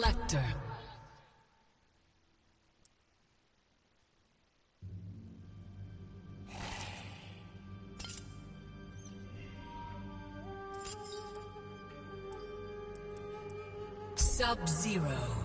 Collector. Sub-Zero.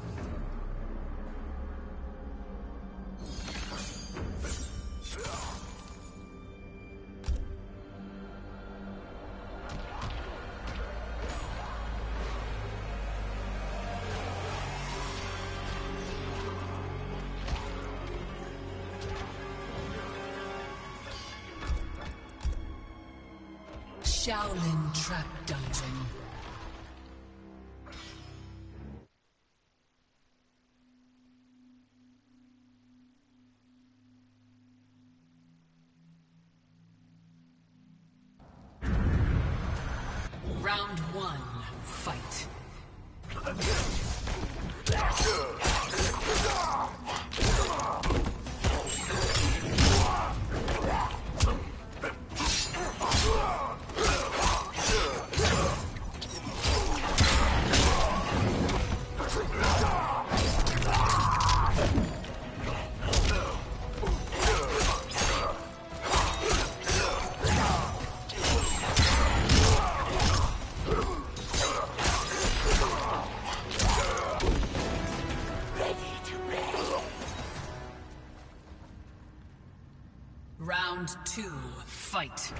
Two, fight.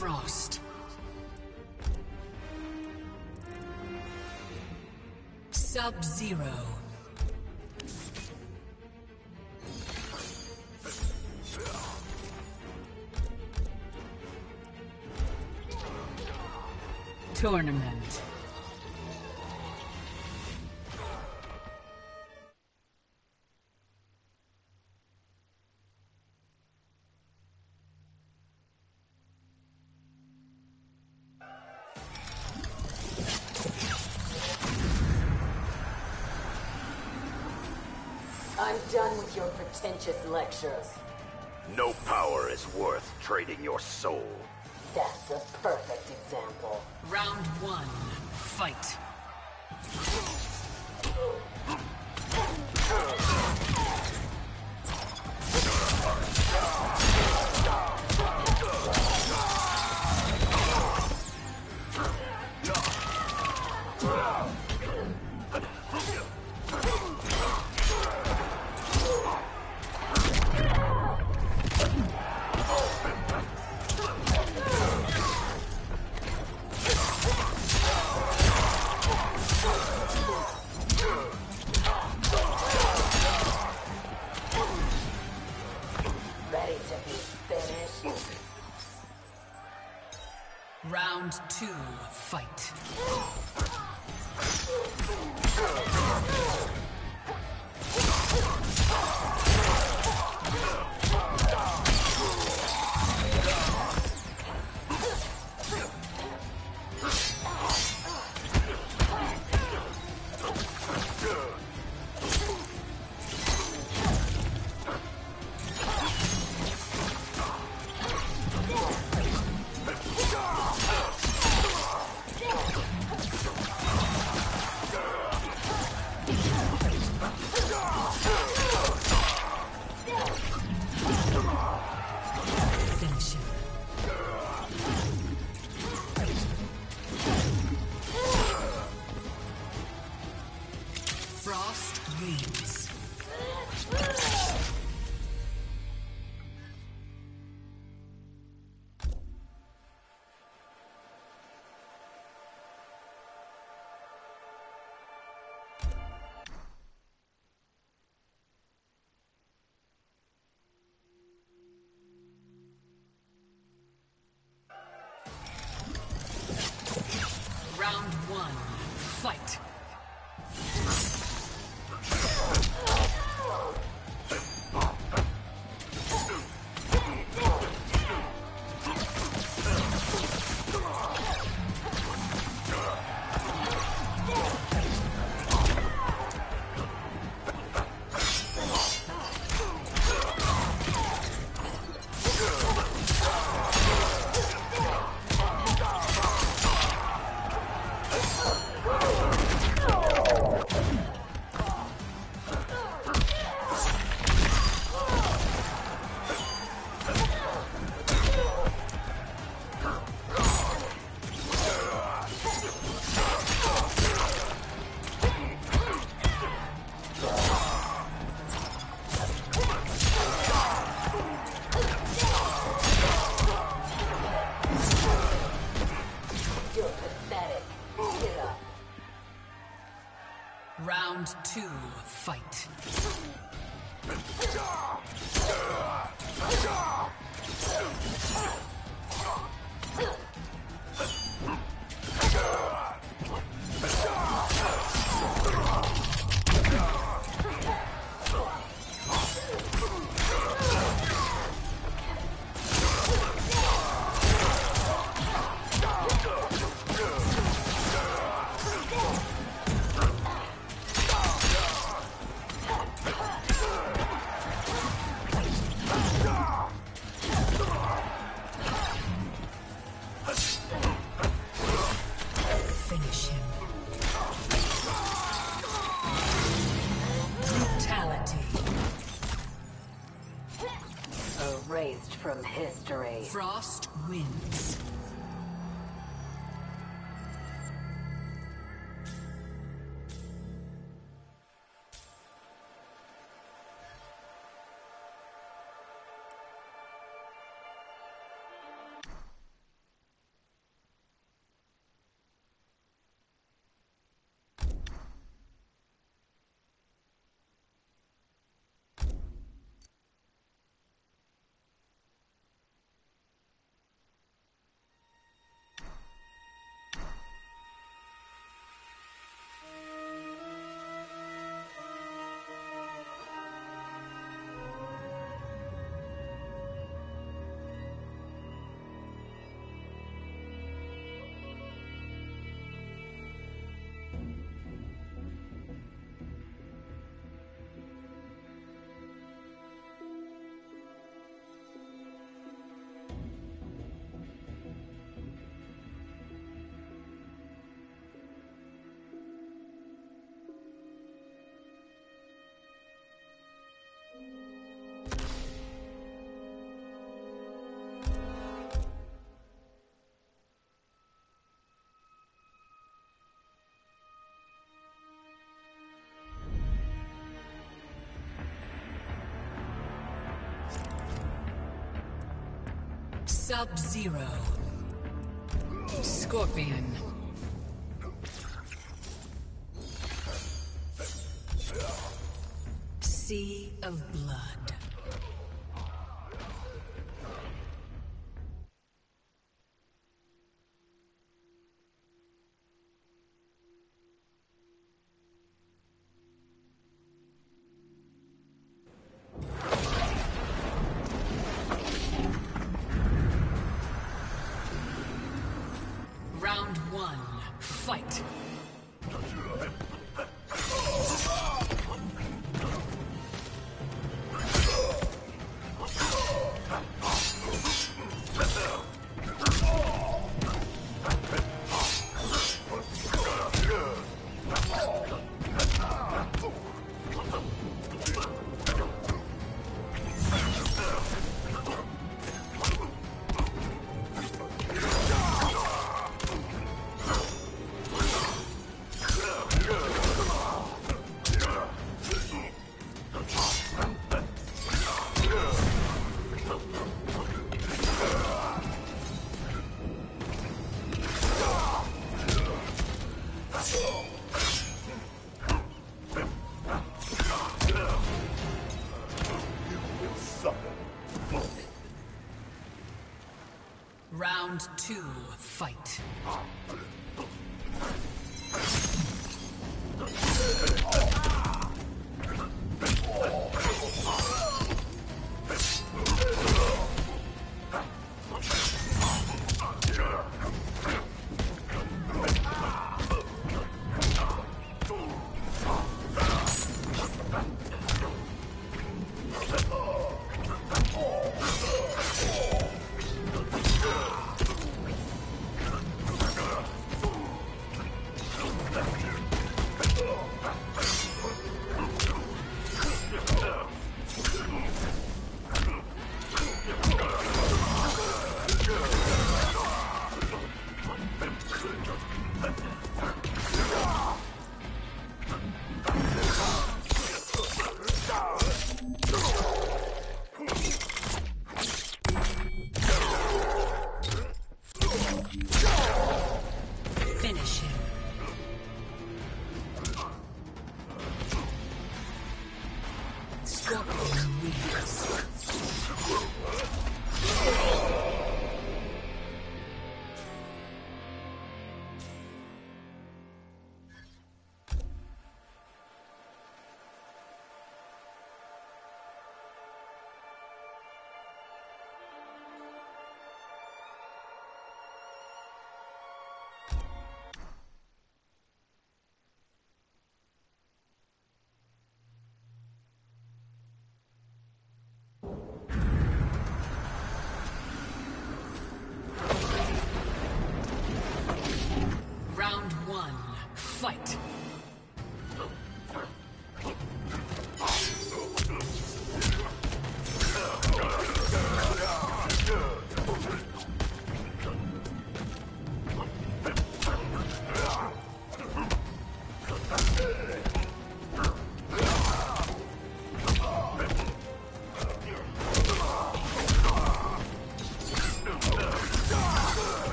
Frost. Sub-Zero. Tournament. Pretentious lectures. No power is worth trading your soul. That's a perfect example. Round one, fight. Round one, fight. Sub-Zero. Scorpion. Sea of Blood. Scorpion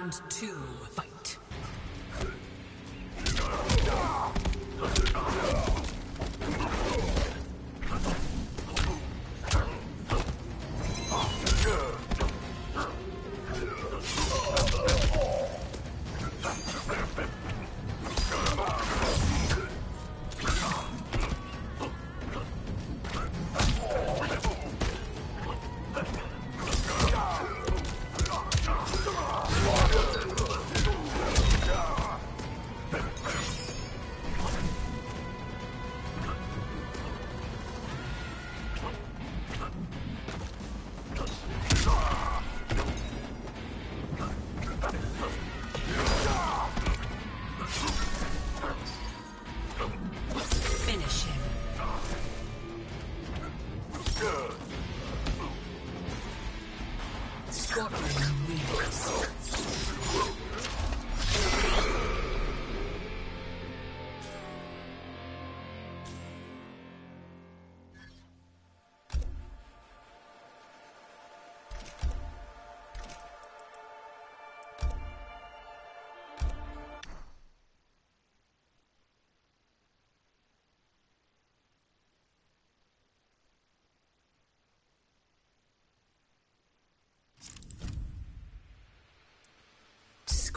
Round two, fight.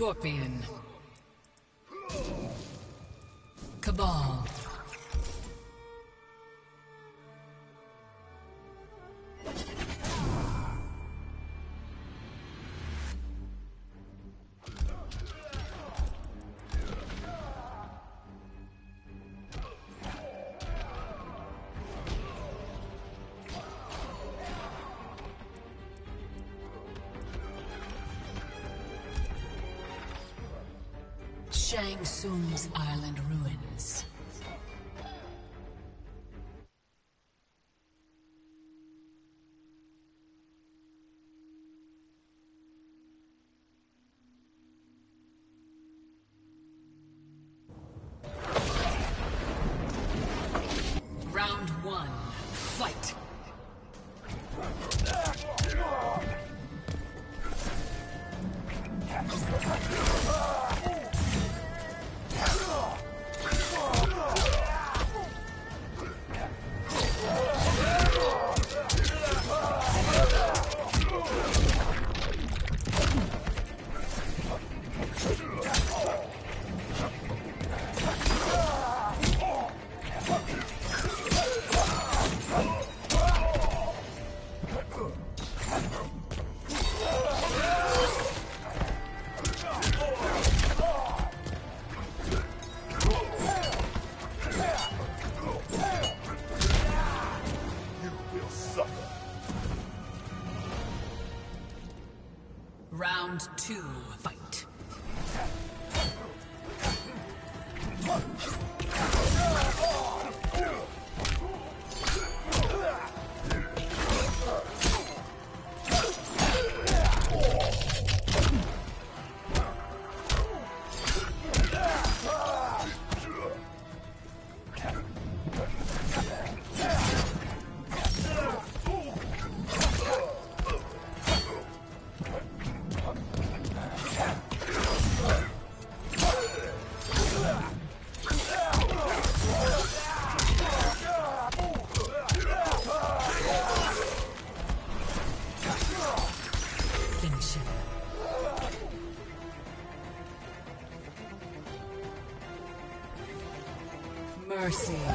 Scorpion. Tsung's Island Mercy.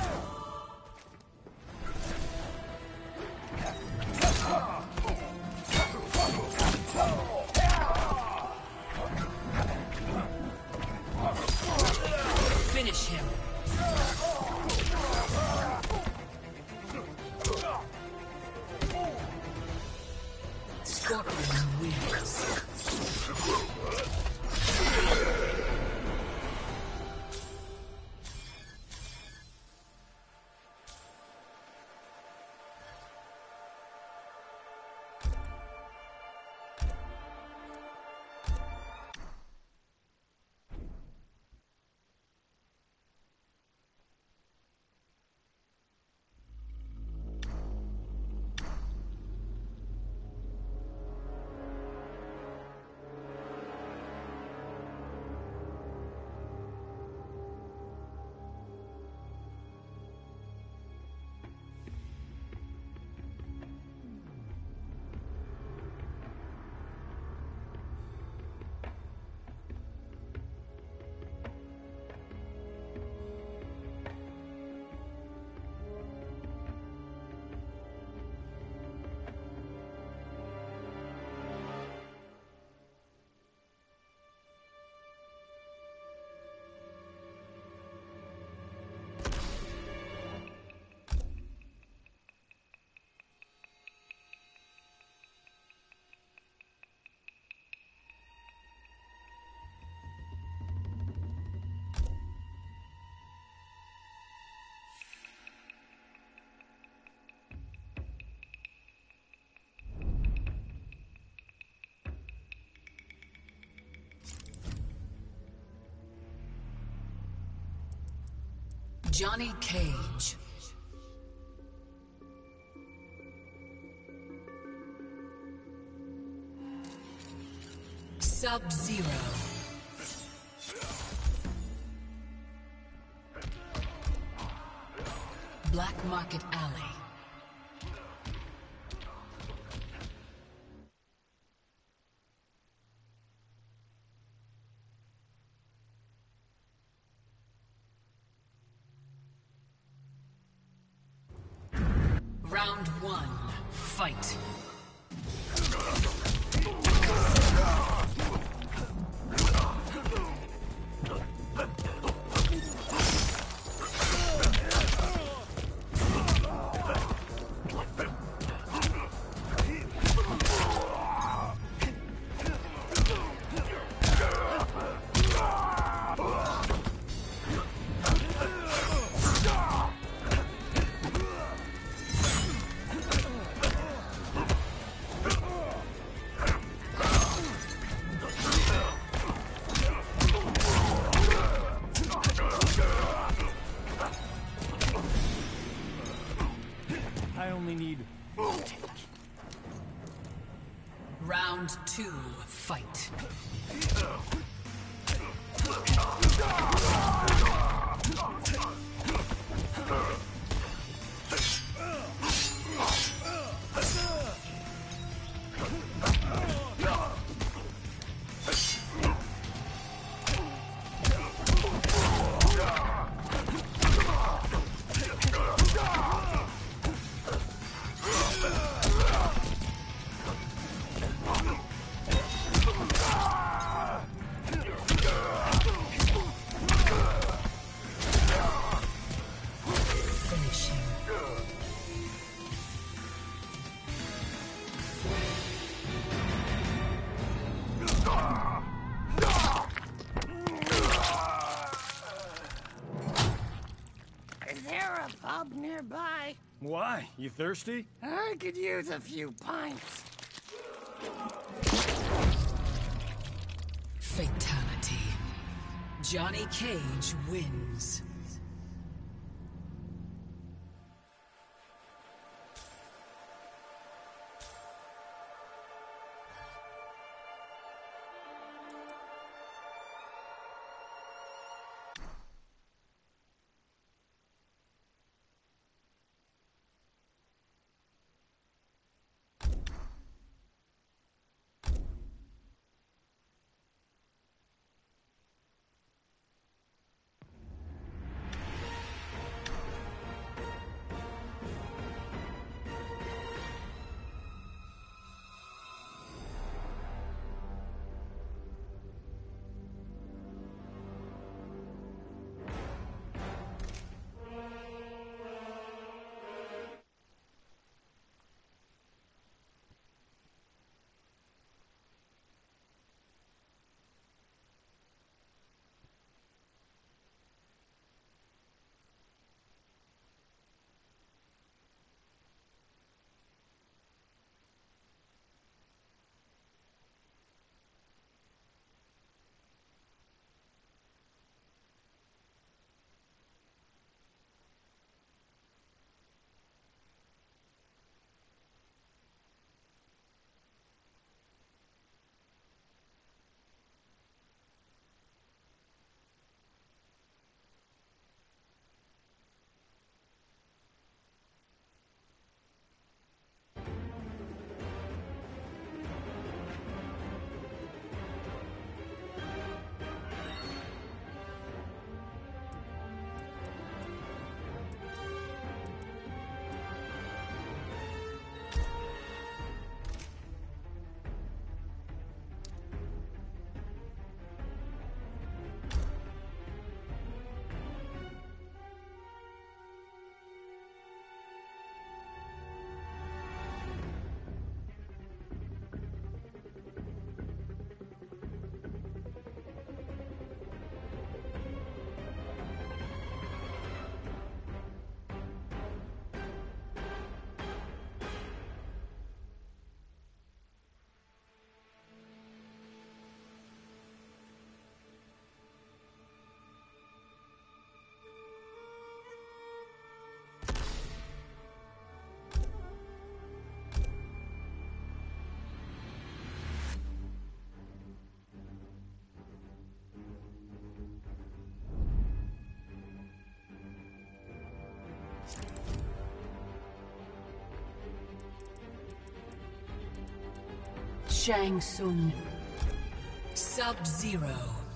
Johnny Cage. Sub-Zero. Two, You thirsty? I could use a few pints. Fatality. Johnny Cage wins. Shang Tsung. Sub-Zero.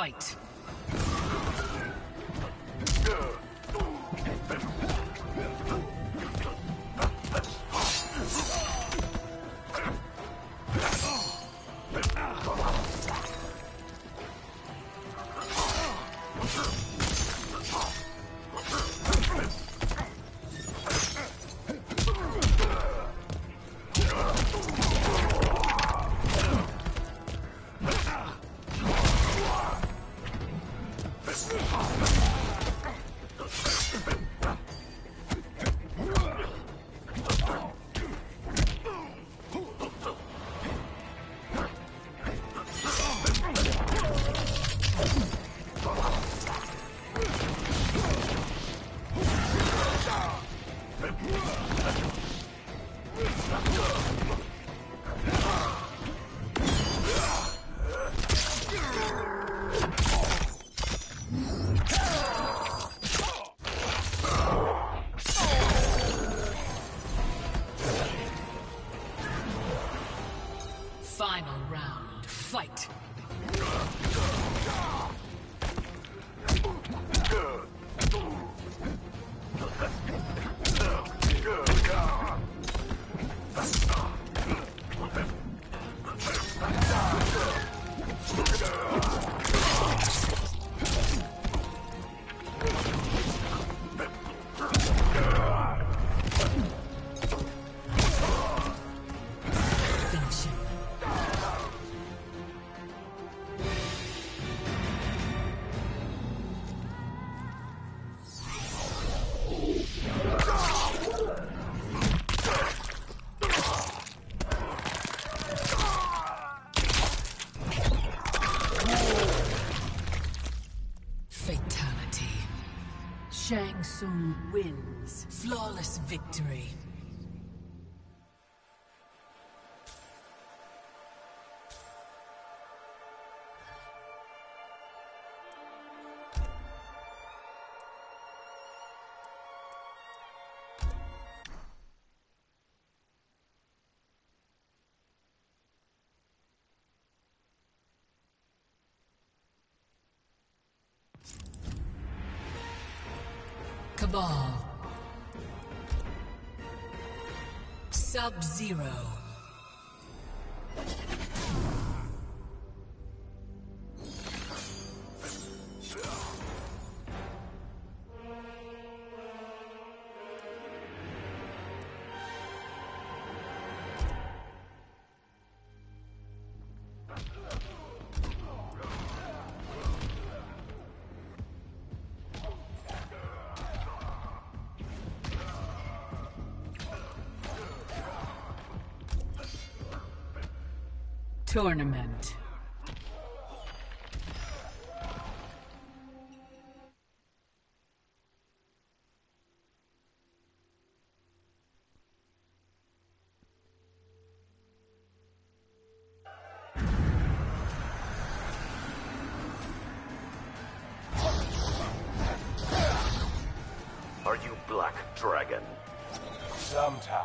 Fight. Wins. Flawless victory. Kabal. Sub-Zero. Tournament. Are you Black Dragon? Sometimes. Sometimes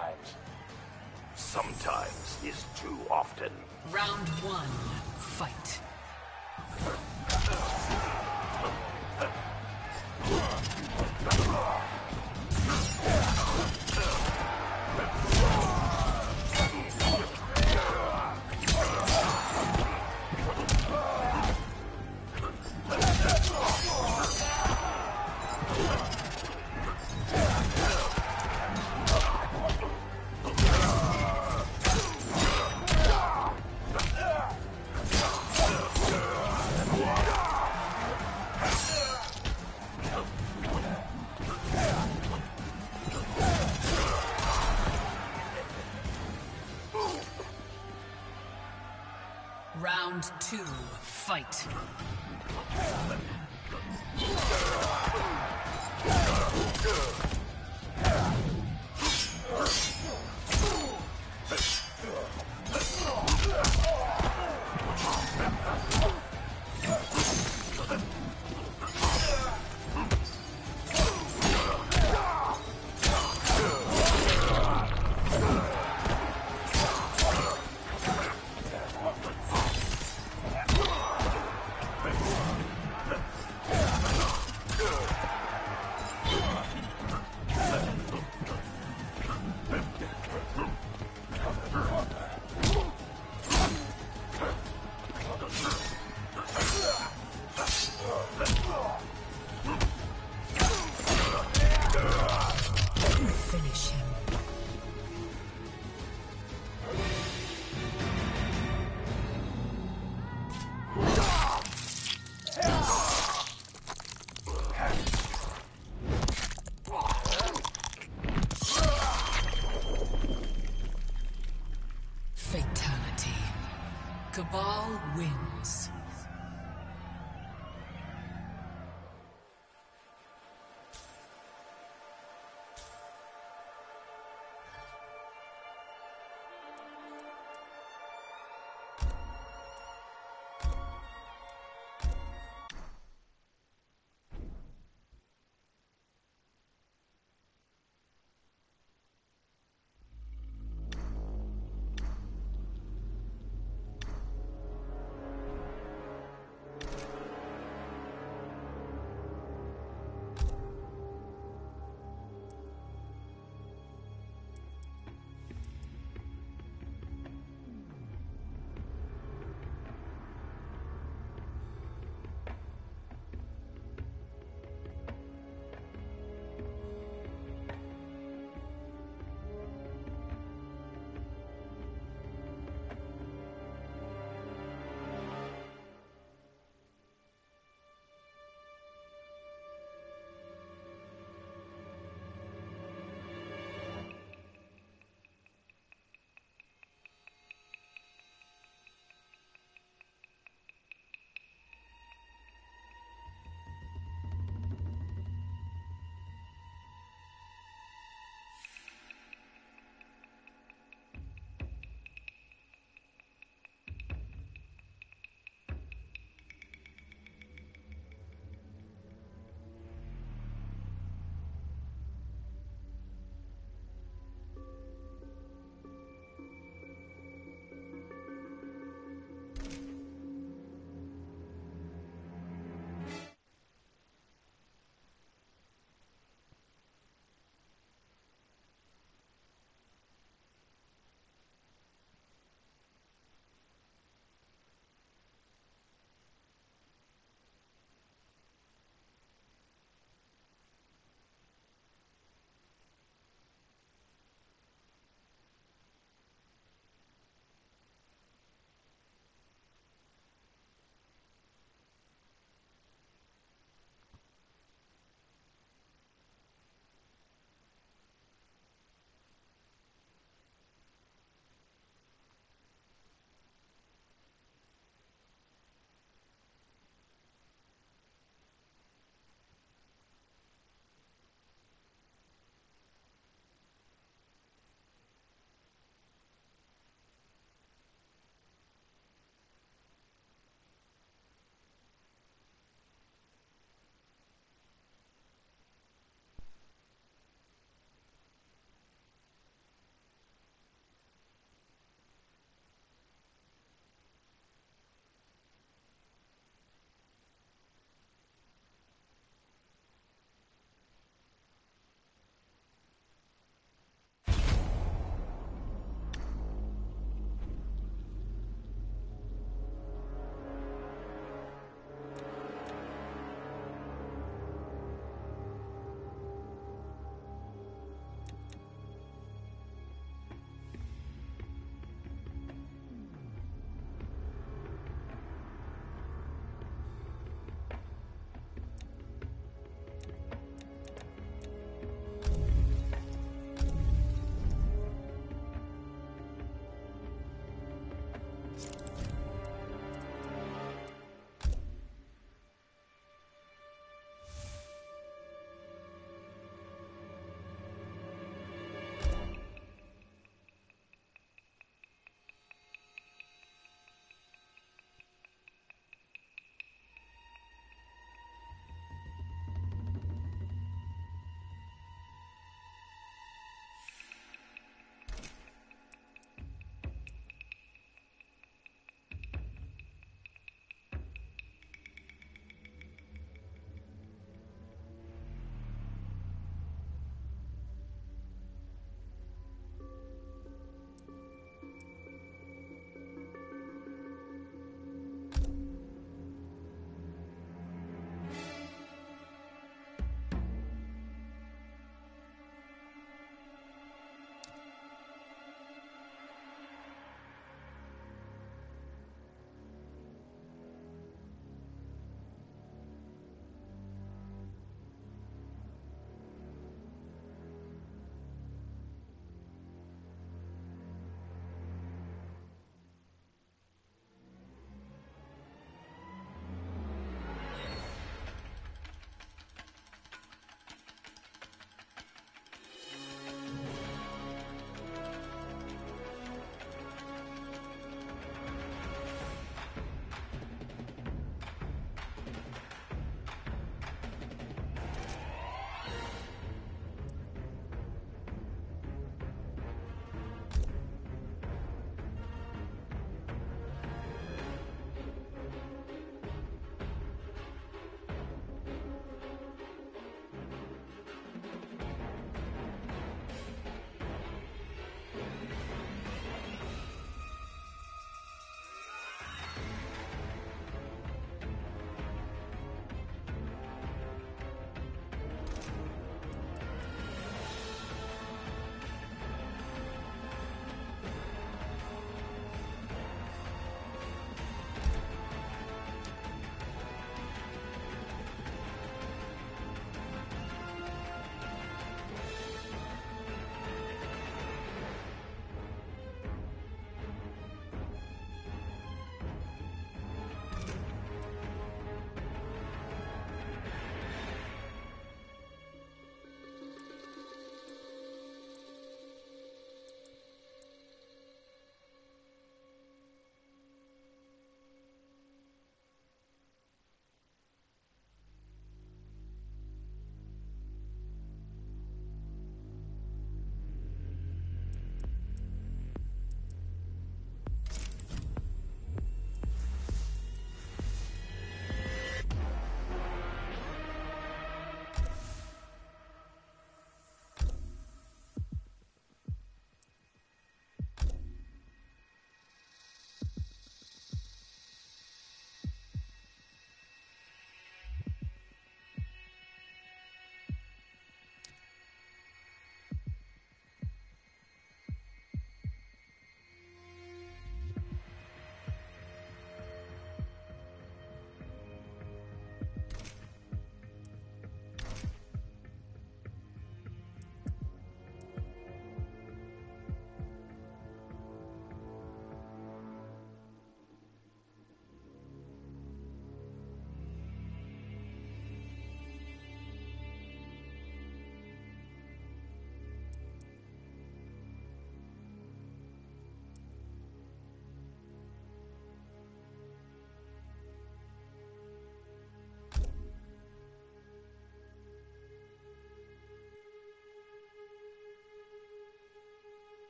fight.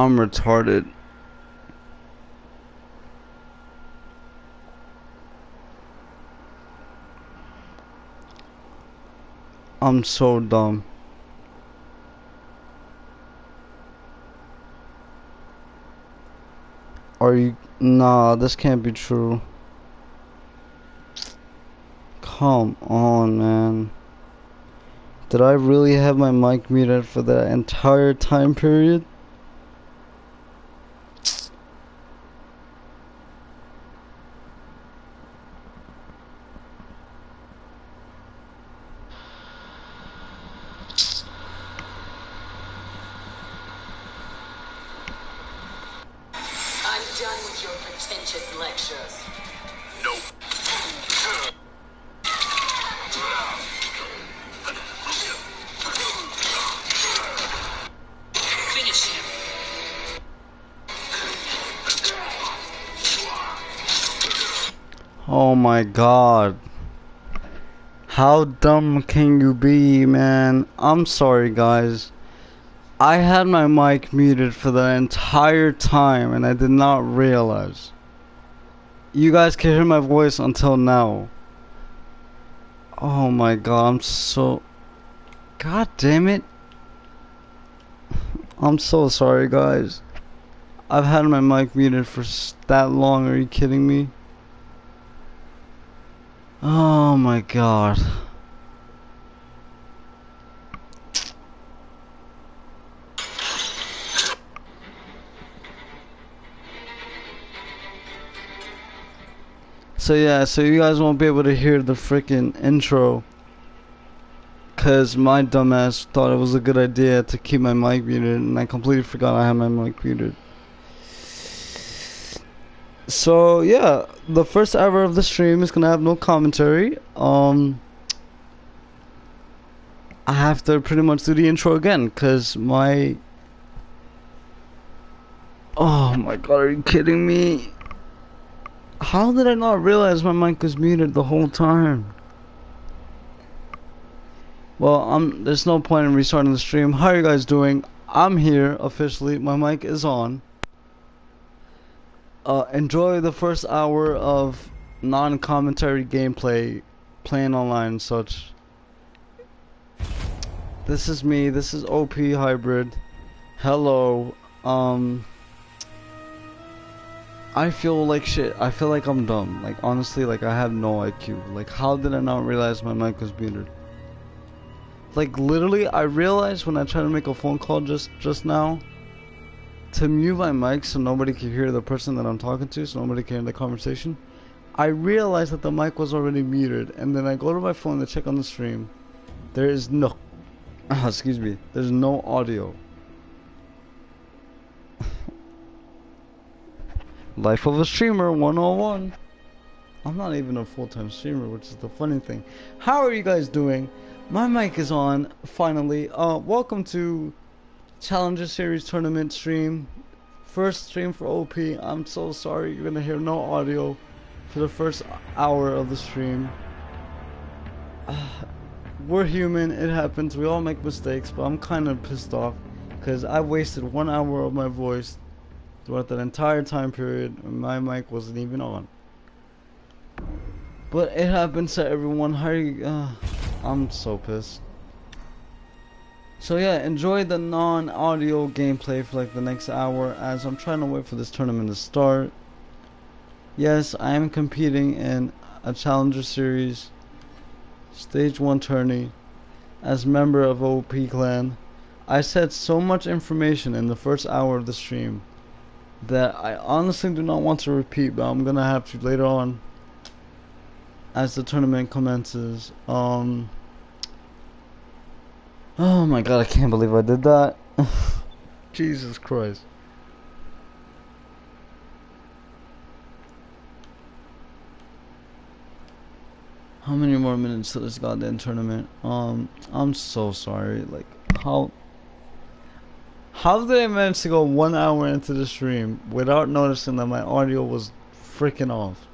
I'm retarded. I'm so dumb. Are you? Nah, this can't be true. Come on, man. Did I really have my mic muted for that entire time period? I'm done your pretentious lectures. Nope. Finish him. Oh my god. How dumb can you be, man? I'm sorry, guys. I had my mic muted for the entire time and I did not realize. You guys can hear my voice until now. Oh my god, I'm so. God damn it. I'm so sorry, guys. I've had my mic muted for that long, are you kidding me? Oh my god. So yeah, so you guys won't be able to hear the freaking intro. Cause my dumbass thought it was a good idea to keep my mic muted and I completely forgot I had my mic muted. So yeah, the first hour of the stream is gonna have no commentary. Um, I have to pretty much do the intro again because my. Oh my god, are you kidding me? How did I not realize my mic was muted the whole time? Well, um, there's no point in restarting the stream. How are you guys doing? I'm here officially. My mic is on uh, enjoy the first hour of non-commentary gameplay, playing online and such. This is me. This is OP Hybrid. Hello. Um. I feel like shit. I feel like I'm dumb. Like honestly, like I have no IQ. Like how did I not realize my mic was muted? Like literally, I realized when I tried to make a phone call just just now to mute my mic so nobody could hear the person that I'm talking to, so nobody can hear the conversation, I realized that the mic was already muted, and then I go to my phone to check on the stream. There is no, excuse me, there's no audio. Life of a streamer 101. I'm not even a full-time streamer, which is the funny thing. How are you guys doing? My mic is on finally. Uh, welcome to Challenger Series tournament stream. First stream for OP. I'm so sorry you're gonna hear no audio for the first hour of the stream. We're human, it happens, we all make mistakes, but I'm kind of pissed off because I wasted one hour of my voice throughout that entire time period my mic wasn't even on. But it happens to everyone. How? Uh, I'm so pissed. So yeah, enjoy the non-audio gameplay for like the next hour as I'm trying to wait for this tournament to start. Yes, I am competing in a Challenger Series Stage 1 tourney as member of OP Clan. I said so much information in the first hour of the stream that I honestly do not want to repeat, but I'm gonna have to later on as the tournament commences. Um Oh my god, I can't believe I did that. Jesus Christ. How many more minutes to this goddamn tournament? Um, I'm so sorry. Like, how... How did I manage to go one hour into the stream without noticing that my audio was freaking off?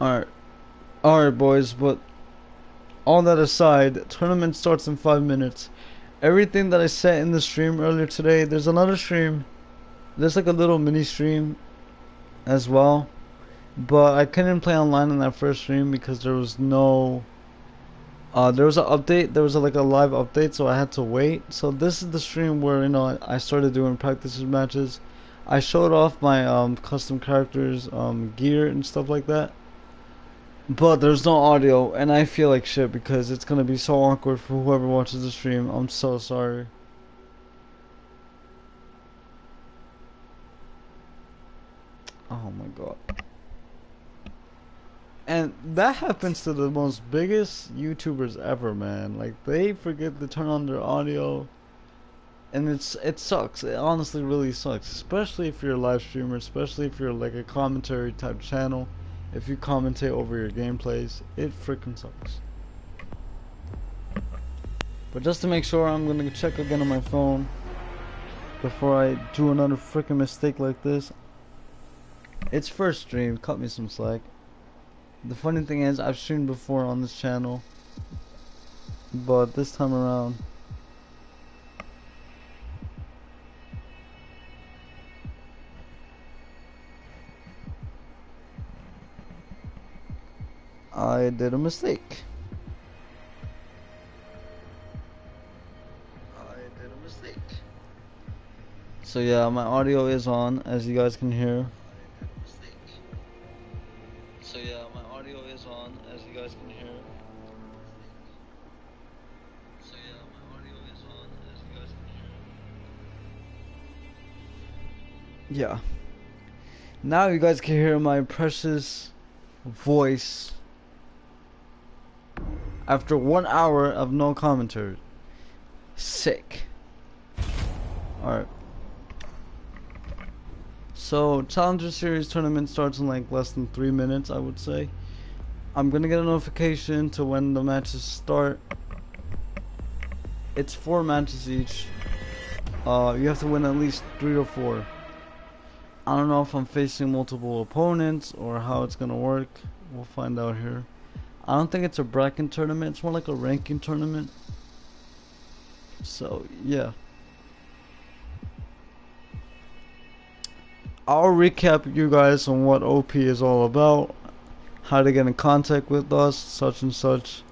Alright. Alright, boys, but all that aside, tournament starts in five minutes. Everything that I said in the stream earlier today, there's another stream. There's like a little mini stream as well. But I couldn't play online in that first stream because there was no uh, there was an update. There was a, like a live update, so I had to wait. So this is the stream where you know I started doing practice matches. I showed off my um, custom characters, um, gear and stuff like that. But there's no audio, and I feel like shit because it's gonna be so awkward for whoever watches the stream. I'm so sorry. Oh my god. And that happens to the most biggest YouTubers ever, man. Like they forget to turn on their audio, and it's it sucks. It honestly really sucks, especially if you're a live streamer, especially if you're like a commentary type channel. If you commentate over your gameplays, it freaking sucks. But just to make sure, I'm gonna check again on my phone before I do another freaking mistake like this. It's first stream, cut me some slack. The funny thing is, I've streamed before on this channel, but this time around, I did a mistake. I did a mistake. So yeah, my audio is on, as you guys can hear. So yeah, Yeah. Now you guys can hear my precious voice after one hour of no commentary. Sick. Alright. So, Challenger Series tournament starts in like less than three minutes, I would say. I'm gonna get a notification to when the matches start. It's four matches each. Uh, you have to win at least three or four. I don't know if I'm facing multiple opponents or how it's gonna work. We'll find out here. I don't think it's a bracket tournament. It's more like a ranking tournament. So, yeah. I'll recap you guys on what OP is all about, how to get in contact with us, such and such.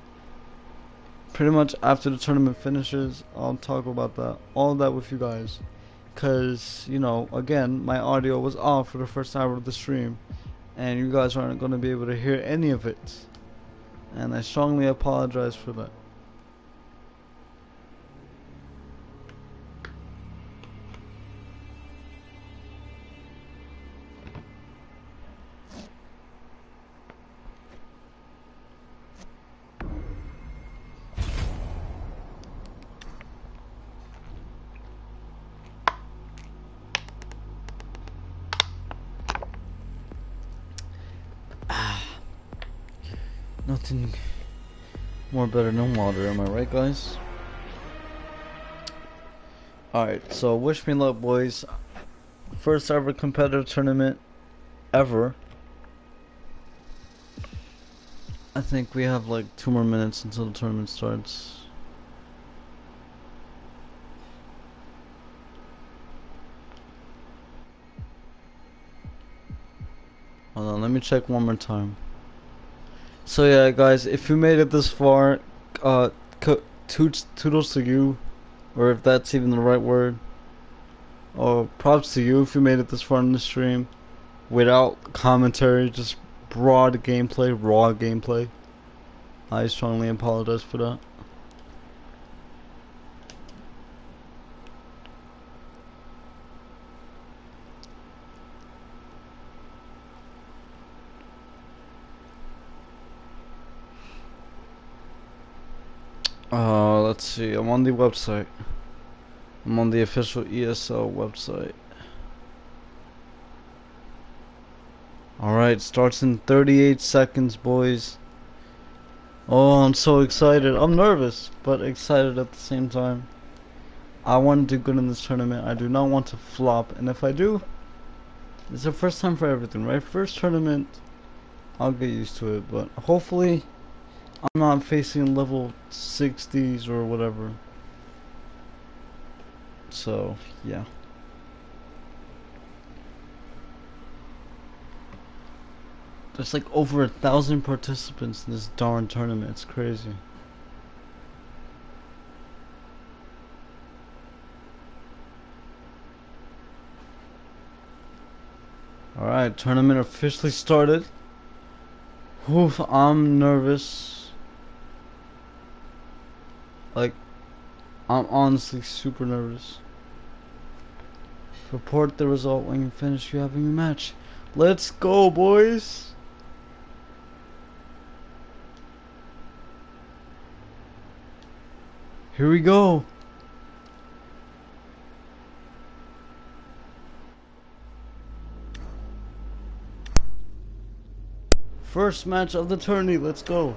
Pretty much after the tournament finishes, I'll talk about that, all that with you guys. Cause, you know, again, my audio was off for the first hour of the stream, and you guys aren't going to be able to hear any of it. And I strongly apologize for that. More better than water, am I right, guys? Alright, so wish me luck, boys. First ever competitive tournament ever. I think we have like two more minutes until the tournament starts. Hold on, let me check one more time. So yeah, guys, if you made it this far, uh, toots, toodles to you, or if that's even the right word. Or props to you if you made it this far in the stream, without commentary, just broad gameplay, raw gameplay. I strongly apologize for that. Uh, let's see. I'm on the website. I'm on the official ESL website. Alright, starts in 38 seconds, boys. Oh, I'm so excited. I'm nervous, but excited at the same time. I want to do good in this tournament. I do not want to flop. And if I do, it's the first time for everything, right? First tournament, I'll get used to it. But hopefully, I'm not facing level 60s or whatever. So, yeah. There's like over a thousand participants in this darn tournament. It's crazy. Alright, tournament officially started. Oof, I'm nervous. Like, I'm honestly super nervous. Report the result when you finish you having a match. Let's go, boys! Here we go. First match of the tourney, let's go.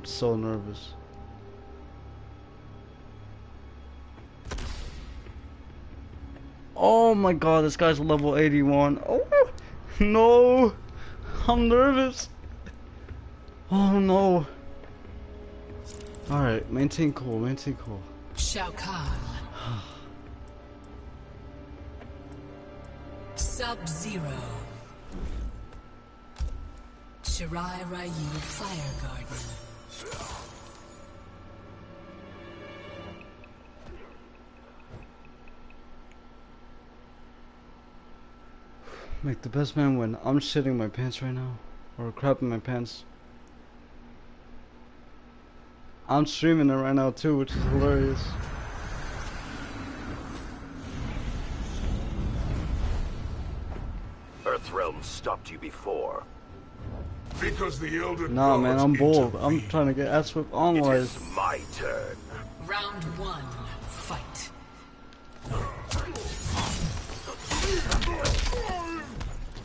I'm so nervous. Oh my god, this guy's level 81. Oh, no. I'm nervous. Oh no. Alright, maintain cool, maintain cool. Shao Kahn. Sub-Zero. Shirai Ryu Fire Garden. Make the best man win. I'm shitting my pants right now. Or crap in my pants. I'm streaming it right now too, which is hilarious. Earthrealm stopped you before. Because the Elder Nah, man, I'm bold. I'm trying to get ass whipped on It live. my turn. Round one. Fight.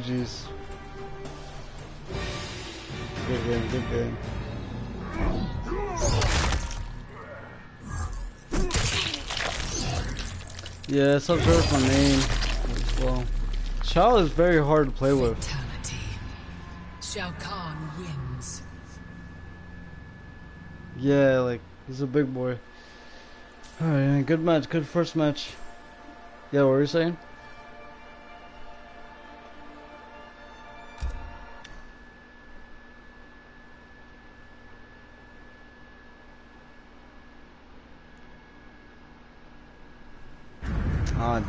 GG's. Good game, good game. Yeah, Sub-Zero's my main as well. Shao is very hard to play with. Shao Kahn wins. Yeah, like, he's a big boy. Alright, good match, good first match. Yeah, what were you saying?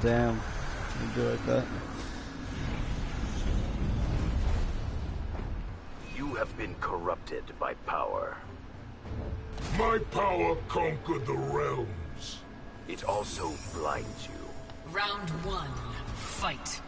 damn. Do it that. You have been corrupted by power. My power conquered the realms. It also blinds you. Round one, fight.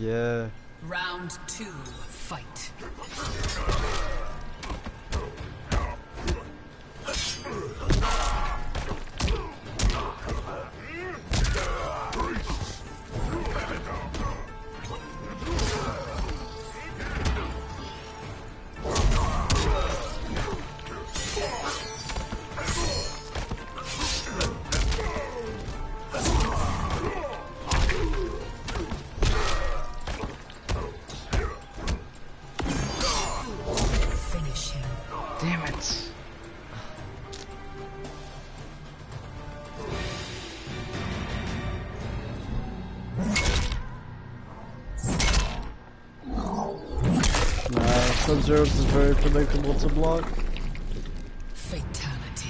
Yeah. Round two, Sub-Zero's is very predictable to block. Fatality.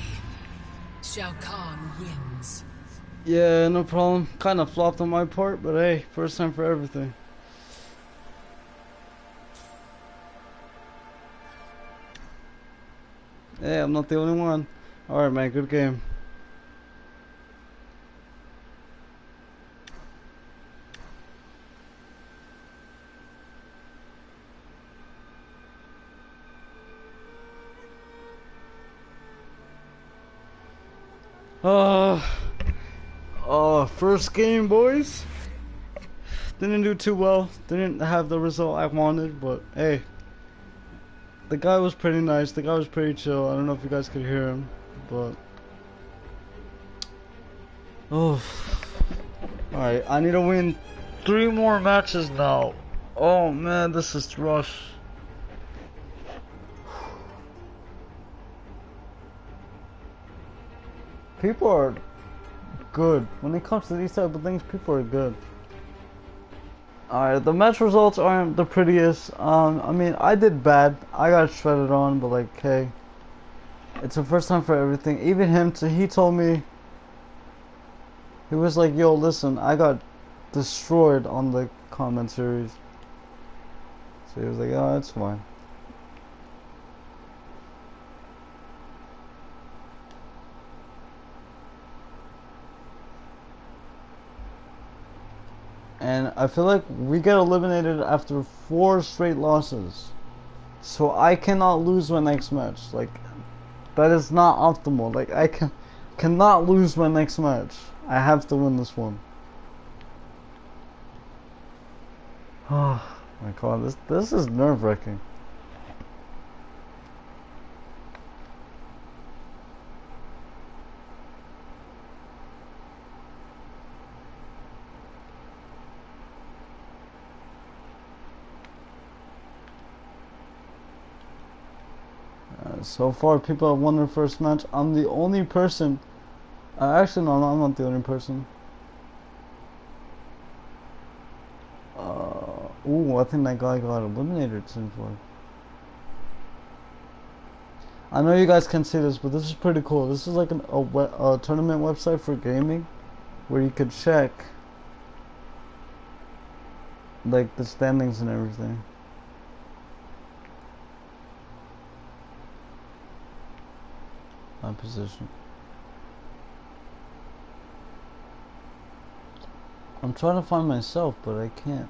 Shao Kahn wins. Yeah, no problem. Kind of flopped on my part, but hey, first time for everything. Hey, I'm not the only one. Alright, man, good game. Uh, uh, first game, boys. Didn't do too well. Didn't have the result I wanted, but hey. The guy was pretty nice. The guy was pretty chill. I don't know if you guys could hear him, but. Oh. Alright, I need to win three more matches now. Oh man, this is rough. People are good. When it comes to these type of things, people are good. Alright, the match results aren't the prettiest. Um, I mean, I did bad. I got shredded on, but like, hey. It's the first time for everything. Even him, t- he told me. He was like, yo, listen, I got destroyed on the comment series. So he was like, oh, that's fine. And I feel like we get eliminated after four straight losses. So I cannot lose my next match. Like that is not optimal. Like I can cannot lose my next match. I have to win this one. Oh my god, this this is nerve wracking. So far, people have won their first match. I'm the only person. Uh, actually, no, no, I'm not the only person. Uh, ooh, I think that guy got eliminated soon for. I know you guys can see this, but this is pretty cool. This is like an, a, we- a tournament website for gaming, where you could check like the standings and everything. Position. I'm trying to find myself, but I can't.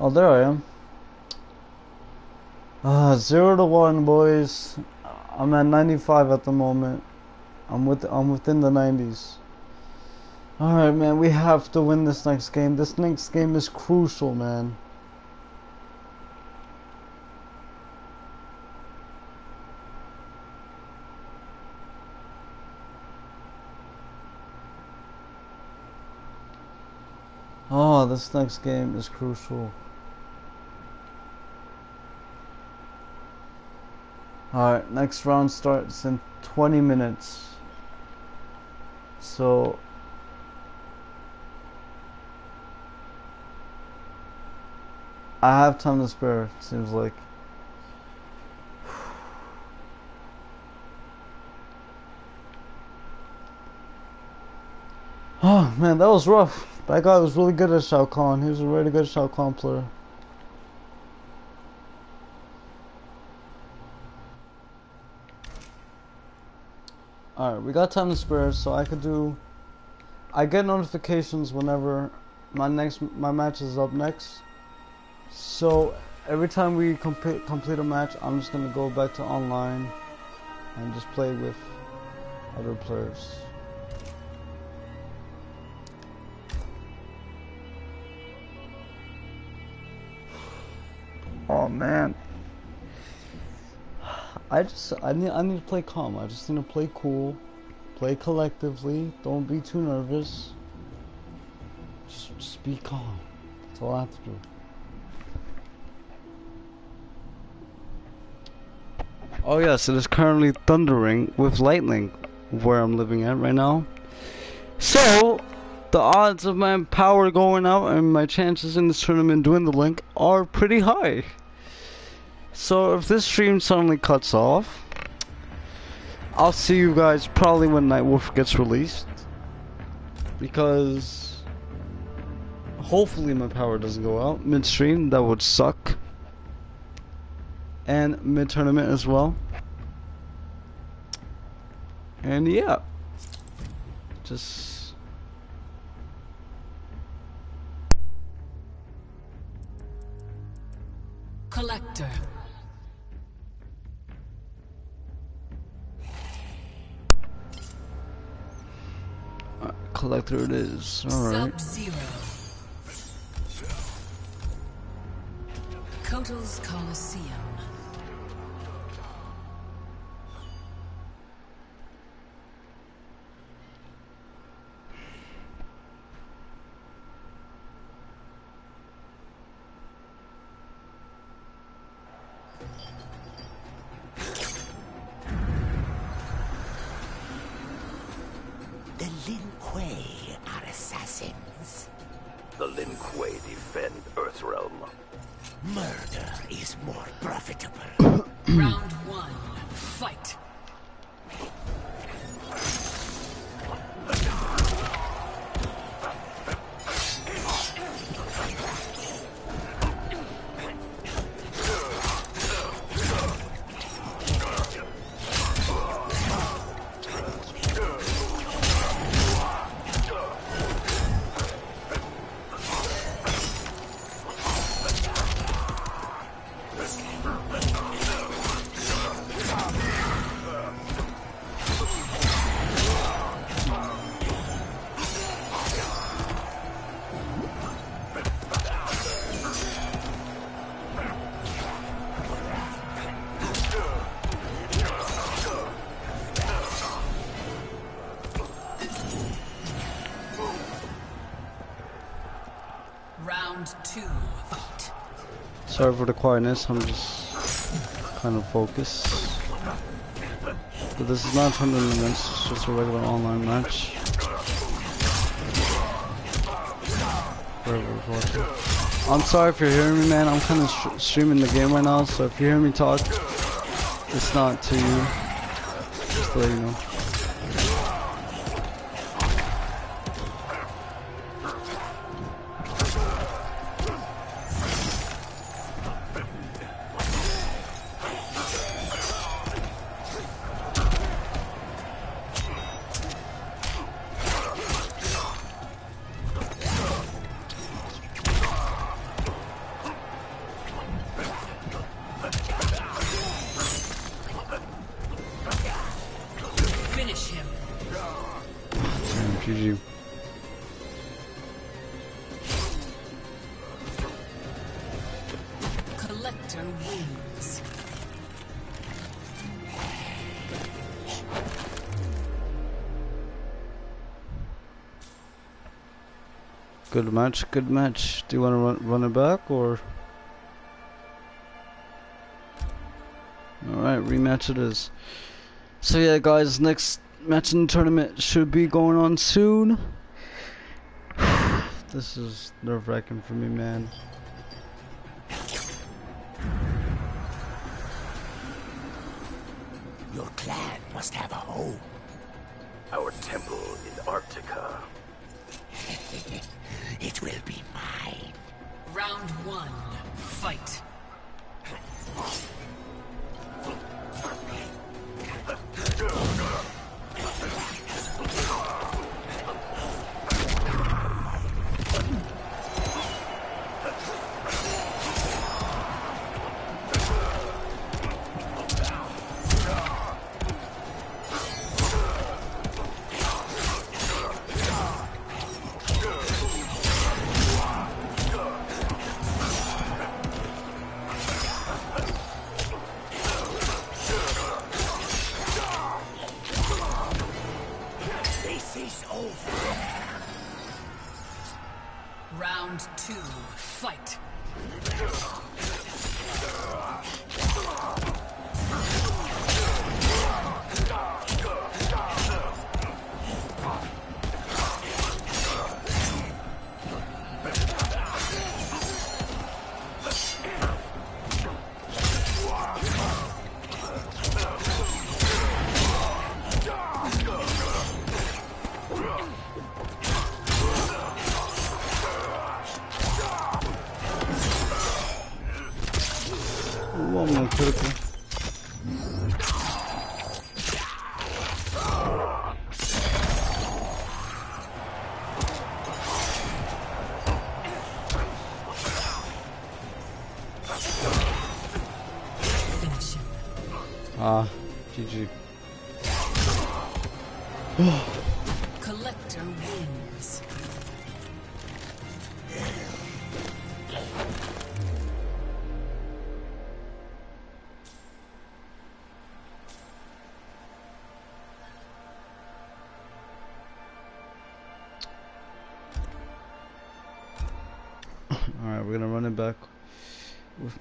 Oh, there I am. Uh, zero to one, boys. I'm at 95 at the moment. I'm with. I'm within the 90s. Alright, man, we have to win this next game. This next game is crucial, man. Oh, this next game is crucial. Alright, next round starts in 20 minutes. So, I have time to spare, seems like. Oh man, that was rough. That guy was really good at Shao Kahn. He was a really good Shao Kahn player. Alright, we got time to spare, so I could do... I get notifications whenever my next my match is up next. So every time we complete complete a match, I'm just gonna go back to online and just play with other players. Oh man. I just I need I need to play calm. I just need to play cool, play collectively. Don't be too nervous. Just just be calm. That's all I have to do. Oh yes, it is currently thundering with lightning where I'm living at right now. So the odds of my power going out and my chances in this tournament dwindling are pretty high. So if this stream suddenly cuts off, I'll see you guys probably when Nightwolf gets released. Because hopefully my power doesn't go out midstream, that would suck. And mid tournament as well. And yeah. Just Collector. uh, collector it is. Alright. Kotal's Kolosseum. Sorry for the quietness, I'm just kind of focused. But this is not tournament event, it's just a regular online match. I'm sorry if you're hearing me, man. I'm kind of streaming the game right now, so if you hear me talk, it's not to you. Just to let you know. Good match, good match. Do you want to run, run it back or? Alright, rematch it is. So yeah, guys, next match in the tournament should be going on soon. this is nerve wracking for me, man. Your clan must have a home.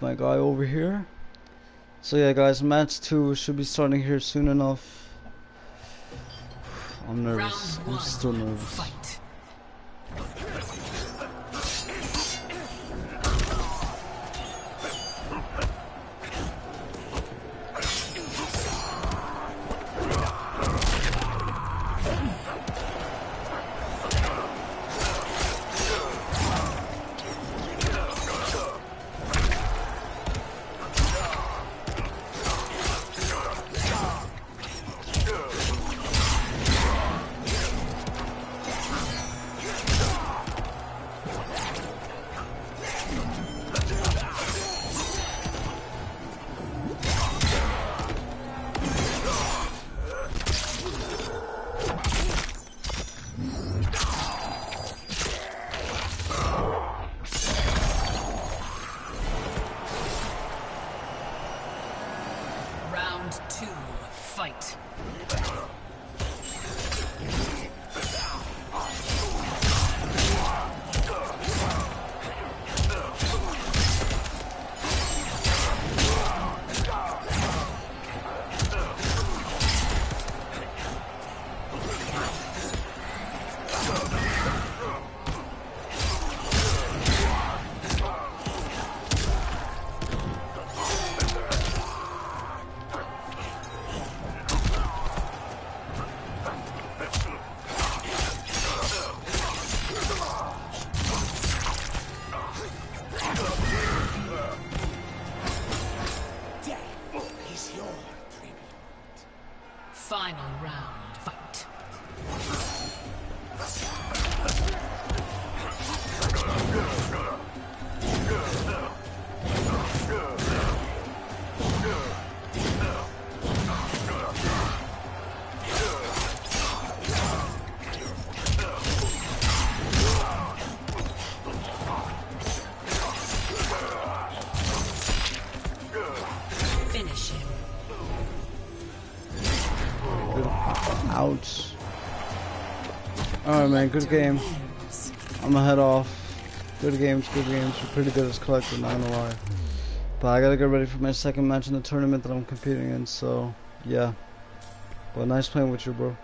My guy over here. So yeah guys, match 2 should be starting here soon enough. I'm nervous. I'm still nervous. fight. Man, good game. I'm gonna head off. Good games, good games. You're pretty good as Kollector, not gonna lie. But I gotta get ready for my second match in the tournament that I'm competing in, so yeah. But nice playing with you, bro.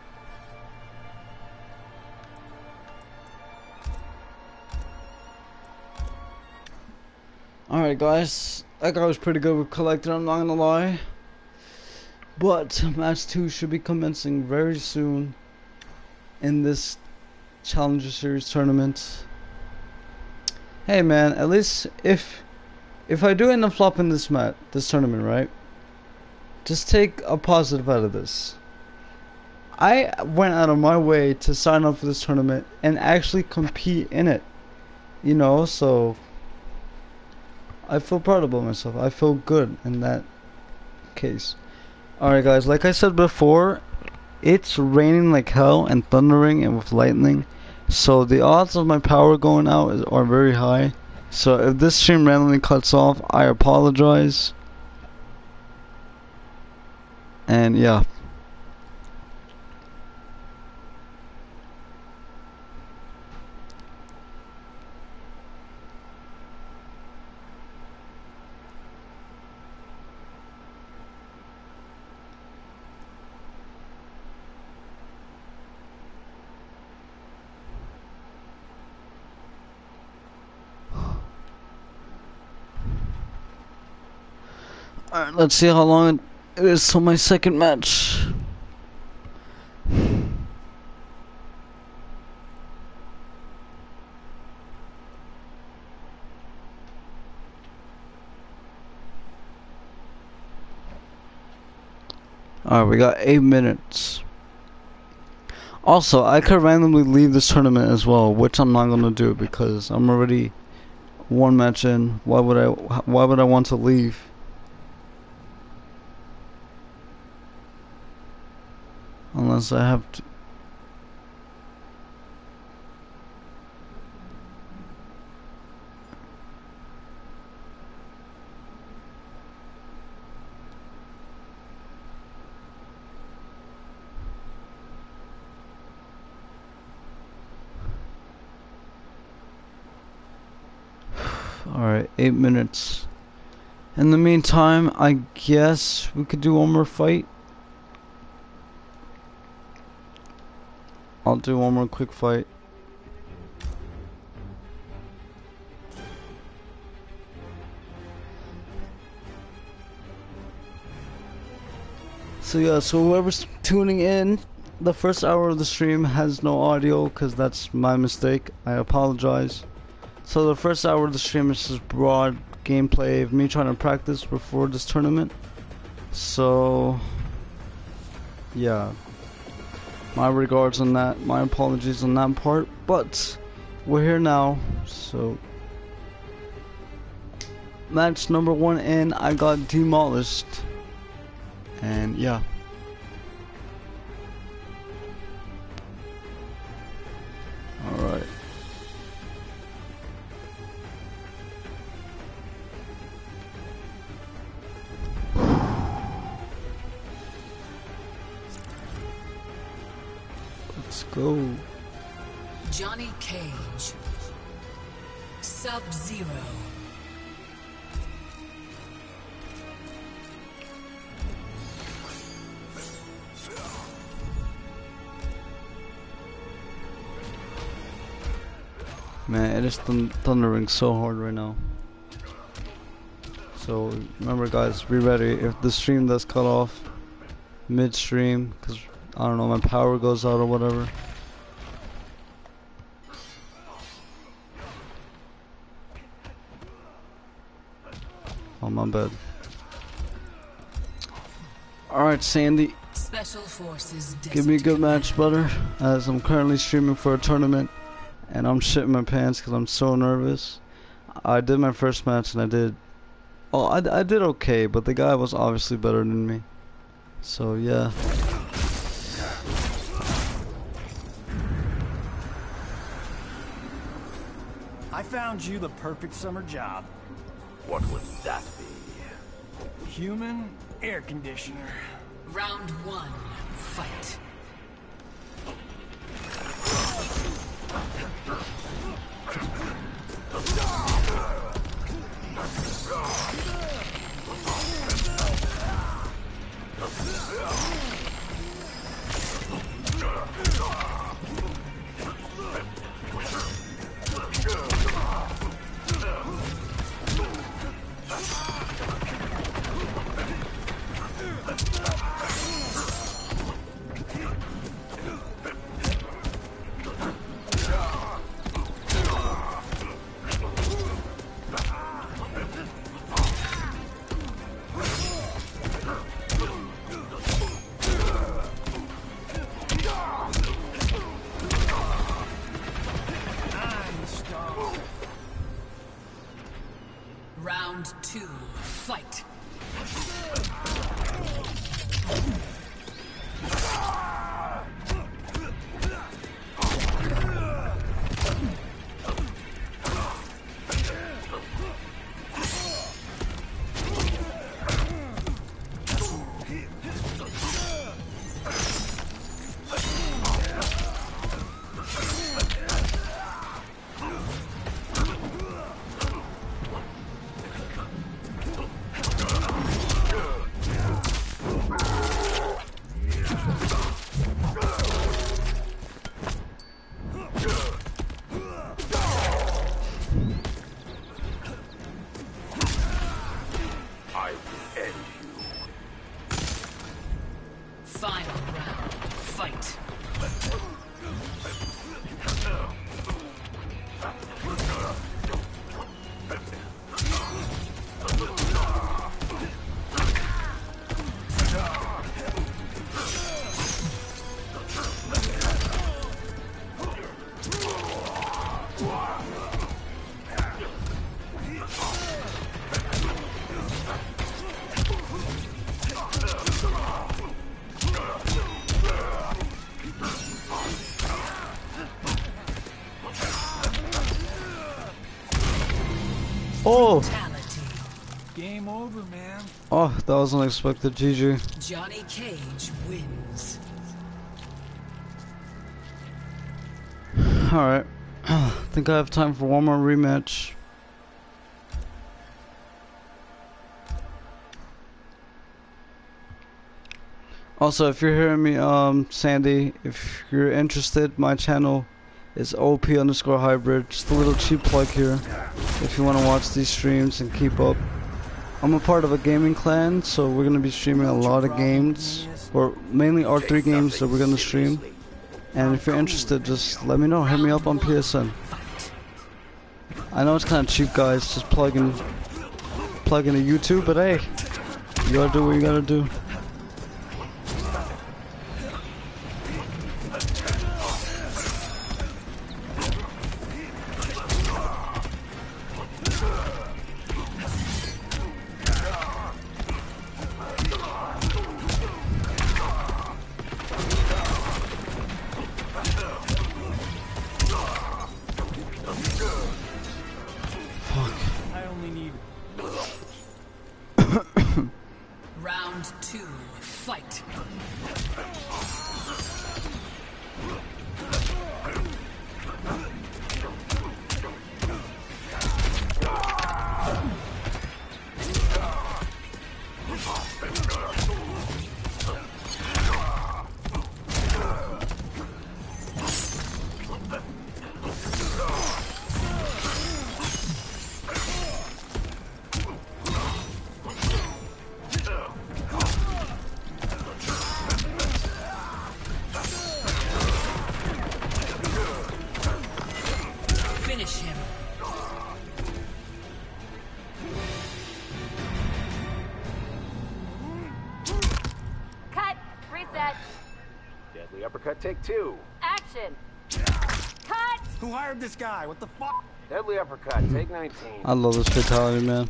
Alright guys, that guy was pretty good with Kollector, I'm not gonna lie. But match 2 should be commencing very soon in this Challenger Series tournament. Hey man, at least if if I do end up flopping this mat this tournament, right? Just take a positive out of this. I went out of my way to sign up for this tournament and actually compete in it. You know, so I feel proud about myself. I feel good in that case. Alright guys, like I said before, it's raining like hell and thundering and with lightning. So the odds of my power going out are very high. So if this stream randomly cuts off, I apologize. And yeah. Let's see how long it is till my second match. Alright, we got eight minutes. Also, I could randomly leave this tournament as well, which I'm not gonna do because I'm already one match in. Why would I? Why would I want to leave? Unless I have to. Alright, eight minutes. In the meantime, I guess we could do one more fight. I'll do one more quick fight. So yeah, so whoever's tuning in, the first hour of the stream has no audio because that's my mistake. I apologize. So the first hour of the stream is just broad gameplay of me trying to practice before this tournament. So yeah. My regards on that, my apologies on that part, but we're here now, so match number one in, I got demolished. And yeah. Alright. Go. Johnny Cage. Sub Zero. Man, it is thun thundering so hard right now. So remember guys, be ready if the stream does cut off midstream because I don't know my power goes out or whatever. Oh my bad. Alright Sandy, Special Forces. give me a good match brother as I'm currently streaming for a tournament and I'm shitting my pants because I'm so nervous. I did my first match and I did Oh, I, I did okay, but the guy was obviously better than me. So, yeah. Found you the perfect summer job. What would that be? Human air conditioner. Round one. Fight. I'm star. Round two. Fight. Game over, man. oh, that was unexpected. GG. Johnny Cage wins. Alright. think I have time for one more rematch. Also, if you're hearing me, um, Sandy, if you're interested, my channel is OP underscore hybrid. Just a little cheap plug here. If you want to watch these streams and keep up. I'm a part of a gaming clan, so we're to be streaming a lot of games. Or mainly R3 games that we're to stream. And if you're interested, just let me know. Hit me up on PSN. I know it's kind of cheap, guys. Just plugging, plugging plug a YouTube, but hey, you gotta do what you gotta do. I love this fatality, man.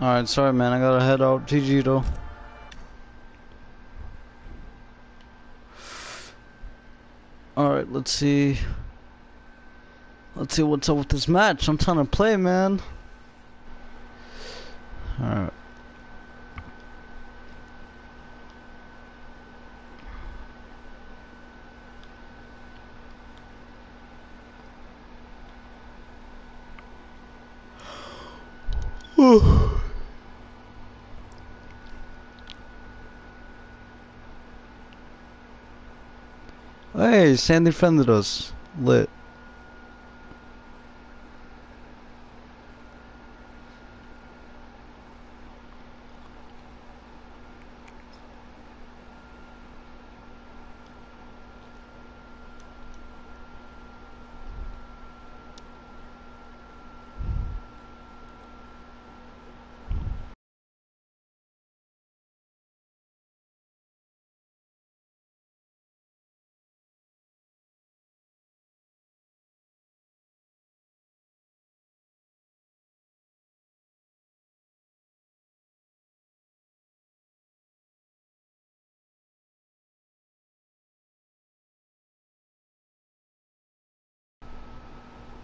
Alright, sorry, man. I gotta head out. GG, though. Alright, let's see. Let's see what's up with this match. I'm trying to play, man. Alright. Hey, Sandy friended us. Lit.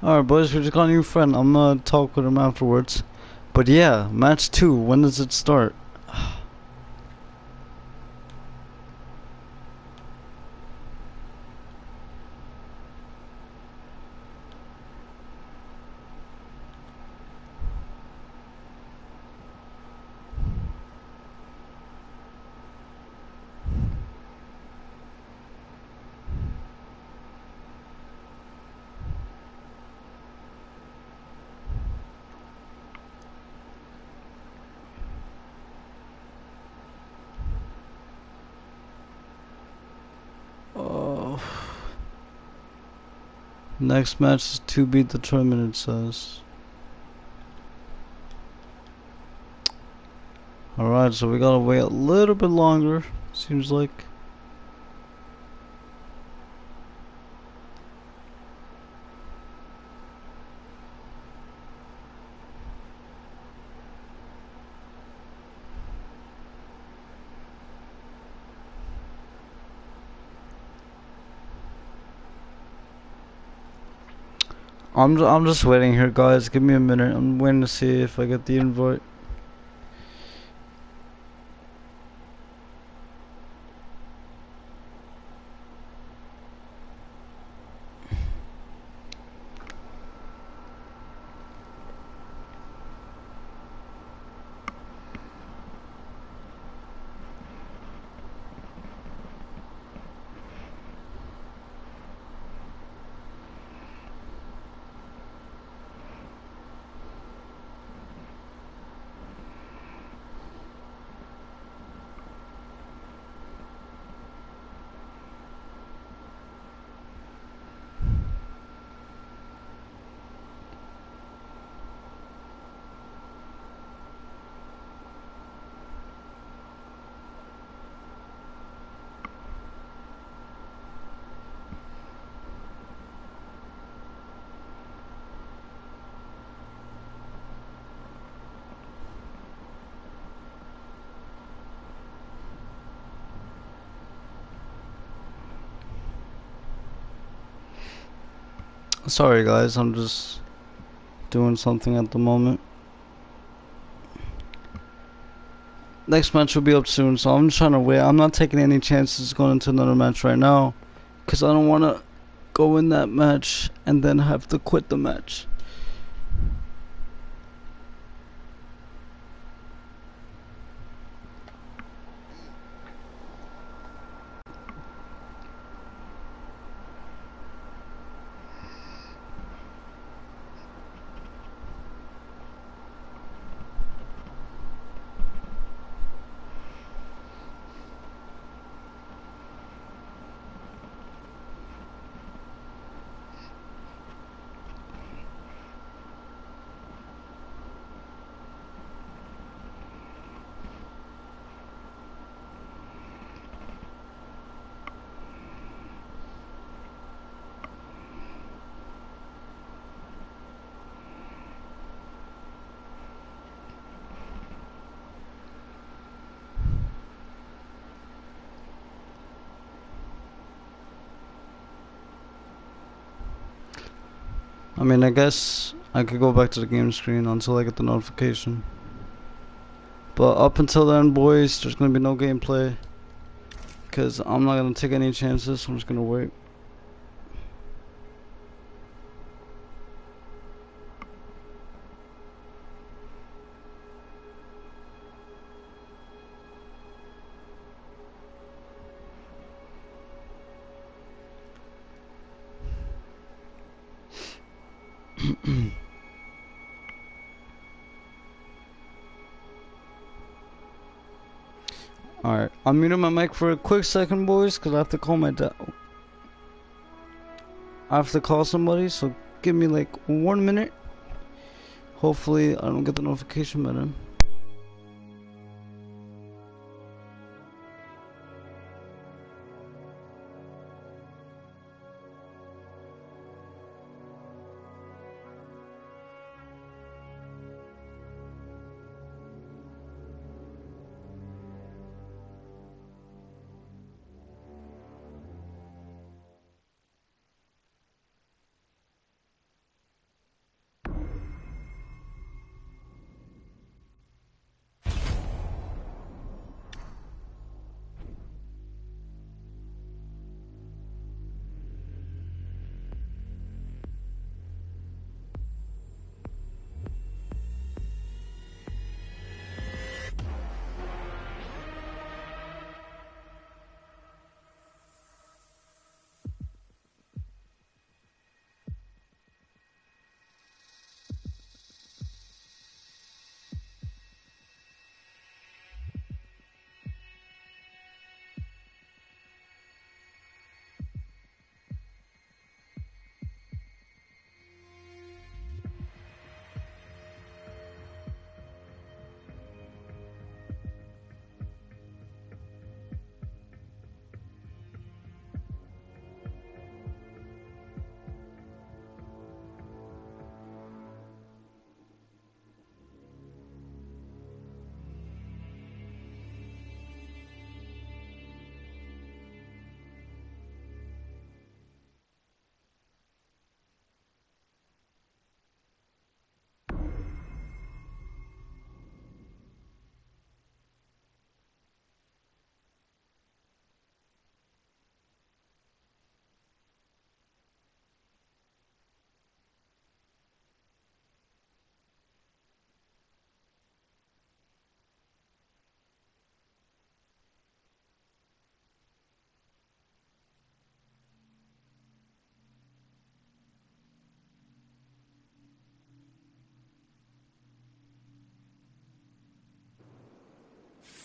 Alright, boys, we just got a new friend. I'm gonna talk with him afterwards. But yeah, match two. When does it start? Next match is to be determined, it says. Alright, so we gotta wait a little bit longer, seems like. I'm ju- I'm just waiting here, guys. Give me a minute. I'm waiting to see if I get the invite. Sorry, guys. I'm just doing something at the moment. Next match will be up soon, so I'm just trying to wait. I'm not taking any chances going into another match right now, because I don't want to go in that match and then have to quit the match. I guess I could go back to the game screen until I get the notification. But up until then, boys, there's gonna be no gameplay. Because I'm not gonna take any chances, I'm just gonna wait. I'm muting my mic for a quick second, boys, because I have to call my dad. I have to call somebody, so give me like one minute. Hopefully, I don't get the notification by then.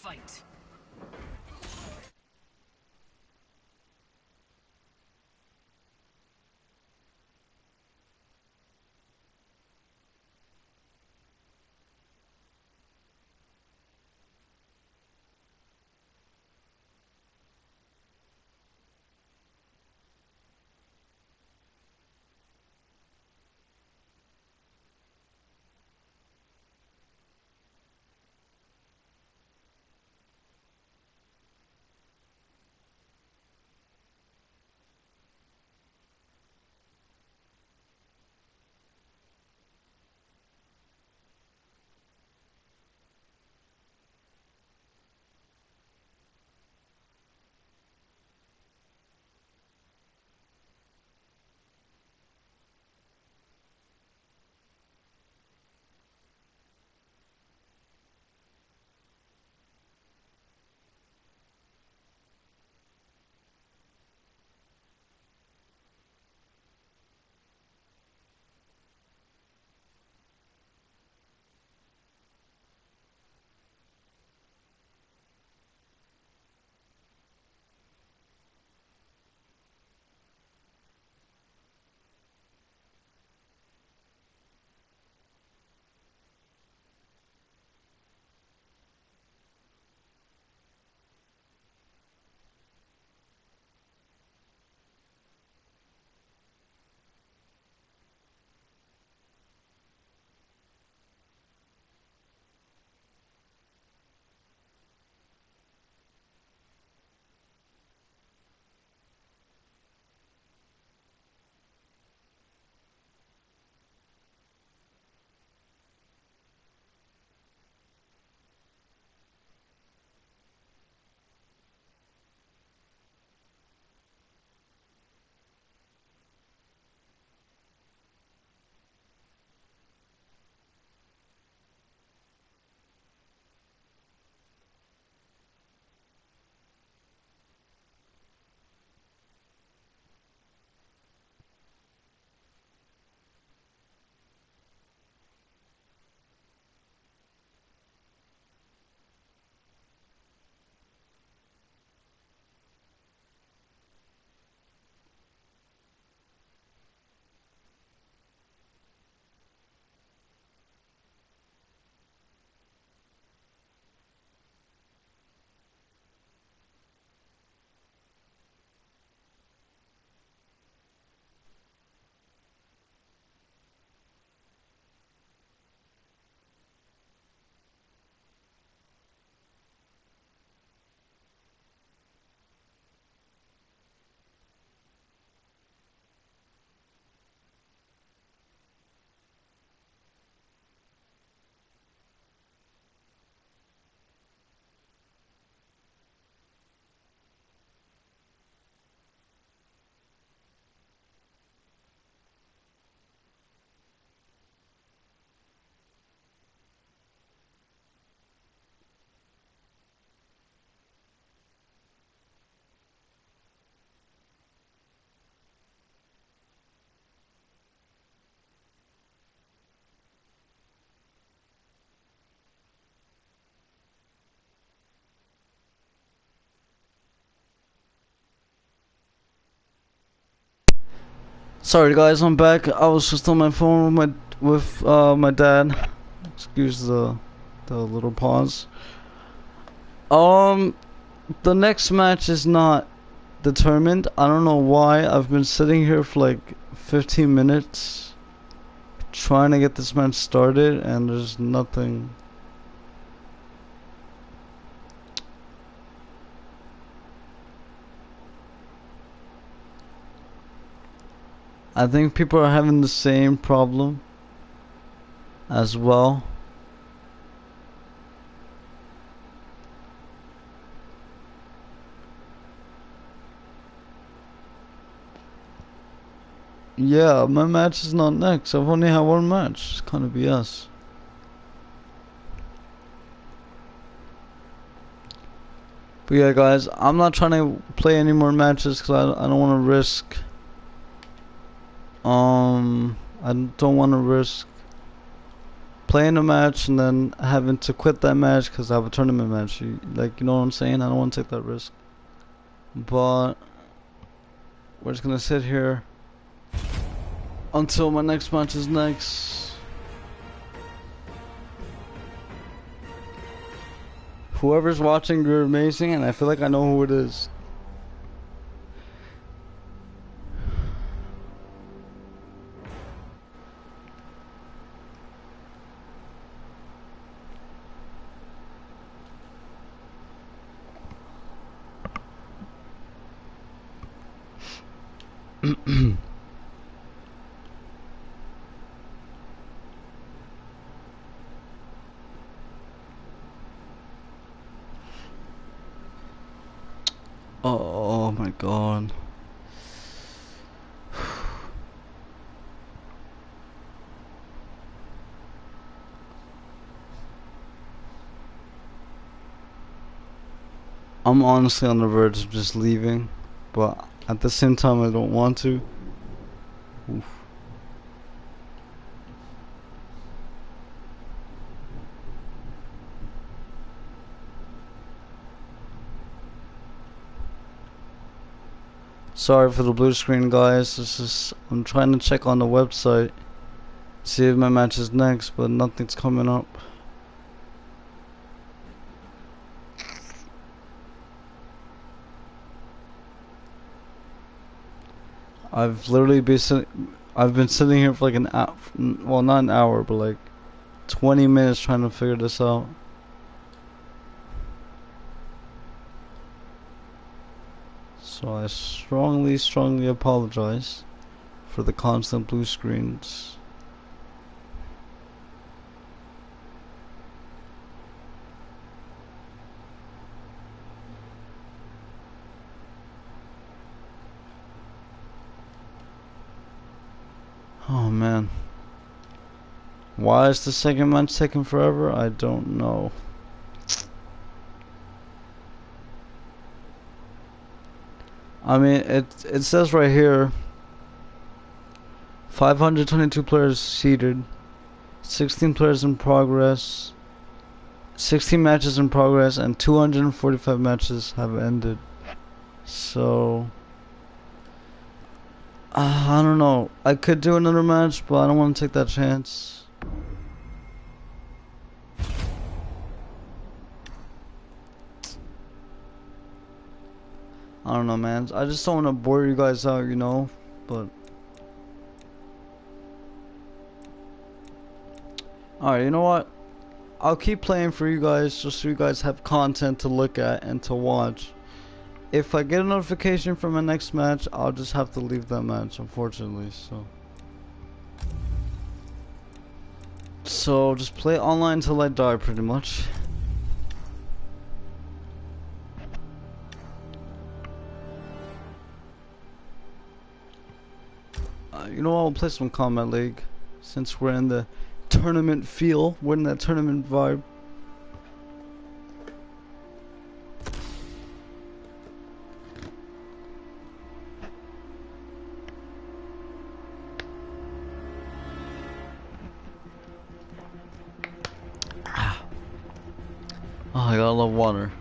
Fight. Sorry guys, I'm back. I was just on my phone with my with uh, my dad. Excuse the the little pause. Um, the next match is not determined. I don't know why. I've been sitting here for like 15 minutes trying to get this match started, and there's nothing. I think people are having the same problem as well. Yeah, my match is not next. I've only had one match. It's kind of BS. But yeah, guys, I'm not trying to play any more matches because I, I don't want to risk. Um, I don't want to risk playing a match and then having to quit that match because I have a tournament match. Like, you know what I'm saying? I don't want to take that risk. But we're just gonna sit here until my next match is next. Whoever's watching, you're amazing, and I feel like I know who it is. Oh, oh my god. I'm honestly on the verge of just leaving, but at the same time I don't want to. Oof. Sorry for the blue screen guys, this is I'm trying to check on the website see if my match is next but nothing's coming up. I've literally been I've been sitting here for like an hour, well not an hour but like 20 minutes trying to figure this out. So I strongly, strongly apologize for the constant blue screens. Oh man. Why is the second match taking forever? I don't know. I mean, it it says right here 522 players seeded, 16 players in progress, 16 matches in progress, and 245 matches have ended. So, uh, I don't know. I could do another match, but I don't want to take that chance. I don't know, man. I just don't want to bore you guys out, you know, but. Alright, you know what? I'll keep playing for you guys just so you guys have content to look at and to watch. If I get a notification from my next match, I'll just have to leave that match, unfortunately, so. So, just play online until I die, pretty much. You know I'll play some Kombat League. Since we're in the tournament feel, we're in that tournament vibe. Ah. Oh, I gotta love water.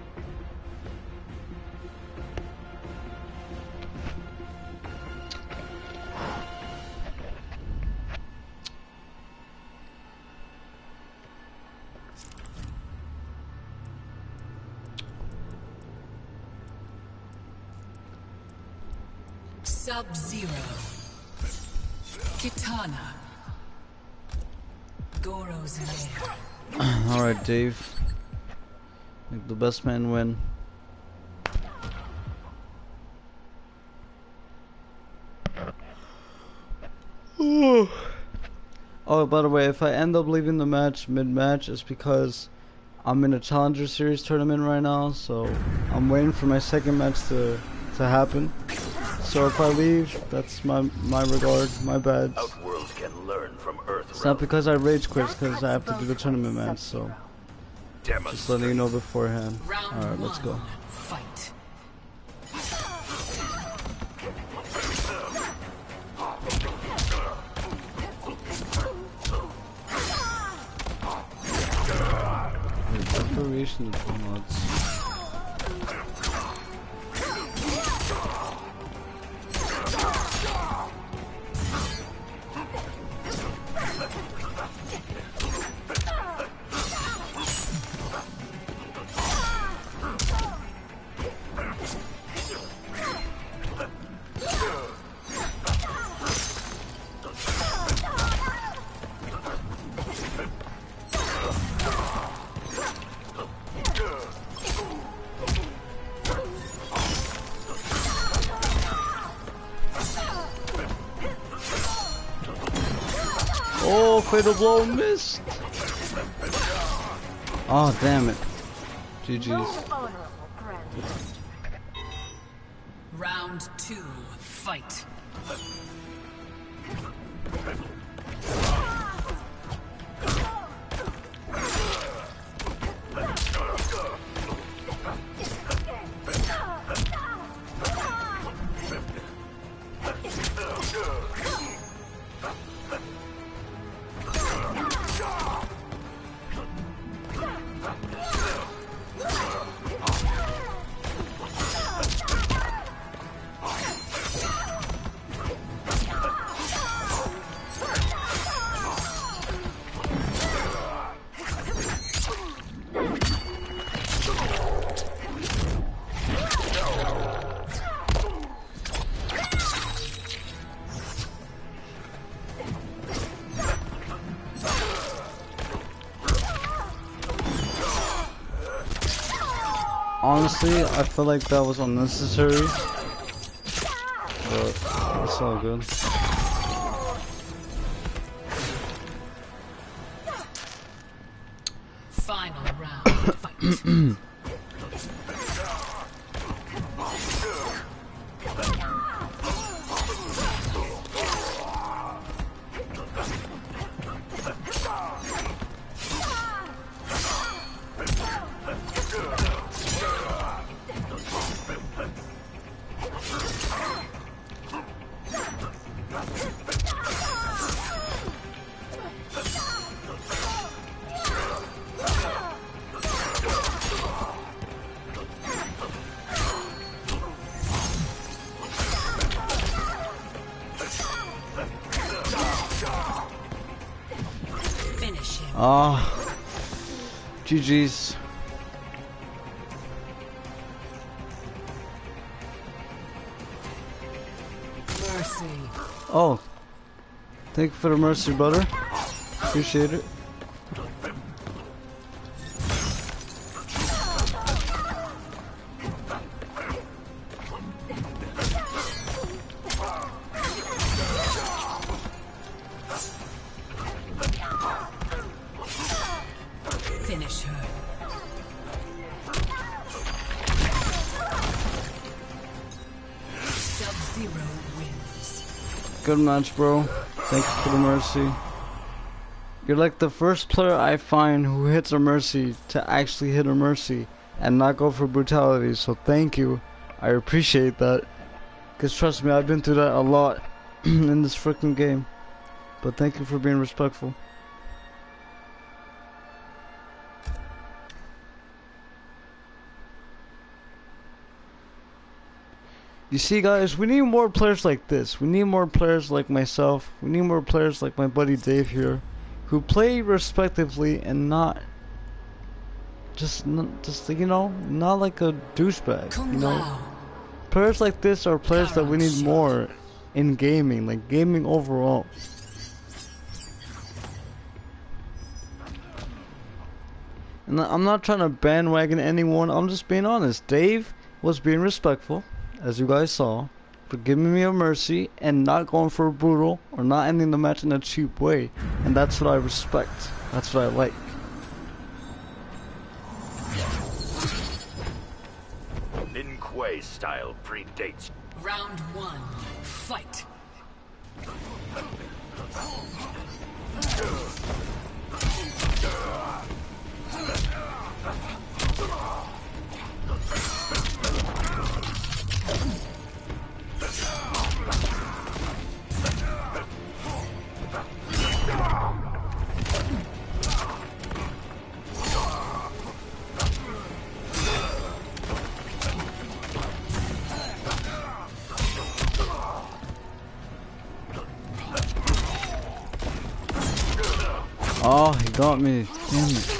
Alright, Dave. Make the best man win. oh, by the way, if I end up leaving the match mid-match, it's because I'm in a Challenger Series tournament right now, so I'm waiting for my second match to to happen. So if I leave, that's my my regard, my bad. Can learn from Earth It's not because I rage quit, it's because I have to do the tournament match, so just letting you know beforehand. Alright, let's go. one. Fight. variation of the mods. Fatal blow missed. Oh, damn it. GG's. I feel like that was unnecessary. But it's all good. Mercy. Oh, thank you for the mercy, brother. Appreciate it. Match, bro. Thank you for the mercy. You're like the first player I find who hits a mercy to actually hit a mercy and not go for brutality, so thank you. I appreciate that. Because trust me, I've been through that a lot in this freaking game. But thank you for being respectful. You see, guys, we need more players like this. We need more players like myself. We need more players like my buddy Dave here, who play respectively and not just, just you know, not like a douchebag. You know, players like this are players that we need more in gaming, like gaming overall. And I'm not trying to bandwagon anyone. I'm just being honest. Dave was being respectful, as you guys saw, for giving me a mercy and not going for a brutal or not ending the match in a cheap way. And that's what I respect. That's what I like. Min style predates. Round one, fight. got me. Damn it.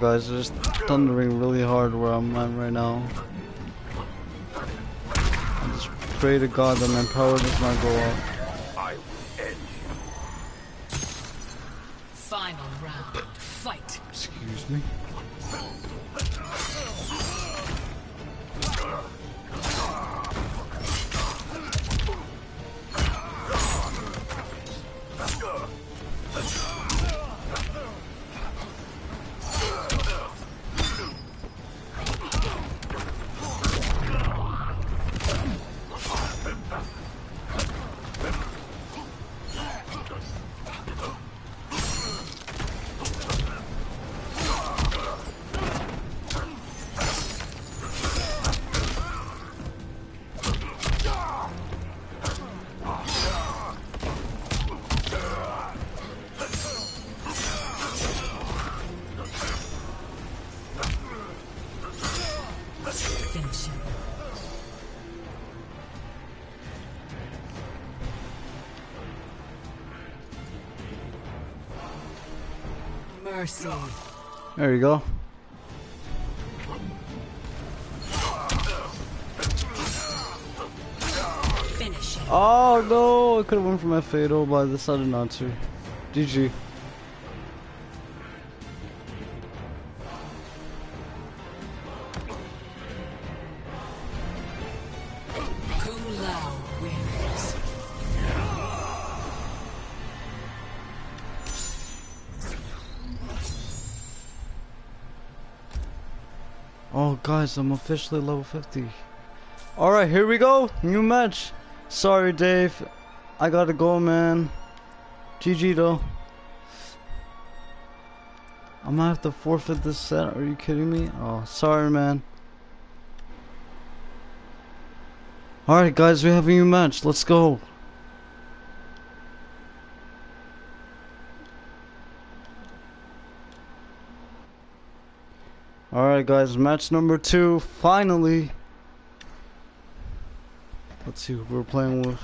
Guys, it's thundering really hard where I'm at right now. I just pray to God that my power does not go up. Mercy. There you go. Finish. Oh no, I could have went for oh, my fatal, but I decided not to. GG. I'm officially level 50. Alright, here we go. New match. Sorry, Dave. I gotta go, man. GG though. I'm gonna have to forfeit this set. Are you kidding me? Oh, sorry, man. Alright, guys, we have a new match. Let's go. Alright, guys, match number two. Finally. Let's see who we're playing with.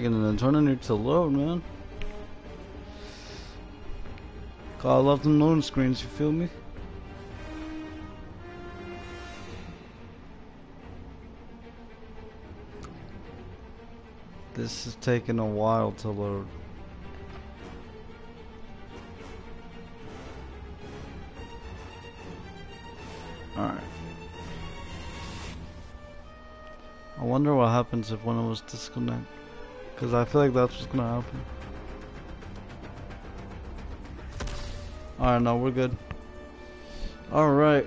Taking an eternity to load, man. God, I love them loading screens, you feel me? This is taking a while to load. Alright. I wonder what happens if one of us disconnect. Because I feel like that's what's gonna happen. Alright, no, we're good. Alright.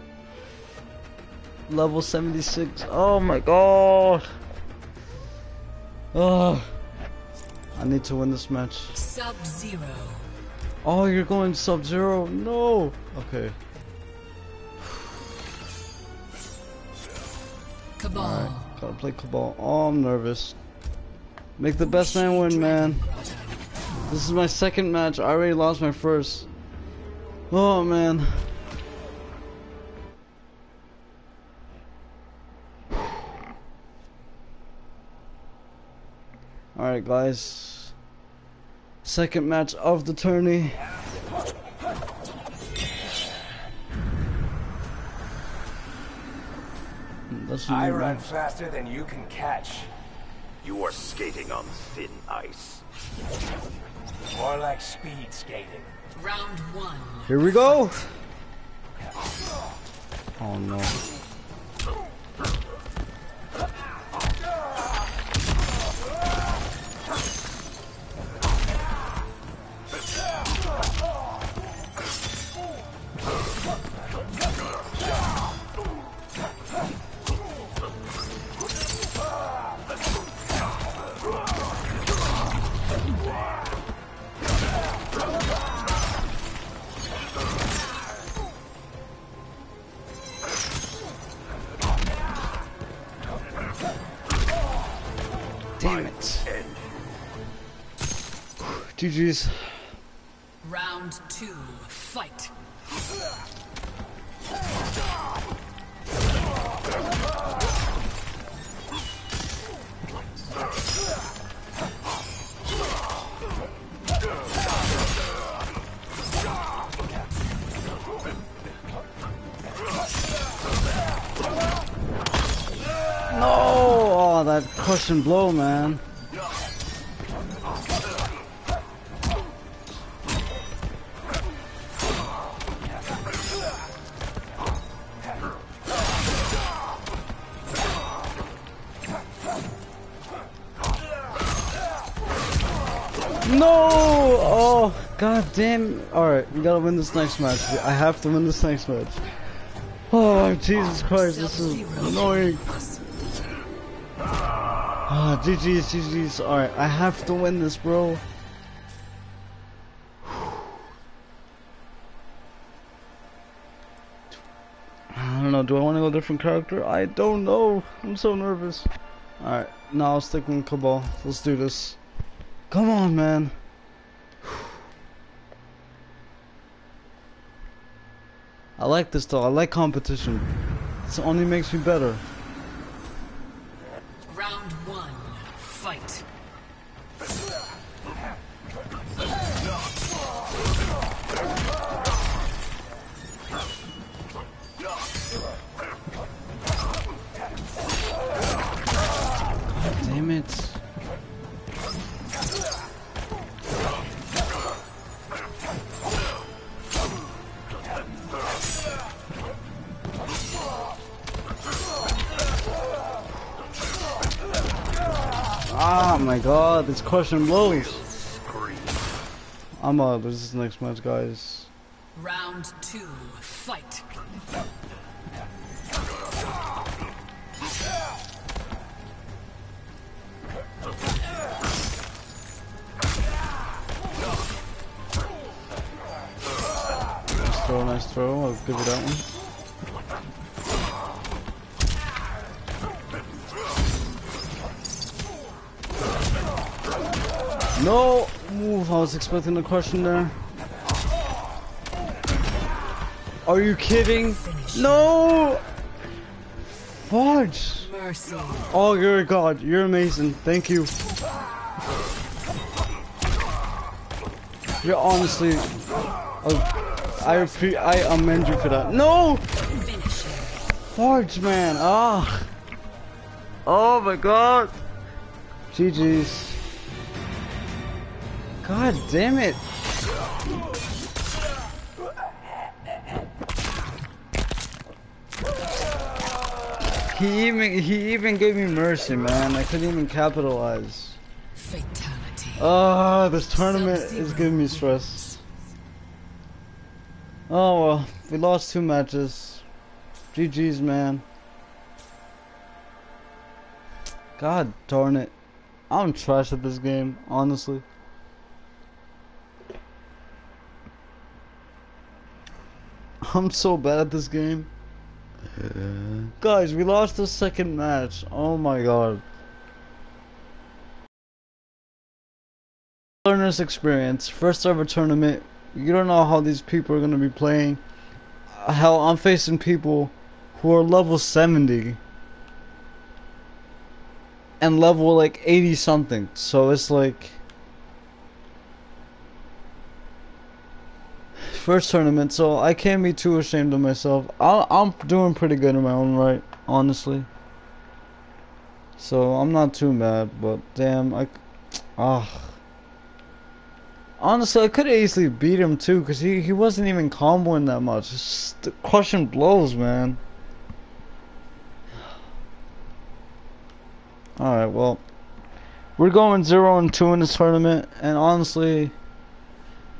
level 76. Oh my god. Oh. I need to win this match. Sub Zero. Oh, you're going sub zero? No. Okay. Kabal. Alright. Gotta play Kabal. Oh, I'm nervous. Make the best man win, man. This is my second match. I already lost my first. Oh, man. Alright, guys. Second match of the tourney. I run faster than you can catch. You are skating on thin ice. More like speed skating. Round one. Here we go. Oh no. GG's. Round two. Fight. No! Oh, that crush and blow, man. Damn. Alright, we gotta win this next match. I have to win this next match. Oh, Jesus Christ, this is annoying. Ah, GG's, GG's. Alright, I have to win this, bro. I don't know, do I want to go different character? I don't know. I'm so nervous. Alright, now I'll stick with Kabal. Let's do this. Come on, man. Like this though. I like competition. It only makes me better. Ah my god, it's crushing blows. I'm uh this is next match guys. Round two. Fight. Nice throw, nice throw. I'll give you that one. No! move, I was expecting a question there. Are you kidding? No! Fudge! Mercy. Oh, you're a god. You're amazing. Thank you. You're honestly... uh, I appre- I amend you for that. No! Finish him. Fudge, man. Ah. Oh my god. GG's. God damn it. He even he even gave me mercy, man. I couldn't even capitalize. Fatality. Ah, this tournament is giving me stress. Oh well, we lost two matches. GG's, man. God darn it. I'm trash at this game, honestly. I'm so bad at this game. Uh. Guys, we lost the second match. Oh my god. Learner's experience, first ever tournament. You don't know how these people are gonna be playing. Hell, I'm facing people who are level 70 and level like 80 something. So it's like first tournament, so I can't be too ashamed of myself. I, I'm doing pretty good in my own right, honestly. So I'm not too mad, but damn, I, ah. Honestly, I could have easily beat him too, cause he he wasn't even comboing that much. Just crushing blows, man. All right, well, we're going zero and two in this tournament, and honestly.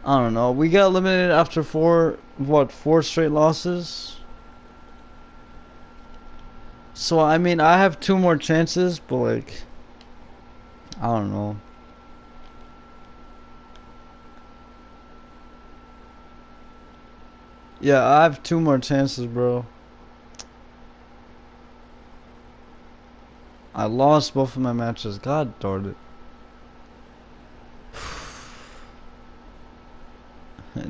I don't know. We got eliminated after four, what, four straight losses? So, I mean, I have two more chances, but, like, I don't know. Yeah, I have two more chances, bro. I lost both of my matches. God darn it.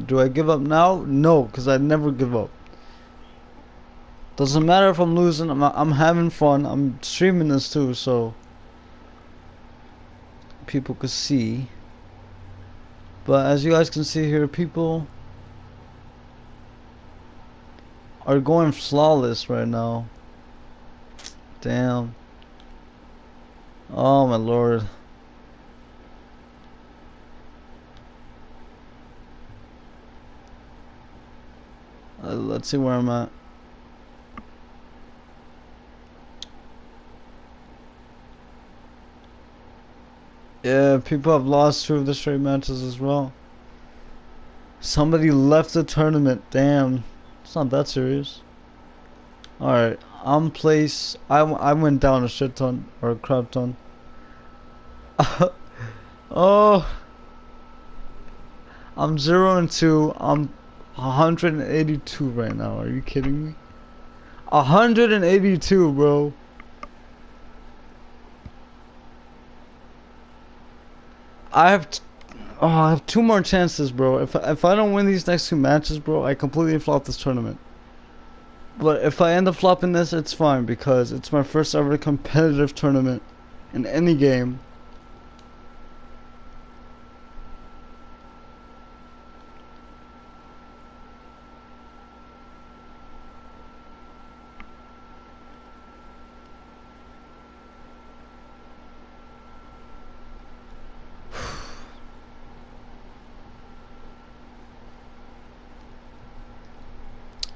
Do I give up now? No, because I never give up. Doesn't matter if I'm losing. I'm I'm having fun. I'm streaming this too, so people could see. But as you guys can see here, people are going flawless right now. Damn. Oh my lord. Uh, let's see where I'm at. Yeah, people have lost two of the straight matches as well. Somebody left the tournament. Damn. It's not that serious. Alright. I'm place. I, I went down a shit ton. Or a crap ton. oh. I'm 0 and 2. I'm 182 right now. Are you kidding me? 182, bro. I have, oh, I have two more chances, bro. If if I don't win these next two matches, bro, I completely flop this tournament. But if I end up flopping this, it's fine because it's my first ever competitive tournament in any game.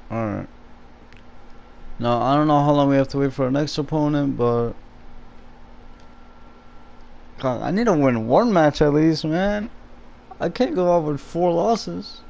Alright. Now, I don't know how long we have to wait for our next opponent, but... God, I need to win one match at least, man. I can't go out with four losses.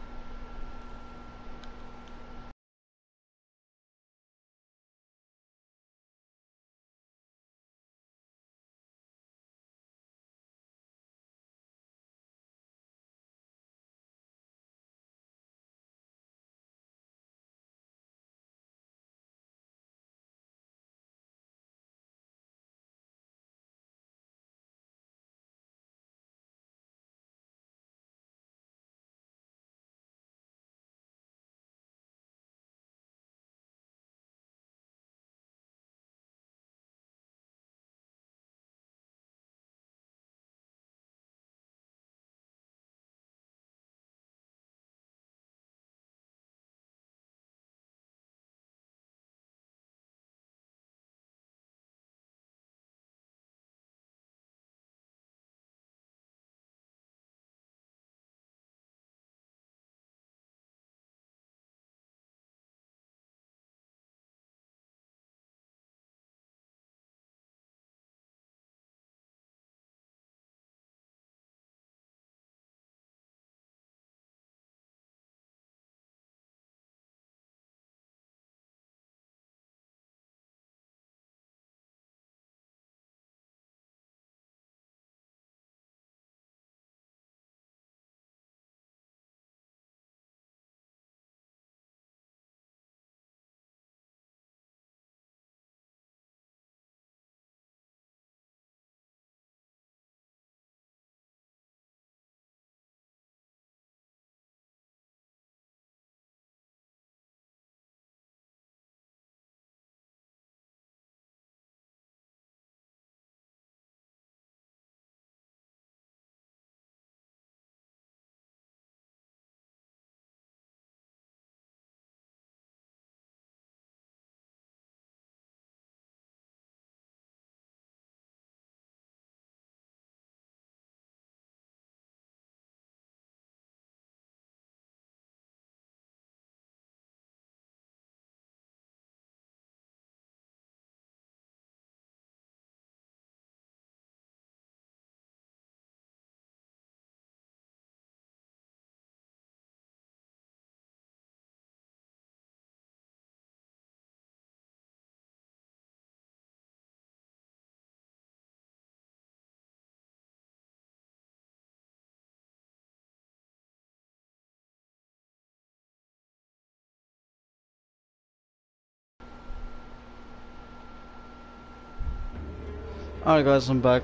Alright guys, I'm back.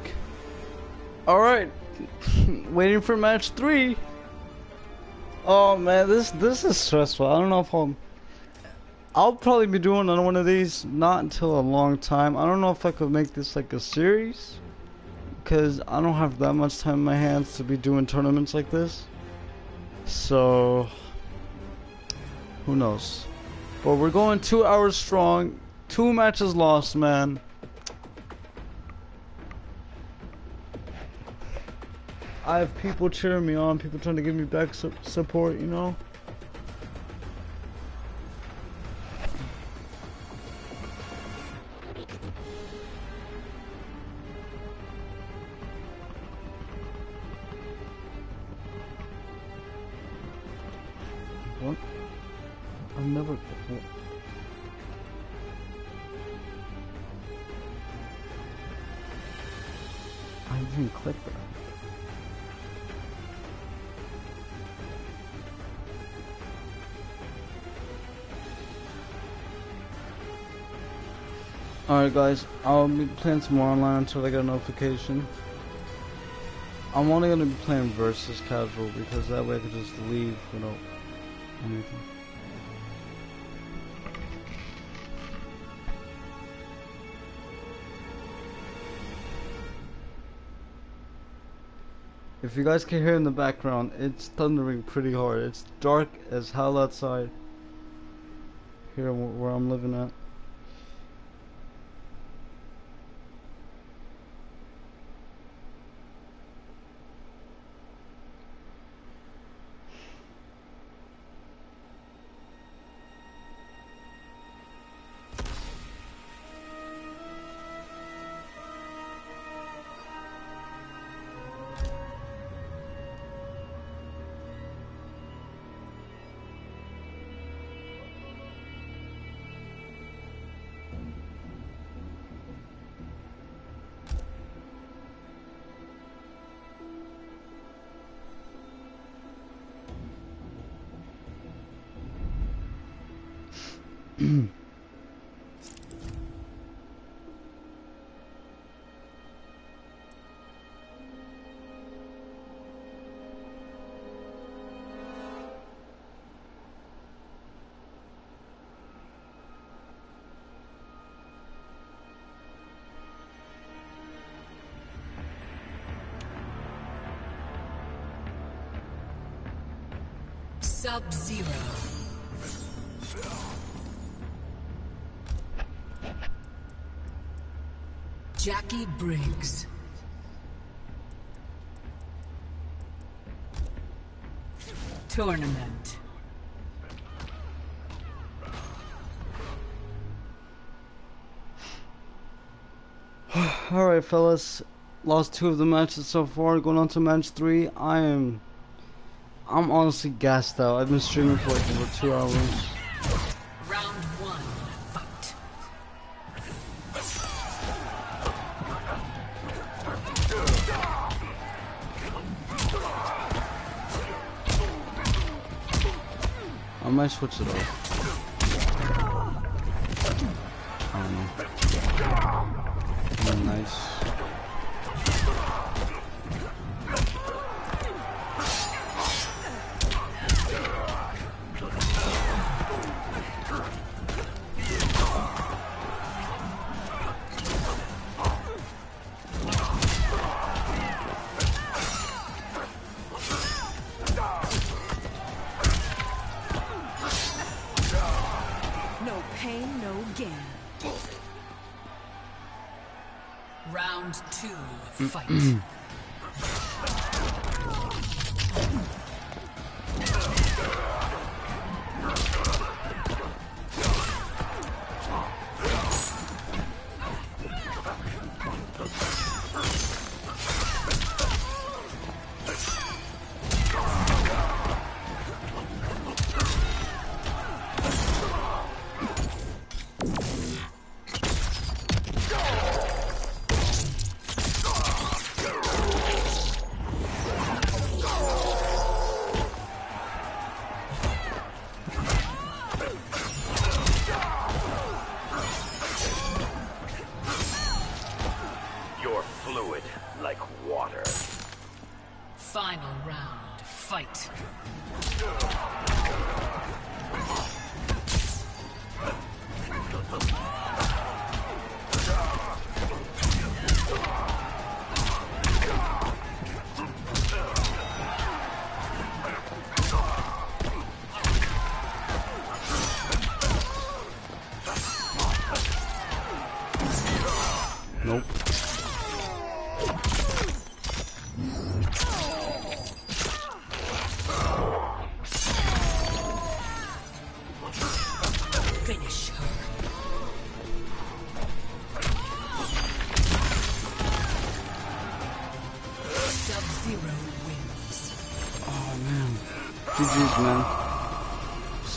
Alright. Waiting for match three. Oh man, this this is stressful. I don't know if I'm I'll probably be doing another one of these not until a long time. I don't know if I could make this like a series because I don't have that much time in my hands to be doing tournaments like this. So who knows? But we're going two hours strong. Two matches lost, man. I have people cheering me on, people trying to give me back su support, you know? What? I've never... I didn't click that. Alright guys, I'll be playing some more online until I get a notification. I'm only gonna be playing versus casual because that way I can just leave without anything. If you guys can hear in the background, it's thundering pretty hard. It's dark as hell outside. Here where I'm living at. Sub-Zero. Jacqui Briggs. Tournament. Alright fellas, lost two of the matches so far, going on to match three. I am, I'm honestly gassed out. I've been streaming for like over two hours. Round one. Fight. I might switch it off.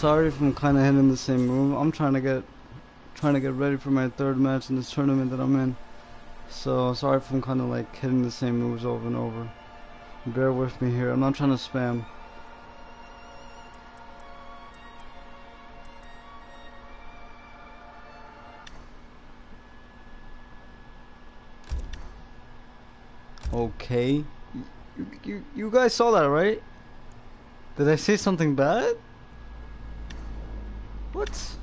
Sorry if I'm kinda hitting the same move. I'm trying to get trying to get ready for my third match in this tournament that I'm in. So sorry if I'm kinda like hitting the same moves over and over. Bear with me here. I'm not trying to spam. Okay. You, you, you guys saw that, right? Did I say something bad? What?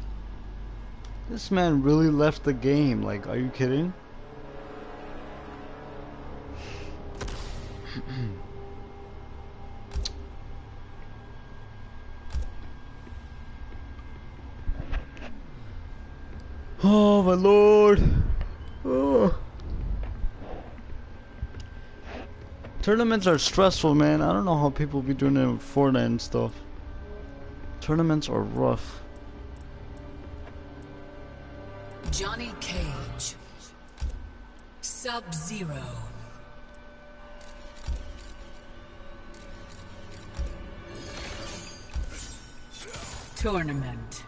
This man really left the game. Like, are you kidding? oh my lord. Oh. Tournaments are stressful, man. I don't know how people be doing it with Fortnite and stuff. Tournaments are rough. Sub-Zero. Tournament.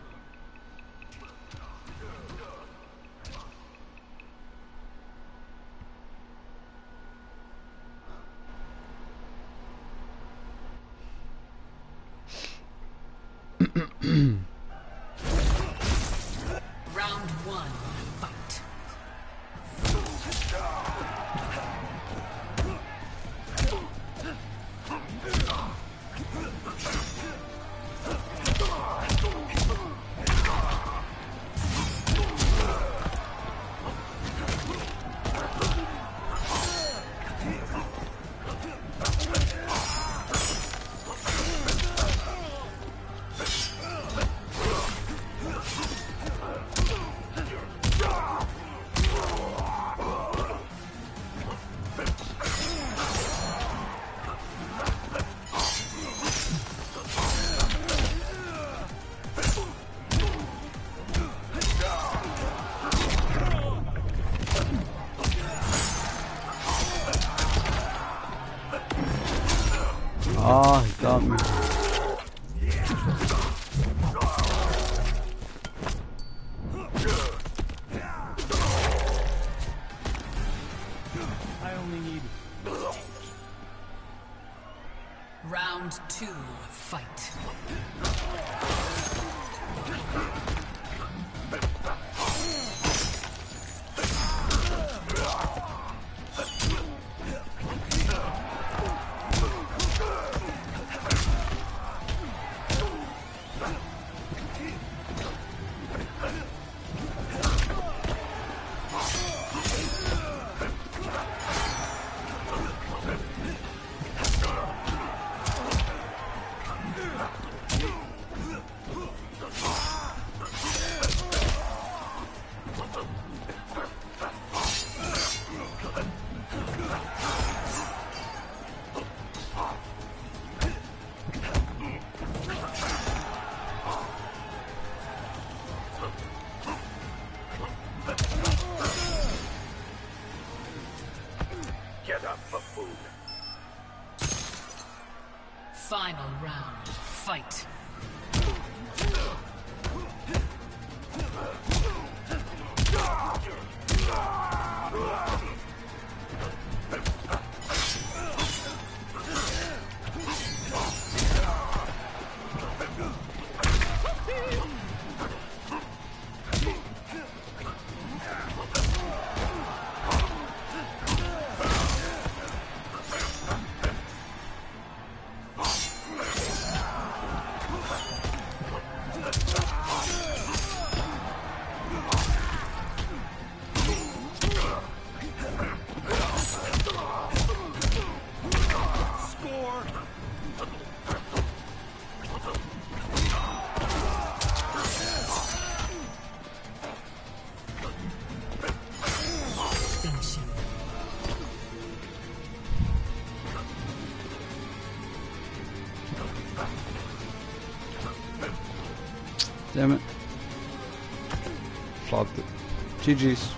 GG's.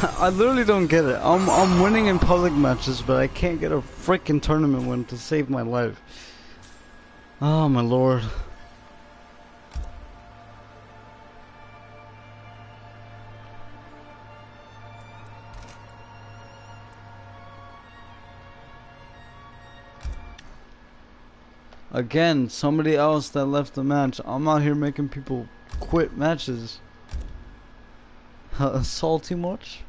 I literally don't get it. I'm I'm winning in public matches, but I can't get a freaking tournament win to save my life. Oh my lord. Again, somebody else that left the match. I'm out here making people quit matches. Salty much?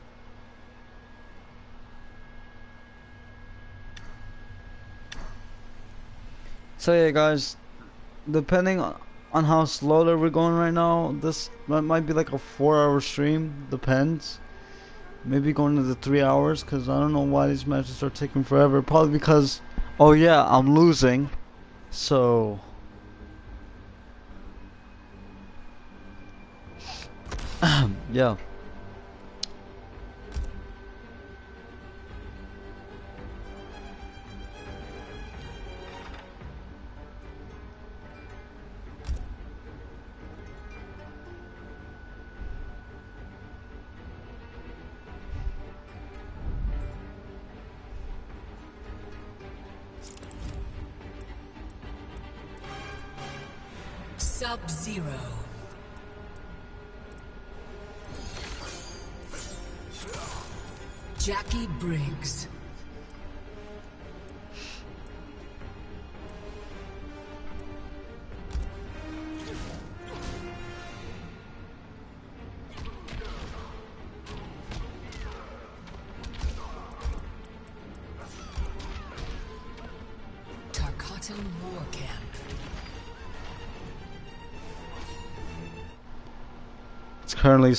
So yeah, guys, depending on how slow that we're going right now, this might might be like a four-hour stream. Depends. Maybe going to the three hours, cause I don't know why these matches are taking forever. Probably because, oh yeah, I'm losing. So. yeah.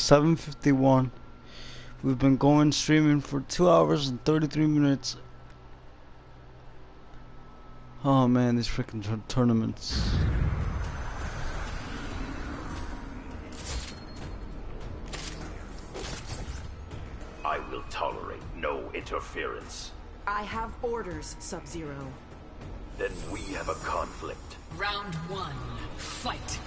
7:51. We've been going streaming for 2 hours and 33 minutes. Oh man, these freaking tur- tournaments. I will tolerate no interference. I have orders, Sub-Zero. Then we have a conflict. Round one, fight.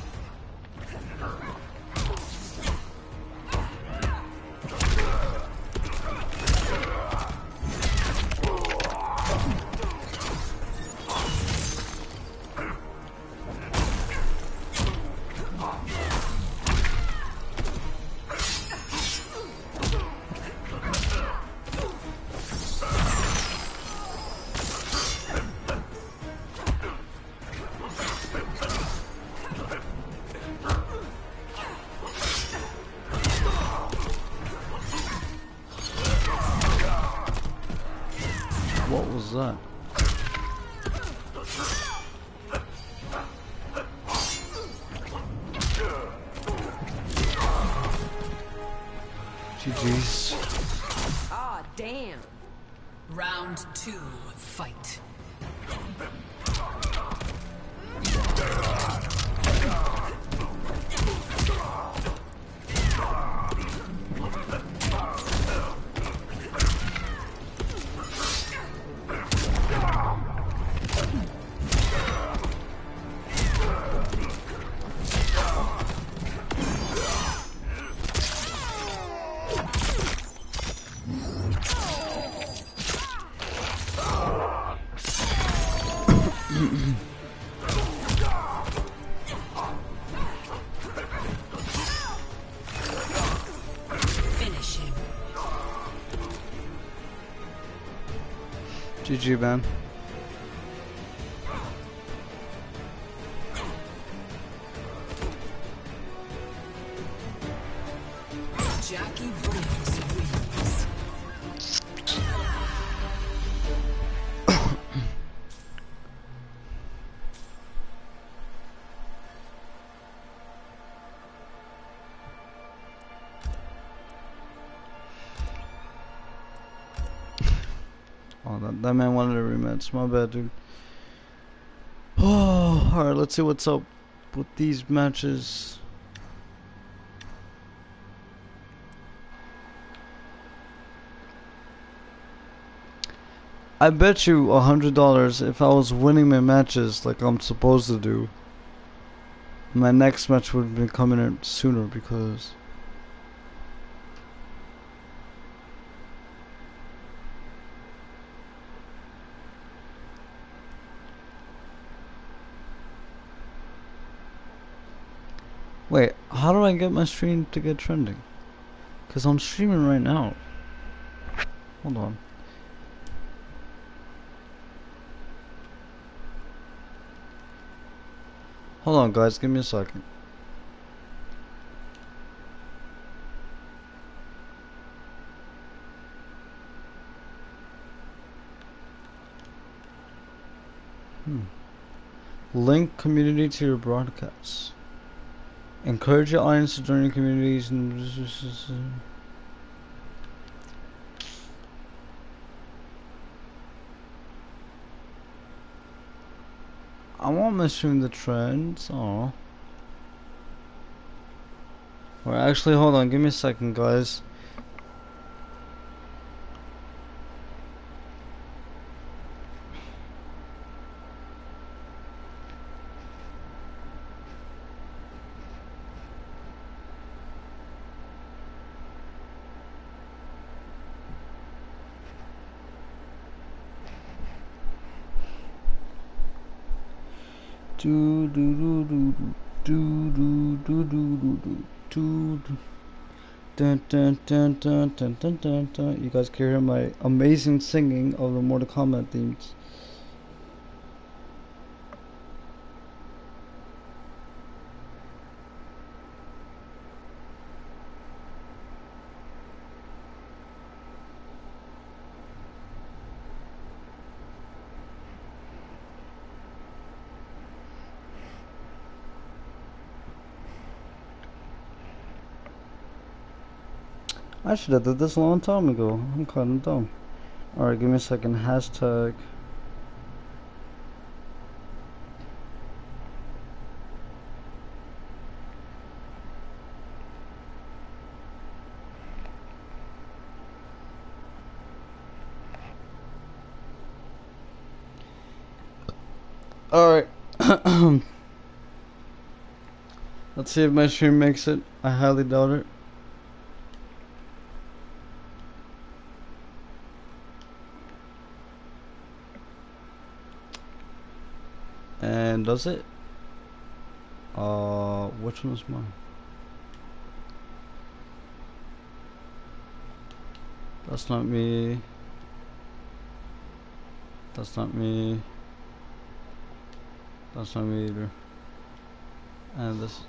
GG, man. That, man wanted a rematch. My bad, dude. Oh, alright, let's see what's up with these matches. I bet you a hundred dollars if I was winning my matches like I'm supposed to do, my next match would been coming in sooner because. Wait, how do I get my stream to get trending? Cause I'm streaming right now. Hold on. Hold on, guys. Give me a second. Hmm. Link community to your broadcasts. Encourage your audience to join your communities and. I want mushroom the trends. Oh. Well, actually, hold on. Give me a second, guys. Dun, dun, dun. You guys can hear my amazing singing of the Mortal Kombat themes. I should have did this a long time ago. I'm kinda dumb. Alright, give me a second. Hashtag. Alright. Let's see if my stream makes it. I highly doubt it. And does it? Uh, which one is mine? That's not me. That's not me. That's not me either. And this.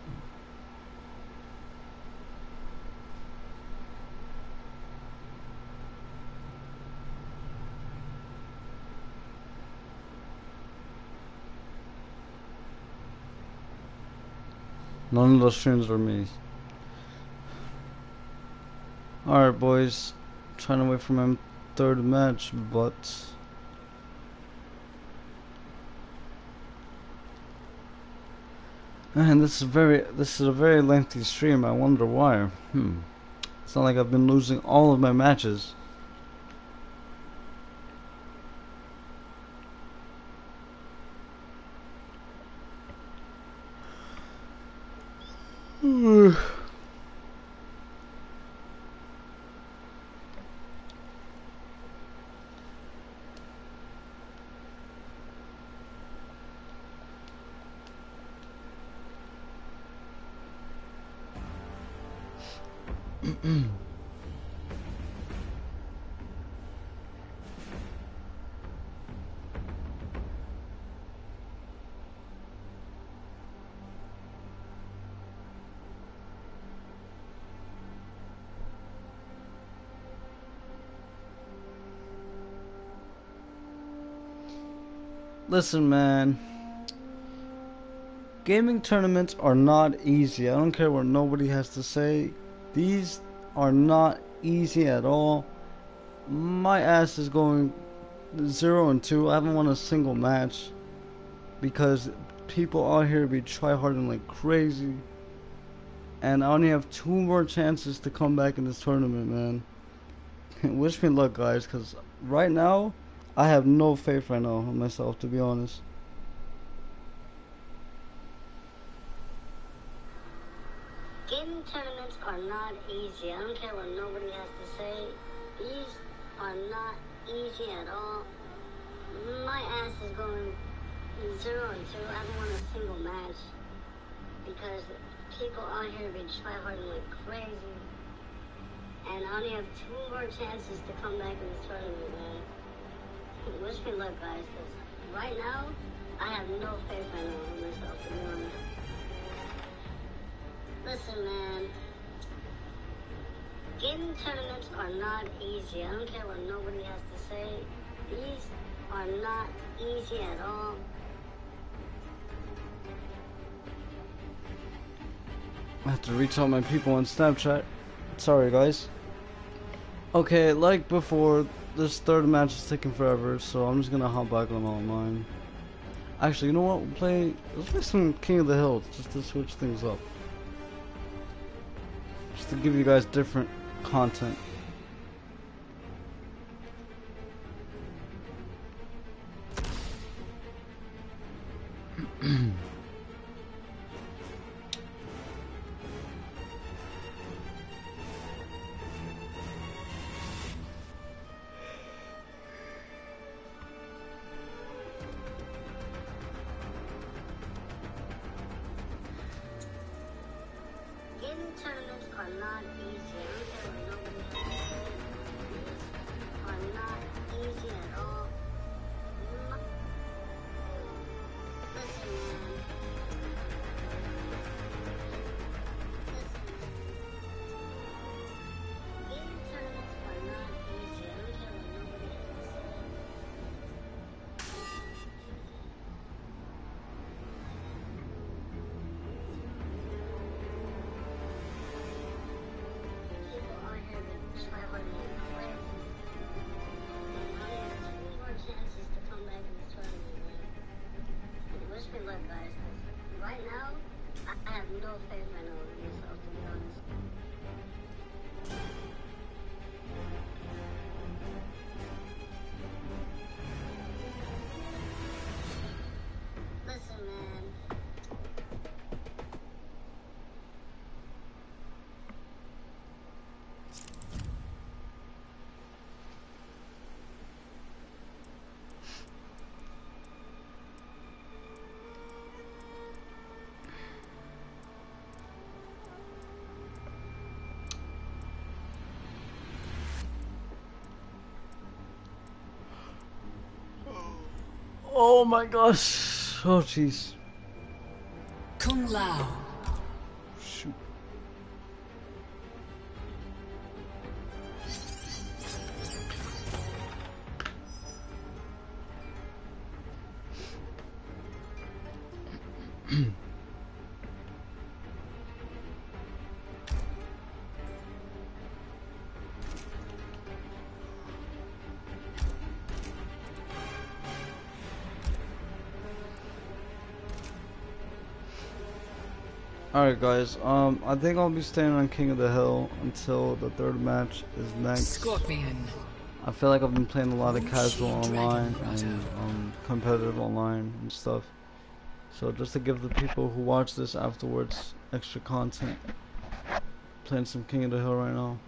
None of those streams are me. Alright boys, trying to wait for my third match, but... Man, this is very, this is a very lengthy stream, I wonder why. Hmm. It's not like I've been losing all of my matches. Listen, man. Gaming tournaments are not easy. I don't care what nobody has to say. These are not easy at all. My ass is going 0 and 2. I haven't won a single match because people out here be tryharding like crazy. And I only have two more chances to come back in this tournament, man. Wish me luck, guys, because right now I have no faith right now in myself, to be honest. Gaming tournaments are not easy. I don't care what nobody has to say. These are not easy at all. My ass is going zero and two. I haven't won a single match because people out here have be tryharding like crazy. And I only have two more chances to come back in this tournament, man. Wish me luck, guys, because right now, I have no faith in myself, to be honest. Listen, man. Gaming tournaments are not easy. I don't care what nobody has to say. These are not easy at all. I have to reach my people on Snapchat. Sorry, guys. Okay, like before, this third match is taking forever, so I'm just gonna hop back on online. Actually, you know what? We'll play. Let's play some King of the Hill just to switch things up. Just to give you guys different content. Oh my gosh. Oh jeez. Kung Lao. Alright guys, um, I think I'll be staying on King of the Hill until the third match is next. Scorpion. I feel like I've been playing a lot of casual online and um, competitive online and stuff. So just to give the people who watch this afterwards extra content, playing some King of the Hill right now.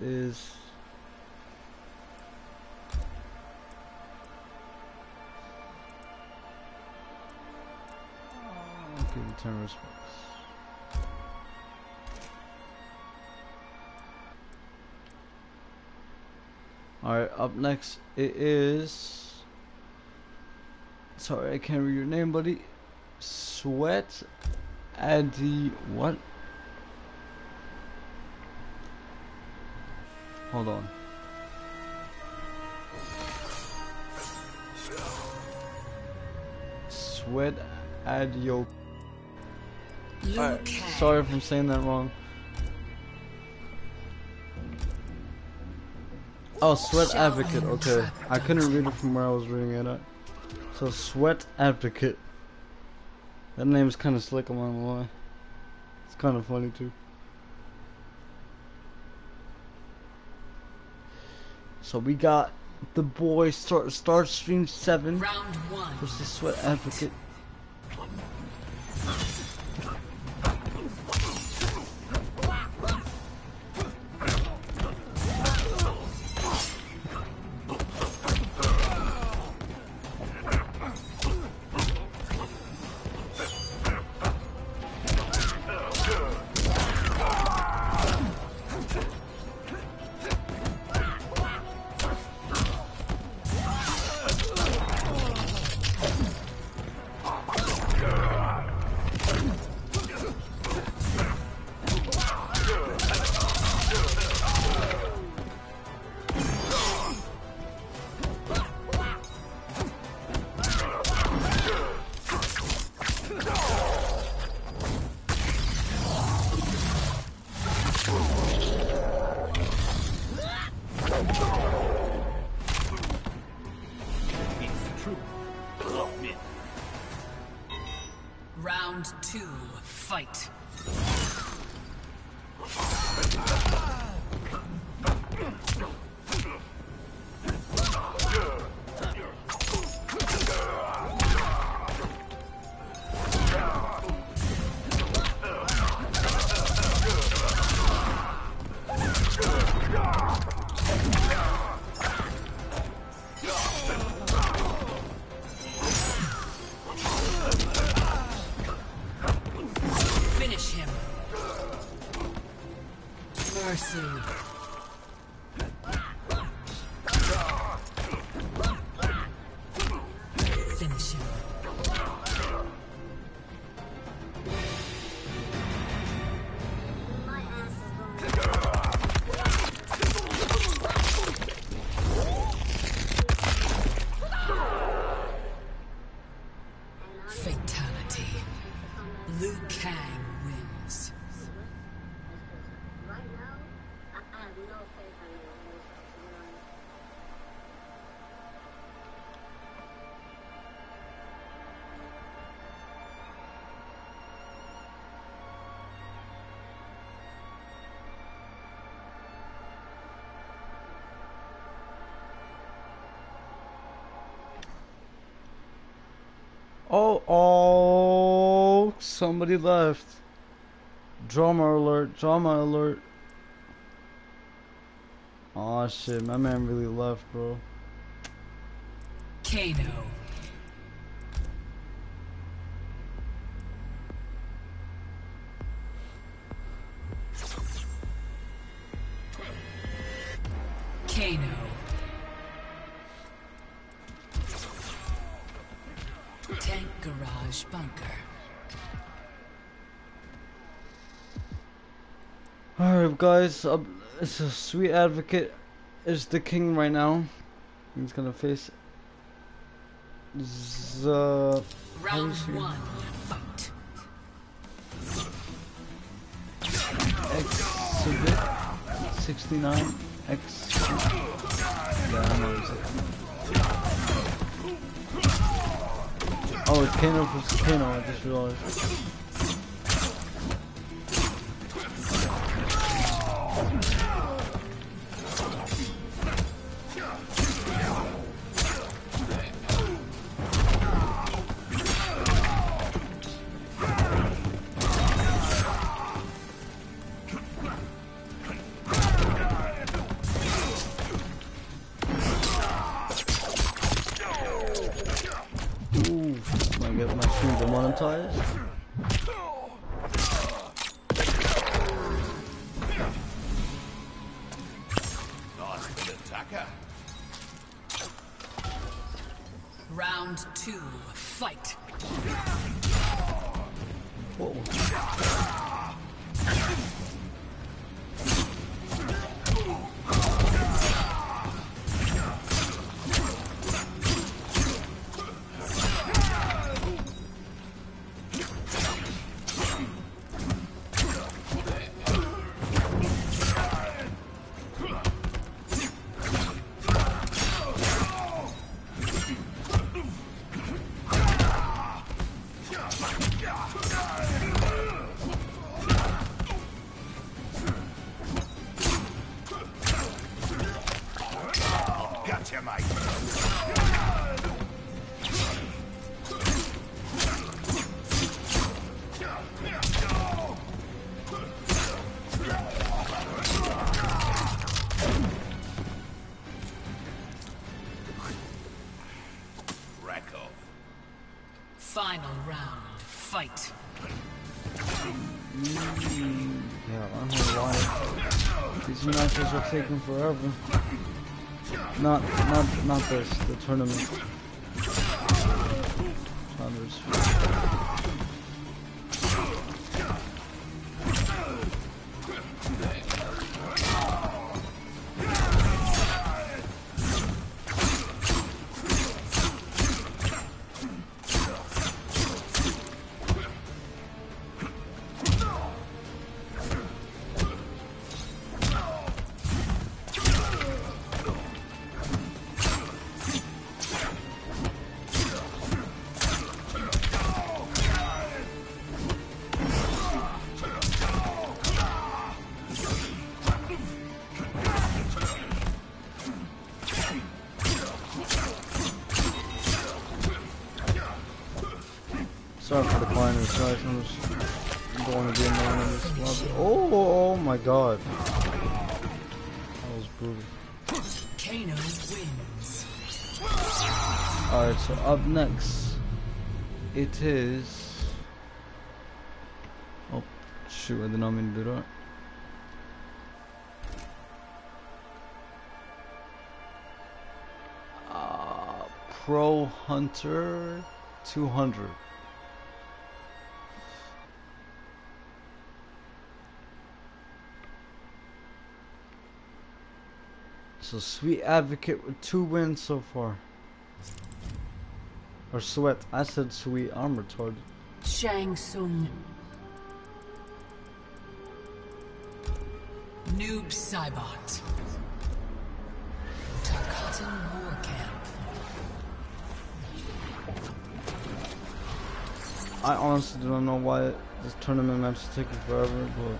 Is. Okay, return respects. Alright, up next it is. Sorry, I can't read your name, buddy. Sweat Addy. What? Adio. Liu Alright, Kang. sorry if I'm saying that wrong. Oh, Sweat Advocate. Okay, I couldn't read it from where I was reading it at. So Sweat Advocate. That name's kind of slick. I'm not gonna lie. It's kind of funny too. So we got the boy start start stream seven Round one. versus Sweat Advocate. Oh, oh, somebody left. Drama alert, drama alert. Oh shit, my man really left, bro. Kano. Uh, it's a sweet advocate is the king right now. He's gonna face Z. how do you Round one. Fight. Exhibit 69. X. Yeah, I know it's Oh, it's Kano versus Kano, I just realized. Taking forever. Not, not, not this. The tournament. Pro Hunter 200. So Sweet Advocate with two wins so far. Or Sweat. I said Sweet. I'm retarded. Shang Tsung. Noob Saibot. I honestly do not know why this tournament match is taking forever, but...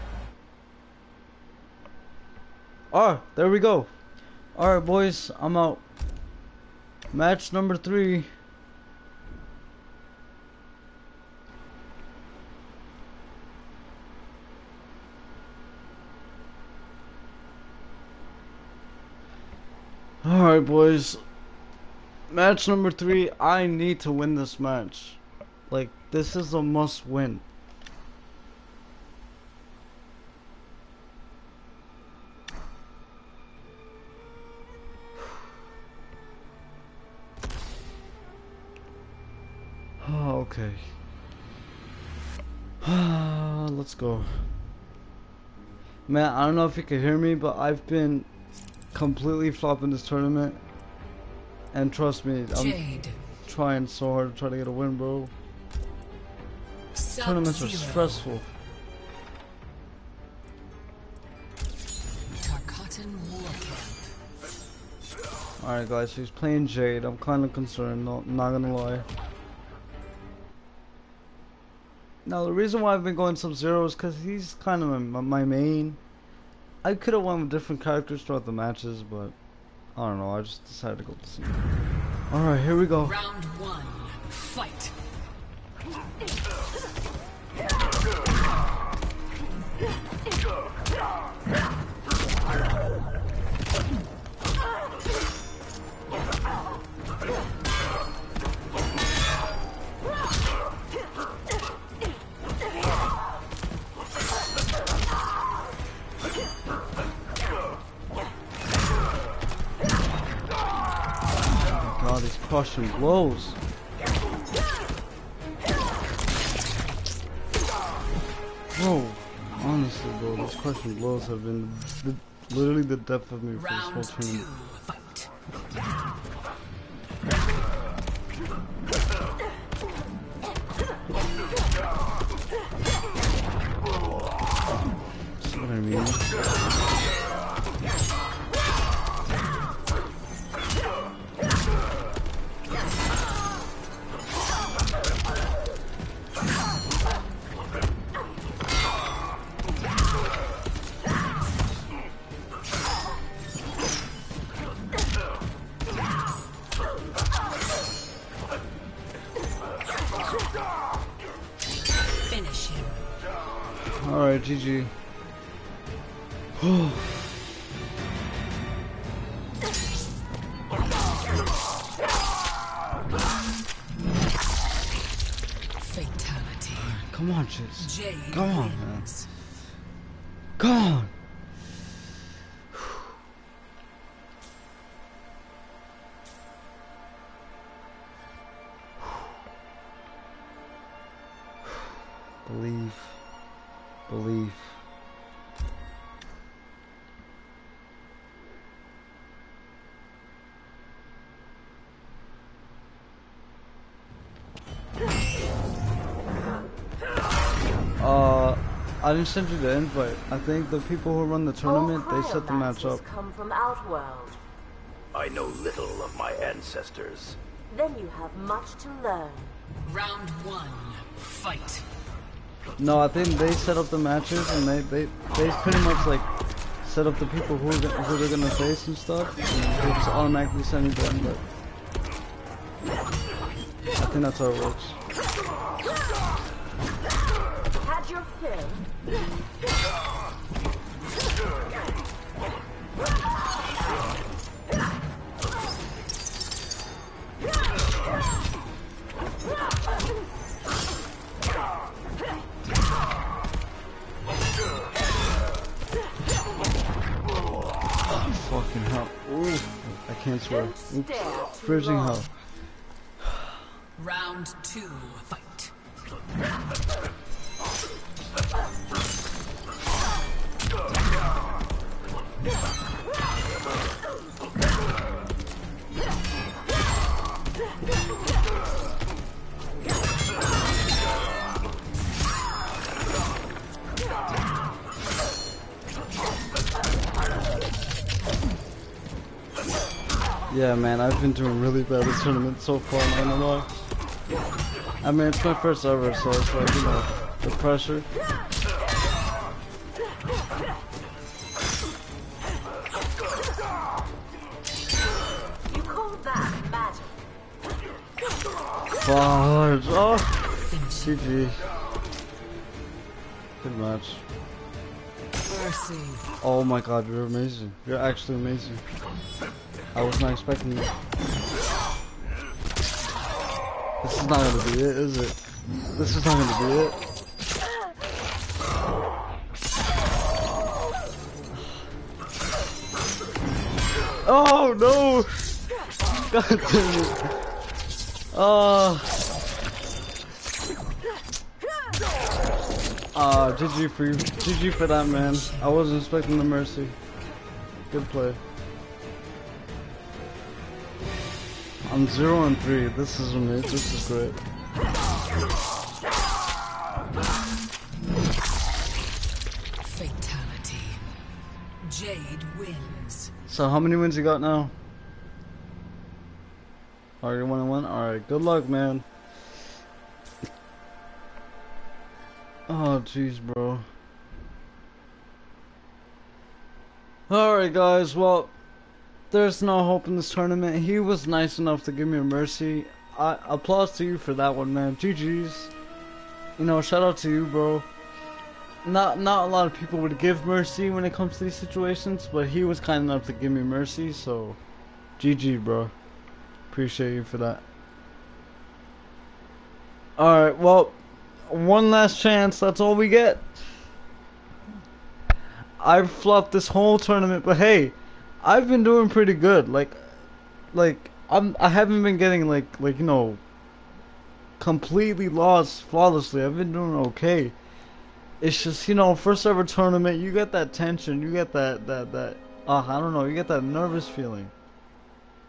Oh, there we go. Alright, boys, I'm out. Match number three. Alright, boys. Match number three. I need to win this match. Like, this is a must win. Oh, okay. Ah, let's go. Man, I don't know if you can hear me, but I've been completely flopping this tournament. And trust me, I'm Jade. trying so hard to try to get a win, bro. Tournaments are stressful. Tarkatan War Camp. Alright, guys, he's playing Jade. I'm kind of concerned, no, not gonna lie. Now, the reason why I've been going Sub-Zero is because he's kind of my, my main. I could have won with different characters throughout the matches, but I don't know. I just decided to go to see. Alright, here we go. Round one, crushing blows. Bro, honestly, bro, those crushing blows have been the, literally the depth of me for this whole tournament. I didn't send you the invite. I think the people who run the tournament, they set the match up. come from Outworld. I know little of my ancestors. Then you have much to learn. Round one, fight. No, I think they set up the matches and they they, they pretty much like set up the people who who they're gonna face and stuff. And they just automatically send you the invite. I think that's how it works. Had your fill. Swear. Oops. Freezing hell. Round two, fight. Yeah, man, I've been doing really bad this tournament so far, man. I'm like, I mean, it's my first ever, so it's like, you know, the pressure. You call that magic? Fudge. Oh, GG. Good match. Mercy. Oh my god, you're amazing. You're actually amazing. I was not expecting. This is not gonna be it, is it? This is not gonna be it. Oh no! God damn it. Oh. Ah, GG for you. GG for that, man. I wasn't expecting the mercy. Good play. I'm zero and three. This is amazing. This is great. Fatality. Jade wins. So how many wins you got now? Are you one and one? Alright, good luck, man. Oh, jeez, bro. Alright, guys, well, there's no hope in this tournament. He was nice enough to give me a mercy. I applause to you for that one, man. GG's. You know, shout out to you, bro. Not not a lot of people would give mercy when it comes to these situations, but he was kind enough to give me mercy, so GG, bro. Appreciate you for that. Alright, well, one last chance. That's all we get. I've flopped this whole tournament, but hey, I've been doing pretty good. Like, like I'm I haven't been getting like like you know completely lost flawlessly. I've been doing okay. It's just you know first ever tournament, you get that tension, you get that that that uh, I don't know, you get that nervous feeling.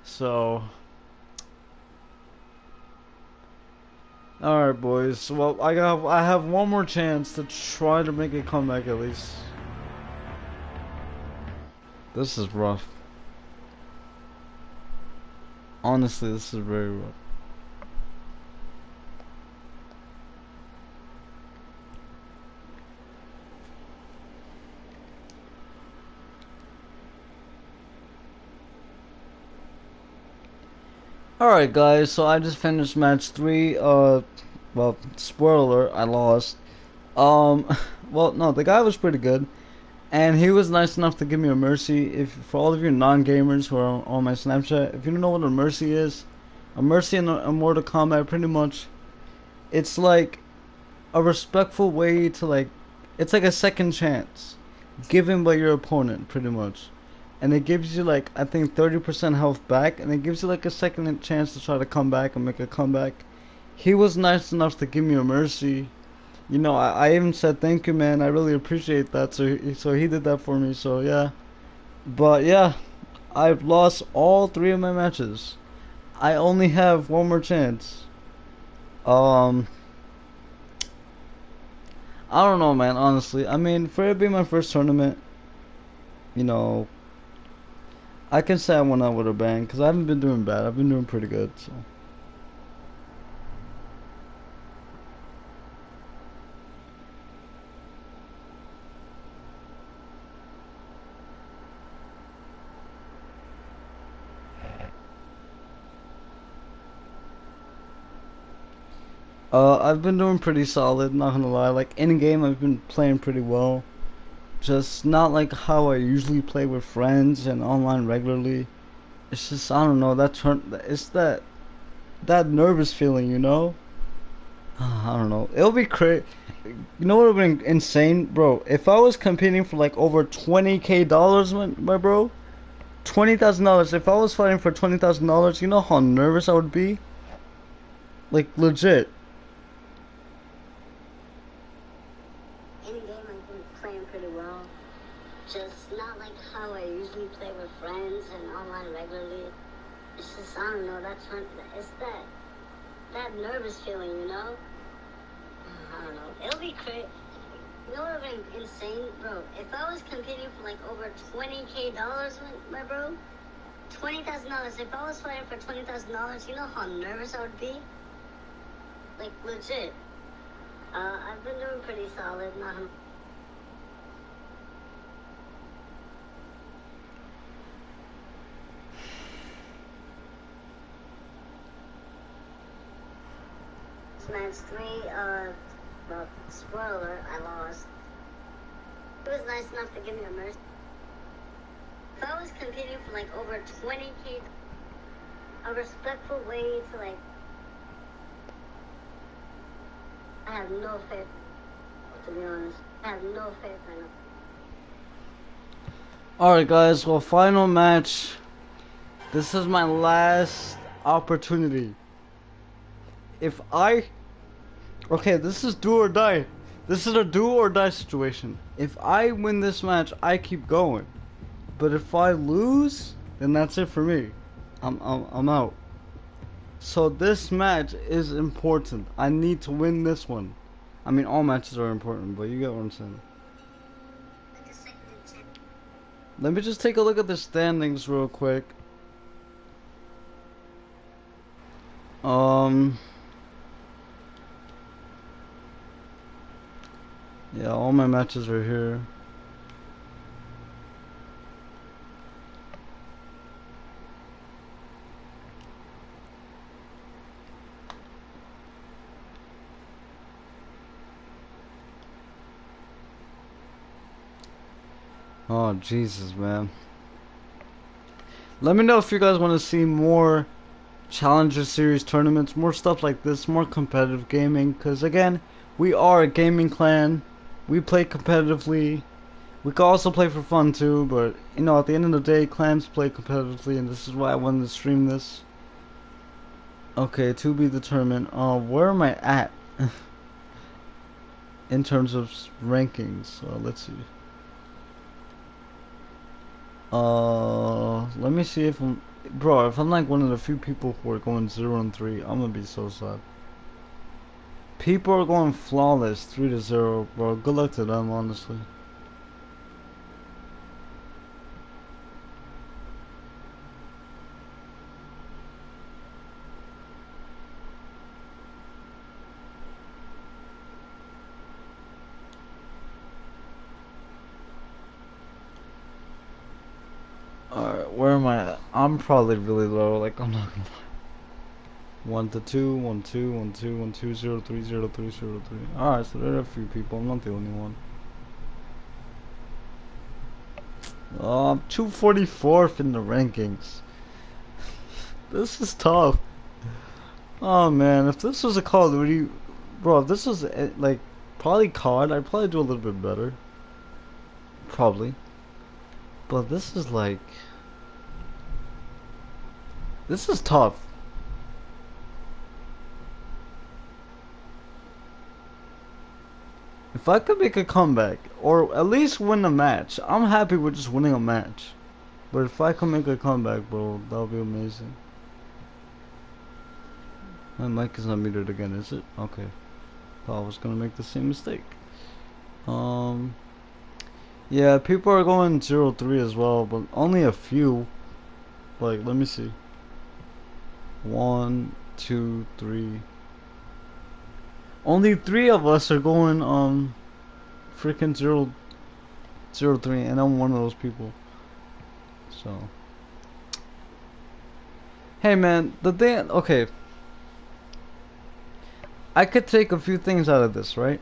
So. All right, boys. Well, I got I have one more chance to try to make a comeback at least. This is rough. Honestly, this is very rough. Alright guys, so I just finished match 3, uh, well, spoiler, I lost. Um, well, no, the guy was pretty good. And he was nice enough to give me a mercy. If For all of you non-gamers who are on my Snapchat, if you don't know what a mercy is, a mercy in, a, Mortal Kombat, pretty much, it's like a respectful way to like, it's like a second chance given by your opponent, pretty much and it gives you like I think 30% health back and it gives you like a second chance to try to come back and make a comeback. He was nice enough to give me a mercy. You know, I, I even said thank you man, I really appreciate that. So he, so he did that for me. So yeah. But yeah, I've lost all 3 of my matches. I only have one more chance. Um I don't know, man, honestly. I mean, for it to be my first tournament, you know, I can say I went out with a bang because I haven't been doing bad. I've been doing pretty good. So. Uh, I've been doing pretty solid, not gonna lie. Like, in game, I've been playing pretty well just not like how I usually play with friends and online regularly. It's just I don't know that turn. It's that that nervous feeling, you know. I don't know. It'll be crazy. You know what would be insane, bro? If I was competing for like over 20k dollars, my, my bro, twenty thousand dollars. If I was fighting for twenty thousand dollars, you know how nervous I would be. Like legit. Nervous feeling, you know? I don't know. It'll be crazy. You know what would be insane, bro? If I was competing for like over 20k dollars, my bro, twenty thousand dollars. If I was fighting for twenty thousand dollars, you know how nervous I would be. Like legit. Uh, I've been doing pretty solid. Not. Match three, uh, well, spoiler, I lost. He was nice enough to give me a mercy. I was competing for like over 20k, a respectful way to like, I have no faith, to be honest. I have no faith in him. Alright guys, well final match. This is my last opportunity. If I Okay, this is do or die. This is a do or die situation. If I win this match, I keep going. But if I lose, then that's it for me. I'm, I'm, I'm out. So this match is important. I need to win this one. I mean, all matches are important, but you get what I'm saying. Let me just take a look at the standings real quick. Um... Yeah, all my matches are here. Oh, Jesus, man. Let me know if you guys want to see more Challenger Series tournaments, more stuff like this, more competitive gaming. Because, again, we are a gaming clan we play competitively. We can also play for fun too, but you know, at the end of the day, clans play competitively, and this is why I wanted to stream this. Okay, to be determined. Uh, where am I at? In terms of rankings, uh, let's see. Uh, let me see if I'm, bro. If I'm like one of the few people who are going zero and three, I'm gonna be so sad. People are going flawless, three to zero, bro. Good luck to them, honestly. Alright, where am I at? I'm probably really low, like I'm not gonna lie. One to two, one two, one two, one two, zero three, zero three, zero three. Alright, so there are a few people, I'm not the only one. I'm 244th in the rankings. this is tough. Oh man, if this was a Call of Duty, bro, if this was eh, like probably COD, I'd probably do a little bit better. Probably. But this is like This is tough. If I could make a comeback or at least win a match, I'm happy with just winning a match. But if I can make a comeback, bro, that would be amazing. My mic is not muted again, is it? Okay. Thought I was gonna make the same mistake. Um yeah, people are going zero three as well, but only a few. Like, let me see. One, two, three. Only three of us are going um, freaking zero, zero three, and I'm one of those people. So. Hey man, the thing. Okay. I could take a few things out of this, right?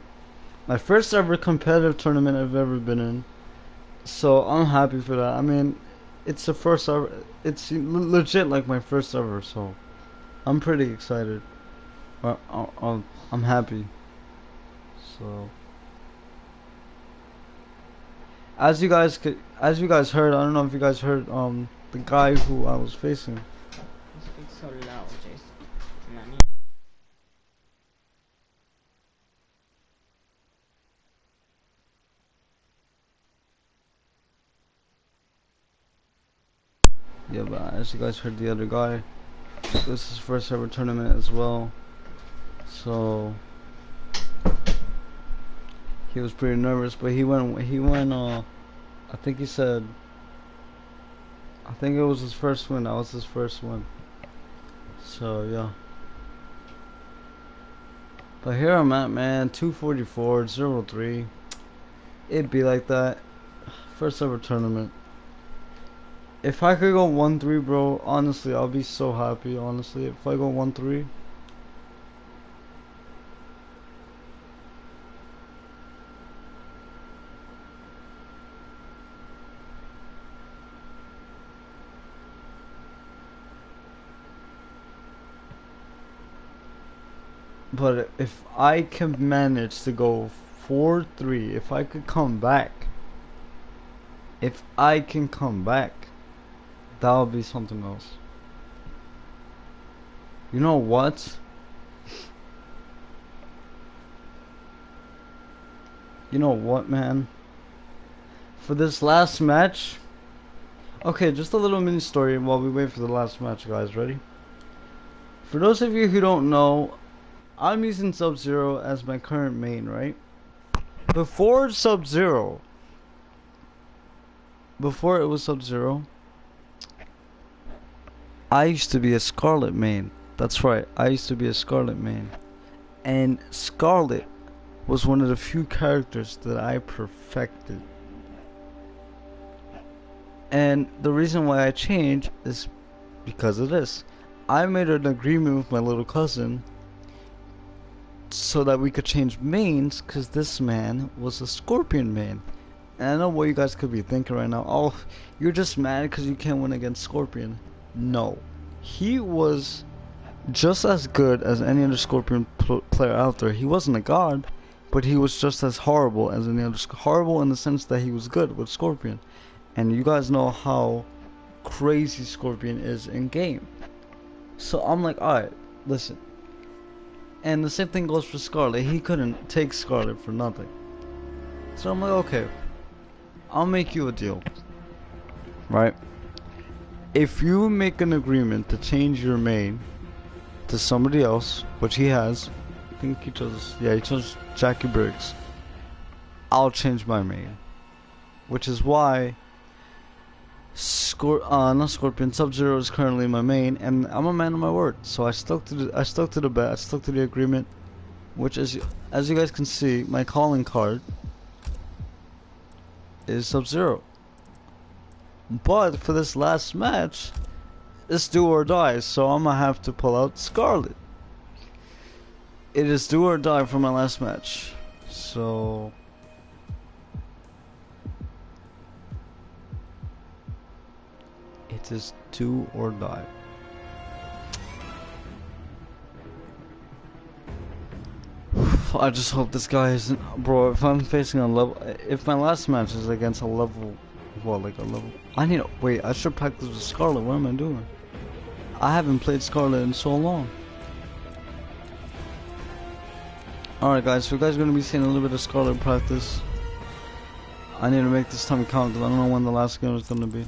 My first ever competitive tournament I've ever been in. So I'm happy for that. I mean, it's the first ever. It's legit like my first ever. So I'm pretty excited. Uh, uh, uh, I'm happy. So as you guys could, as you guys heard, I don't know if you guys heard um the guy who I was facing. Speak so loud? Yeah, but as you guys heard the other guy, this is his first ever tournament as well. So he was pretty nervous, but he went. He went. Uh, I think he said. I think it was his first win. That was his first win. So yeah. But here I'm at, man. 244, 03. It'd be like that. First ever tournament. If I could go 1-3, bro, honestly, I'll be so happy, honestly. If I go 1-3. But if I can manage to go 4-3, if I could come back, if I can come back, that'll be something else. You know what? You know what, man? For this last match, okay, just a little mini story while we wait for the last match, guys. Ready? For those of you who don't know, I'm using Sub Zero as my current main, right? Before Sub Zero, before it was Sub Zero, I used to be a Skarlet main. That's right, I used to be a Skarlet main. And Skarlet was one of the few characters that I perfected. And the reason why I changed is because of this. I made an agreement with my little cousin so that we could change mains because this man was a Scorpion main. And I know what you guys could be thinking right now. Oh, you're just mad because you can't win against Scorpion. No. He was just as good as any other Scorpion pl- player out there. He wasn't a god, but he was just as horrible as any other. Horrible in the sense that he was good with Scorpion. And you guys know how crazy Scorpion is in game. So I'm like, alright, listen. And the same thing goes for Skarlet. He couldn't take Skarlet for nothing. So I'm like, okay, I'll make you a deal. Right? If you make an agreement to change your main to somebody else, which he has, I think he chose, yeah, he chose Jacqui Briggs. I'll change my main. Which is why Scor uh, not Scorpion, Sub-Zero is currently my main, and I'm a man of my word. So I stuck to the, I stuck to the bet, I stuck to the agreement, which is, as you guys can see, my calling card is Sub-Zero. But for this last match, it's do or die, so I'm gonna have to pull out Skarlet. It is do or die for my last match, so. It is do or die. I just hope this guy isn't, bro. If I'm facing a level, if my last match is against a level, what, like a level? I need. to Wait, I should practice with Skarlet. What am I doing? I haven't played Skarlet in so long. Alright guys, so you guys are going to be seeing a little bit of Skarlet practice. I need to make this time count because I don't know when the last game is going to be.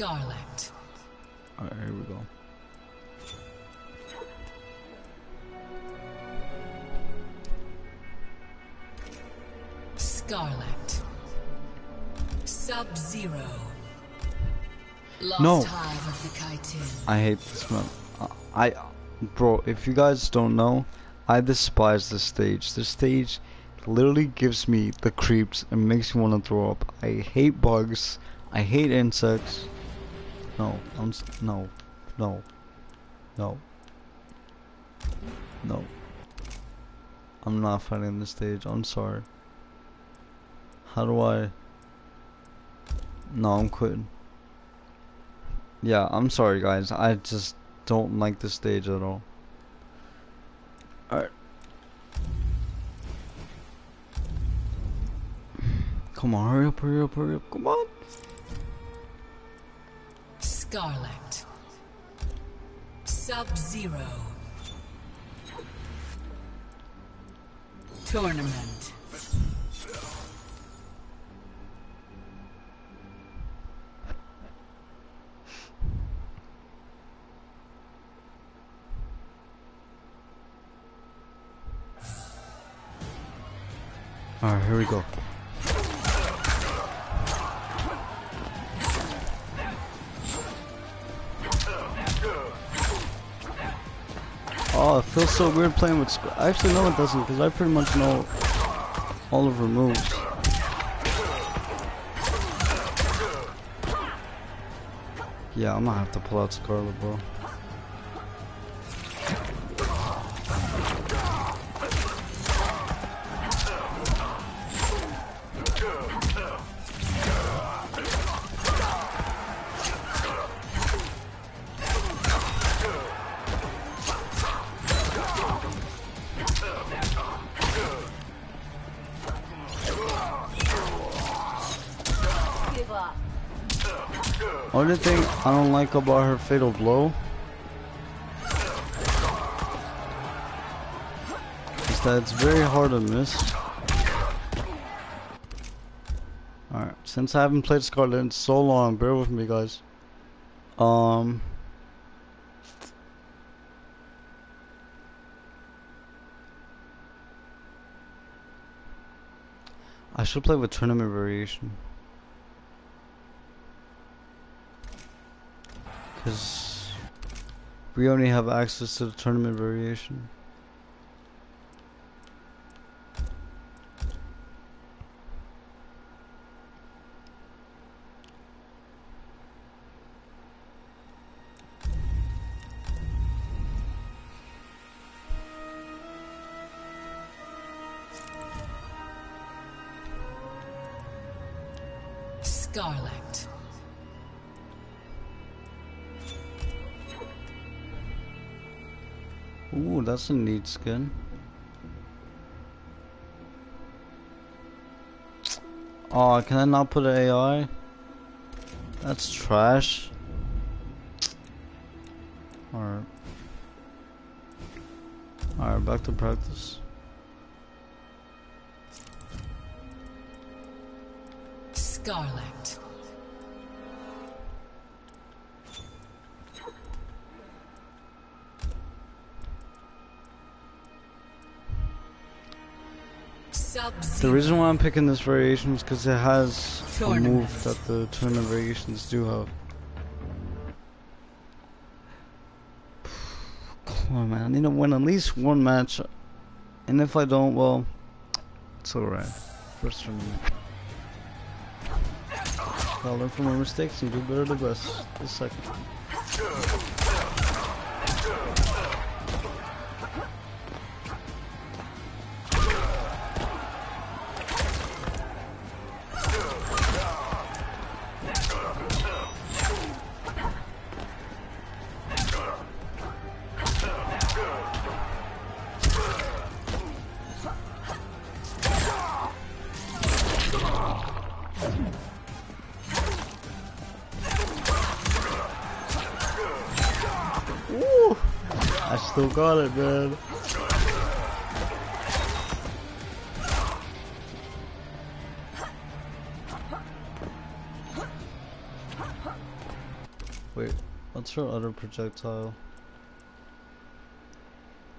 Skarlet. Alright, here we go. Skarlet. Sub-Zero. Lost No. Hive of the Kytinn. I hate this map. I, bro, if you guys don't know, I despise this stage. This stage literally gives me the creeps and makes me want to throw up. I hate bugs. I hate insects. No, I'm s- no, no, no, no. I'm not fighting this stage. I'm sorry. How do I? No, I'm quitting. Yeah, I'm sorry guys. I just don't like this stage at all. Alright. Come on, hurry up, hurry up, hurry up. Come on. Skarlet. Sub-Zero. Tournament. Alright, here we go. Feels so weird playing with. Sc- Actually, no, it doesn't, because I pretty much know all of her moves. Yeah, I'm gonna have to pull out Skarlet, bro. Like about her fatal blow is that it's very hard to miss. Alright, since I haven't played Skarlet in so long, bear with me guys. Um I should play with tournament variation. Because we only have access to the tournament variation. That's a neat skin. Oh, can I not put AI? That's trash. Alright. Alright, back to practice. Skarlet. The reason why I'm picking this variation is because it has a move that the tournament variations do have. Come on, man. I need to win at least one match. And if I don't, well, it's alright. First for me. I'll learn from my mistakes and do better the best. The second. Woo! It, man. Wait, what's her other projectile?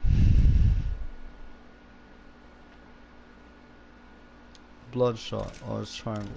Bloodshot. Oh, it's triangle.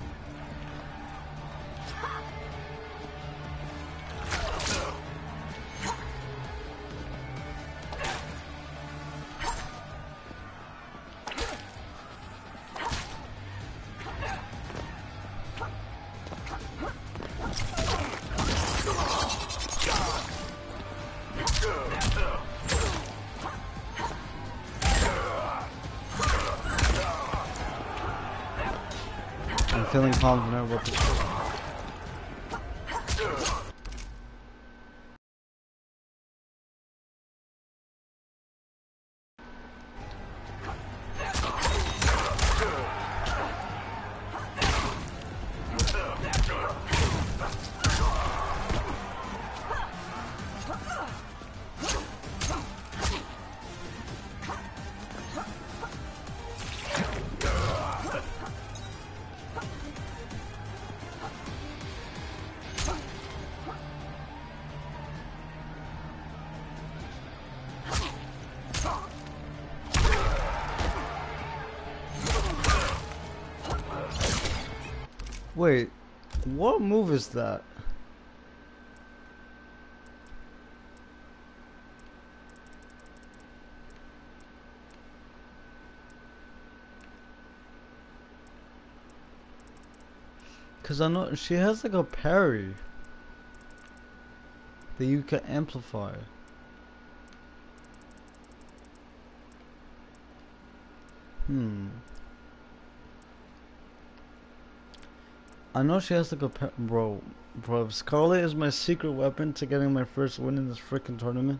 僕。Is that? Cause I know she has like a parry that you can amplify. Hmm. I know she has to go, bro, bro. Skarlet is my secret weapon to getting my first win in this freaking tournament.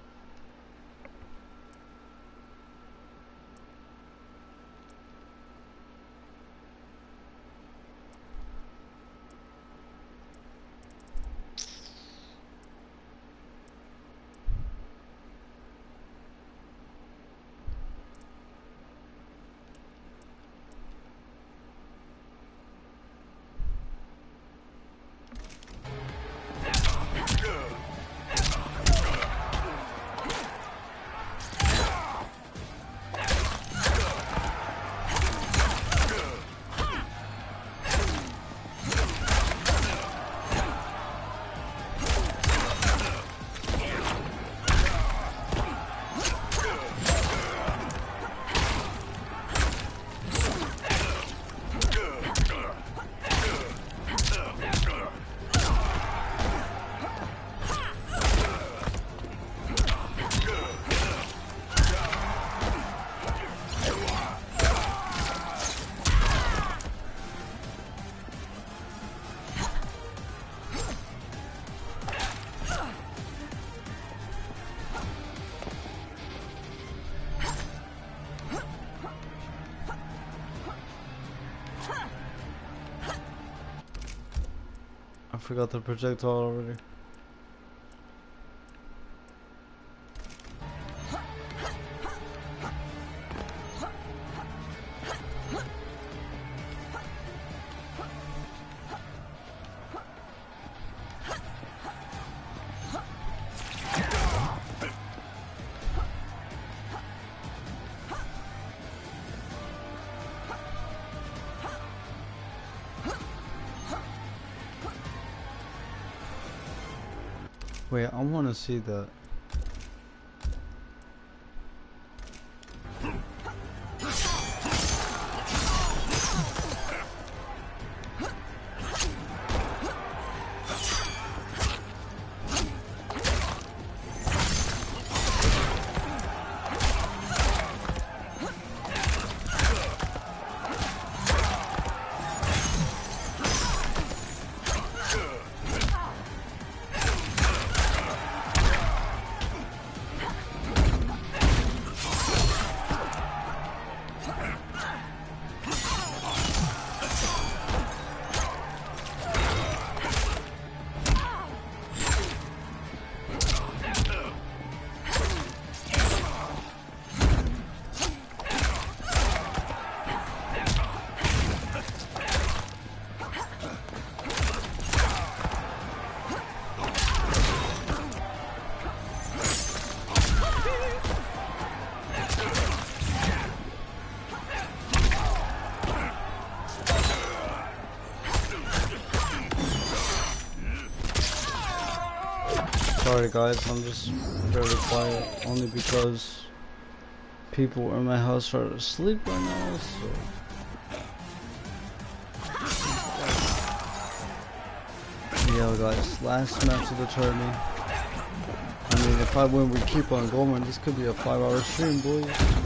Forgot the projectile already. See that. Sorry guys, I'm just very quiet only because people in my house are asleep right now, so Yeah guys, last match of the tournament. I mean if I win we keep on going, this could be a five hour stream boys.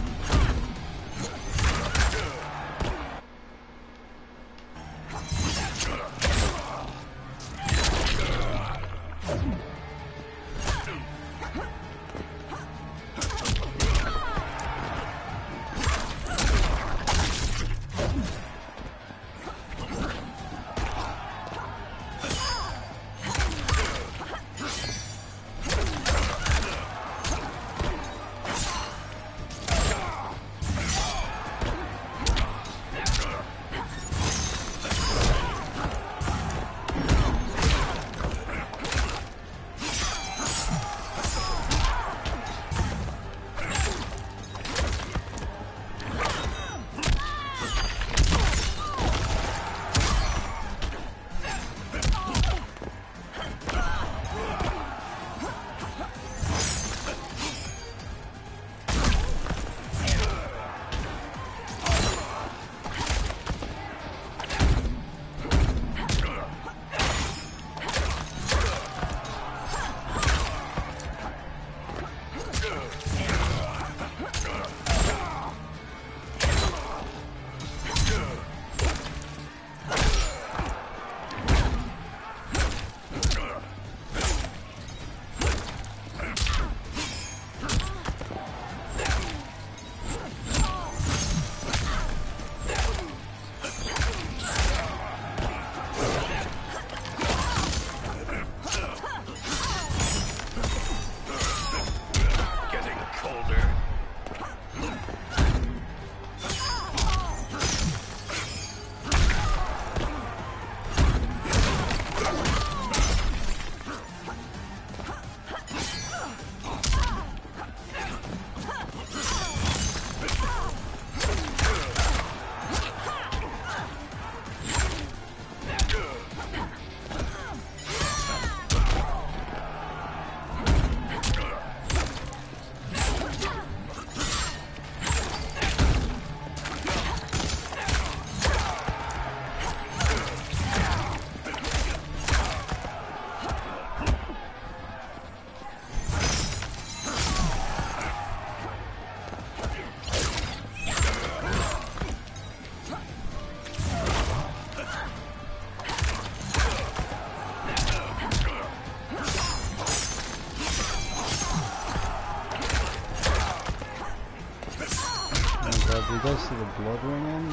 Blood now on?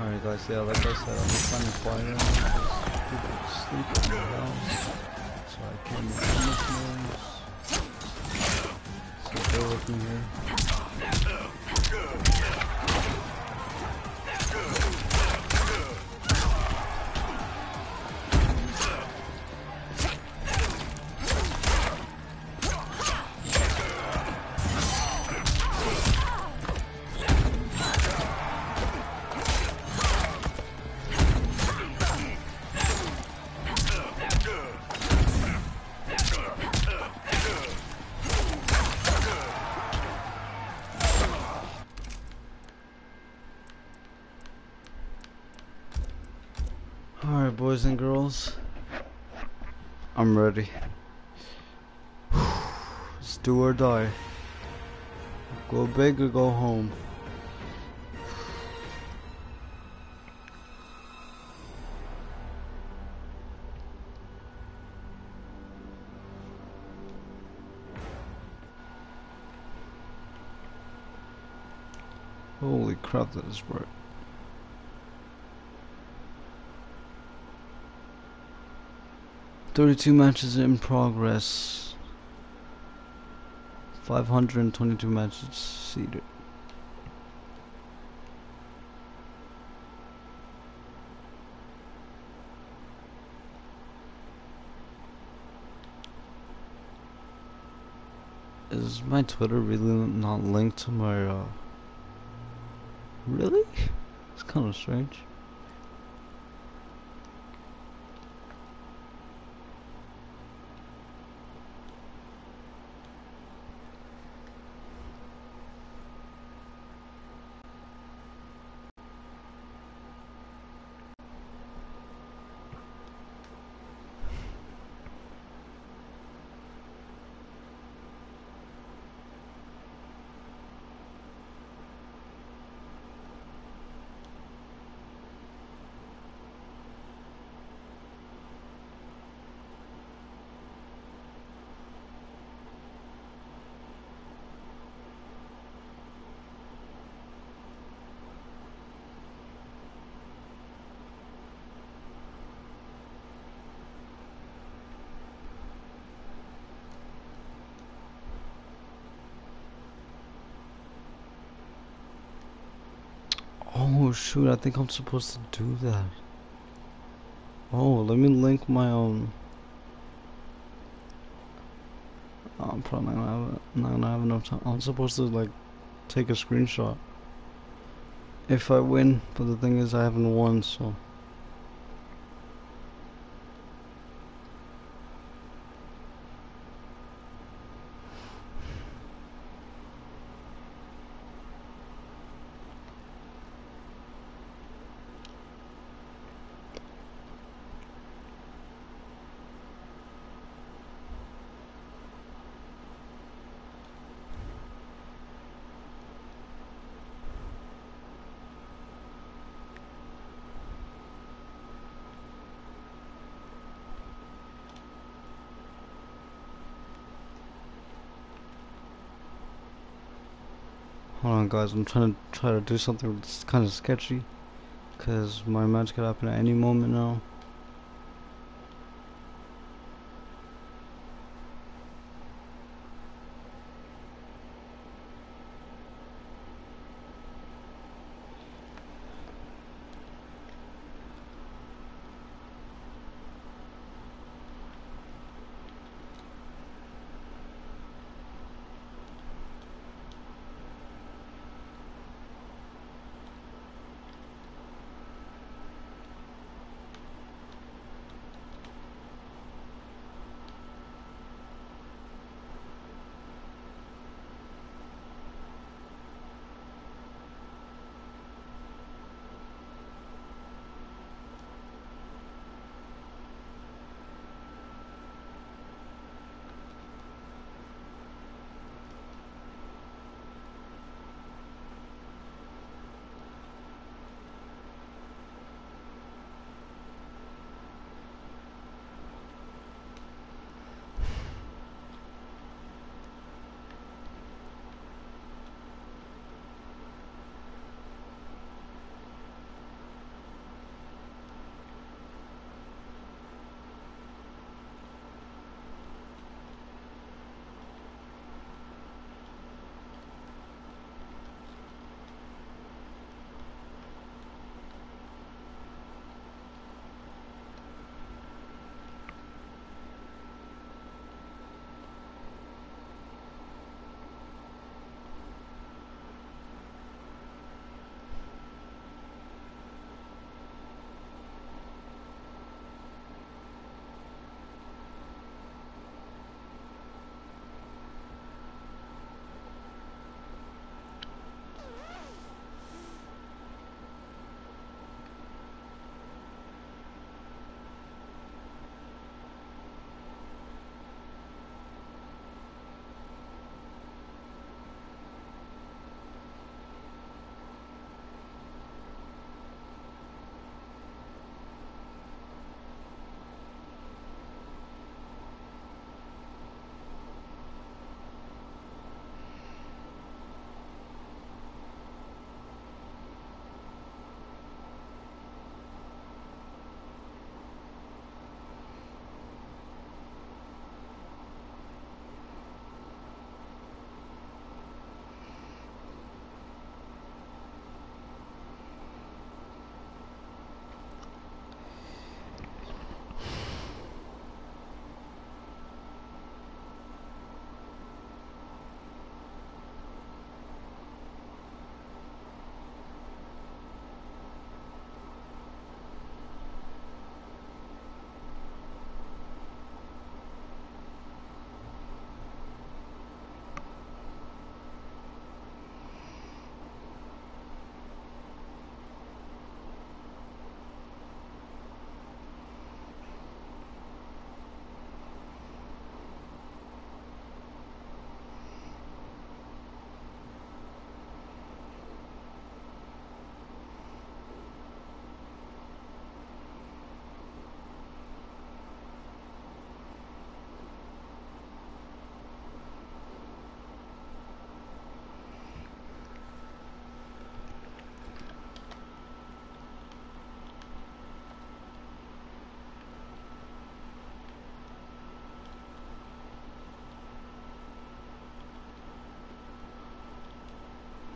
Alright guys, yeah, like I said, I'm just trying to right boys and girls. I'm ready. It's do or die. Go big or go home. Holy crap, that is bright. Thirty-two matches in progress. Five hundred and twenty-two matches seeded. Is my Twitter really not linked to my, uh... Really? It's kind of strange. Oh shoot, I think I'm supposed to do that. Oh, let me link my own. Oh, I'm probably not gonna have, not gonna have enough time. I'm supposed to like take a screenshot if I win, but the thing is I haven't won, so. Hold guys, I'm trying to try to do something that's kind of sketchy. Cause my match could happen at any moment now.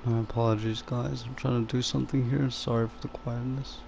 My apologies, guys. I'm trying to do something here. Sorry for the quietness.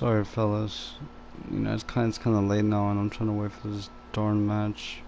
Sorry, fellas. You know, it's kind, it's kind of late now, and I'm trying to wait for this darn match.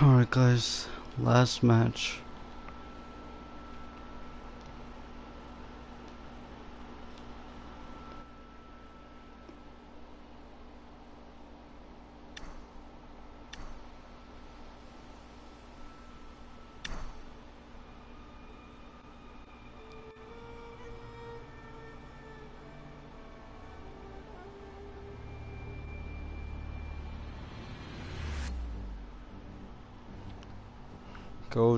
Alright guys, last match.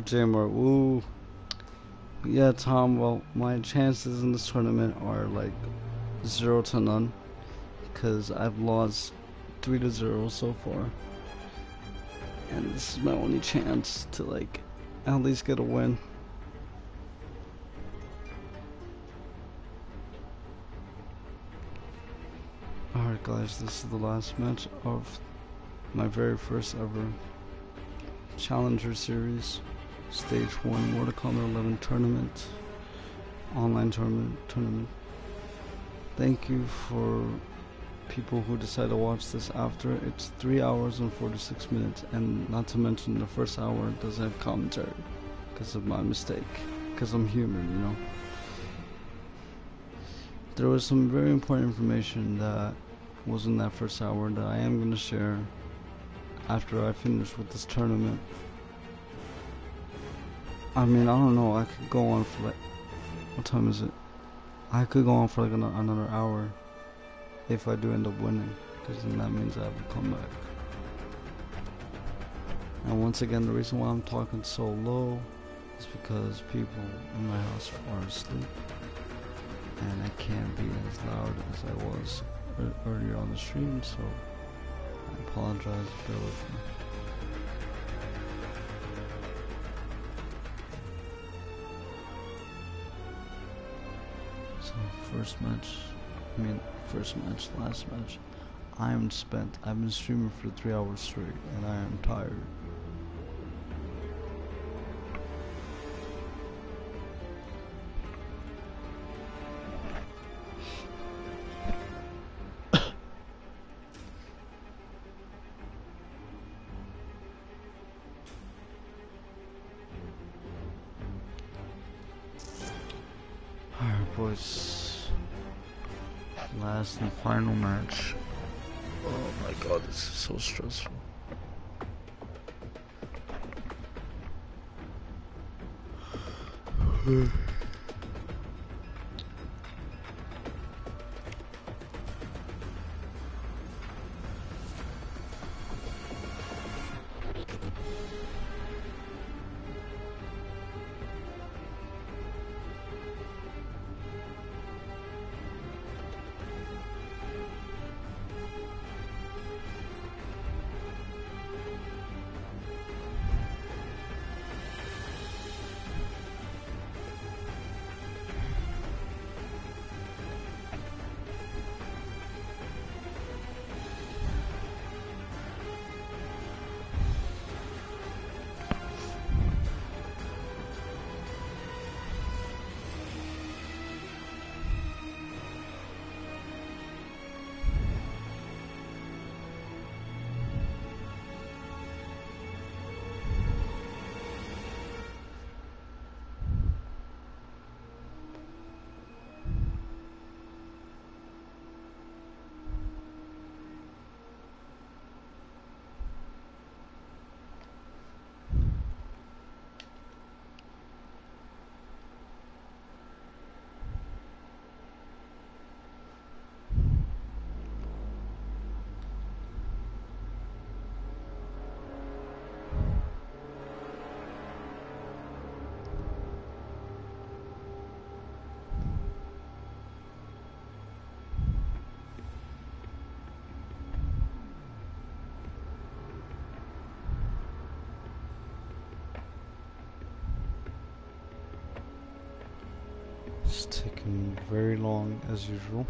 Go Jammer, woo. Yeah, Tom, well, my chances in this tournament are like 0 to none. Because I've lost 3 to 0 so far. And this is my only chance to like at least get a win. Alright guys, this is the last match of my very first ever Challenger Series Stage 1 Mortal Kombat 11 Tournament Online Tournament Tournament Thank you for people who decide to watch this after it's 3 hours and 46 minutes and not to mention the first hour doesn't have commentary because of my mistake because I'm human you know there was some very important information that was in that first hour that I am going to share after I finish with this tournament. I mean, I don't know, I could go on for like, what time is it? I could go on for like an another hour if I do end up winning, because then that means I have to come back. And once again, the reason why I'm talking so low is because people in my house are asleep and I can't be as loud as I was earlier on the stream, so I apologize, bear with. First match, I mean, first match, last match, I am spent. I've been streaming for three hours straight, and I am tired. Final match. Oh my god, this is so stressful. as usual.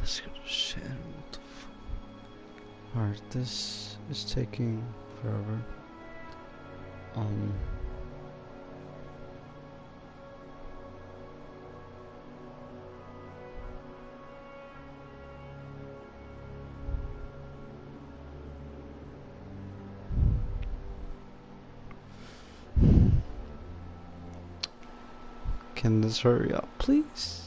Get shit. Alright, this is taking forever. Um. Can this hurry up, please?